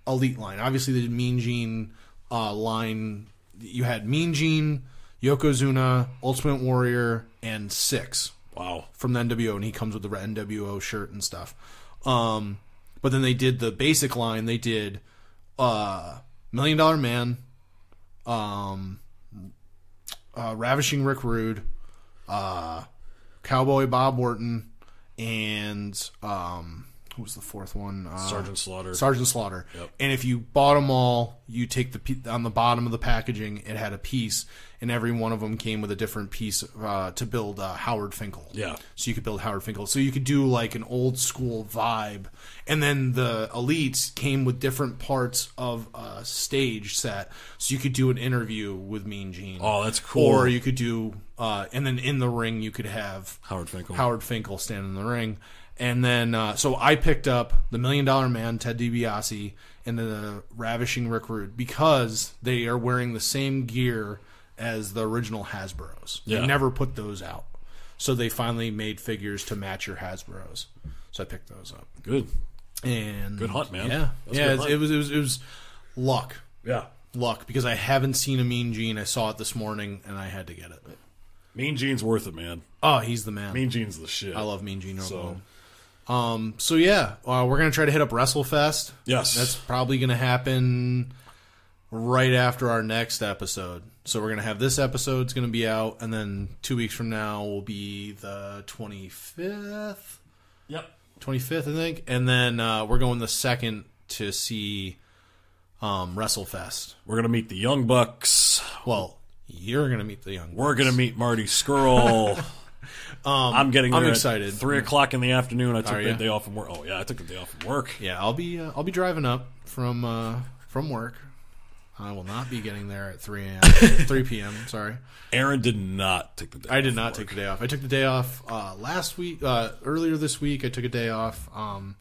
D: elite line. Obviously the Mean Gene uh, line you had Mean Gene, Yokozuna, Ultimate Warrior, and Syxx
B: Wow.
D: from the NWO, and he comes with the NWO shirt and stuff. Um, but then they did the basic line. They did uh, Million Dollar Man, um, uh, Ravishing Rick Rude, uh, Cowboy Bob Orton, and um, who was the fourth one? Uh,
B: Sergeant Slaughter.
D: Sergeant Slaughter.
B: Yep.
D: And if you bought them all, you take the on the bottom of the packaging. It had a piece, and every one of them came with a different piece uh, to build uh, Howard Finkel.
B: Yeah.
D: So you could build Howard Finkel. So you could do like an old school vibe, and then the elites came with different parts of a stage set. So you could do an interview with Mean Gene.
B: Oh, that's cool.
D: Or you could do, uh, and then in the ring you could have
B: Howard Finkel.
D: Howard Finkel standing in the ring. And then, uh, so I picked up the Million Dollar Man, Ted DiBiase, and the Ravishing Rick Rude because they are wearing the same gear as the original Hasbro's.
B: Yeah.
D: They never put those out. So they finally made figures to match your Hasbro's. So I picked those up.
B: Good.
D: And
B: Good hunt, man.
D: Yeah, yeah. It, it was it was it was luck,
B: Yeah.
D: luck because I haven't seen a Mean Gene. I saw it this morning and I had to get it.
B: Mean Gene's worth it, man.
D: Oh, he's the man.
B: Mean Gene's the shit.
D: I love Mean Gene.
B: So,
D: um, so yeah, uh, we're gonna try to hit up WrestleFest.
B: Yes.
D: that's probably gonna happen right after our next episode. So we're gonna have this episode's gonna be out, and then two weeks from now will be the twenty fifth.
B: Yep.
D: 25th, I think. And then uh, we're going the second to see um, WrestleFest.
B: We're gonna meet the Young Bucks.
D: Well, you're going to meet the young.
B: We're gonna meet Marty Scurll. I'm getting
D: I'm excited.
B: Three o'clock in the afternoon. I took
D: Are
B: the
D: ya?
B: day off from work. Oh yeah, I took the day off from work.
D: Yeah, I'll be uh, I'll be driving up from uh, from work. I will not be getting there at 3 a.m. 3 p.m. Sorry,
B: Aaron did not take the day.
D: I did not take the day off. I took the day off uh, last week. Uh, earlier this week, I took a day off. Um,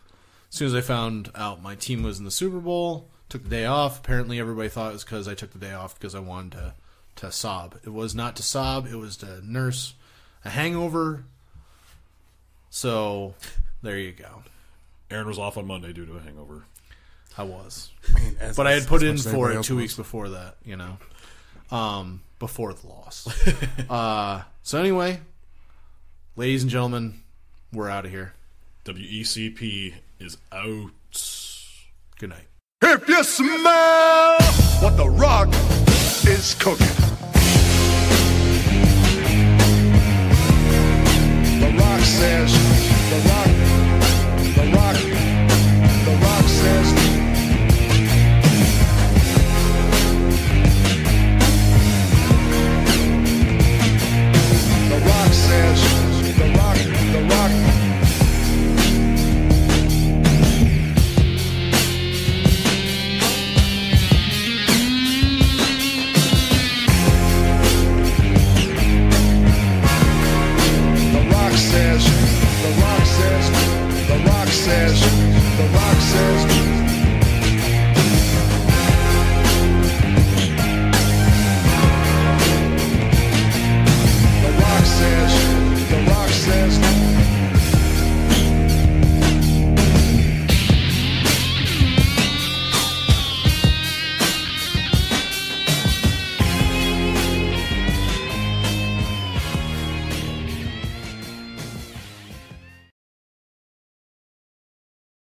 D: as soon as I found out my team was in the Super Bowl, took the day off. Apparently, everybody thought it was because I took the day off because I wanted to to sob. It was not to sob. It was to nurse a hangover. So there you go.
B: Aaron was off on Monday due to a hangover.
D: I was.
F: I mean, as-
D: but I had put in for it two
F: was.
D: weeks before that, you know, um, before the loss. uh, so anyway, ladies and gentlemen, we're out of here.
B: WECP is out.
D: Good night.
G: If you smell what the rock is cooking. quiseres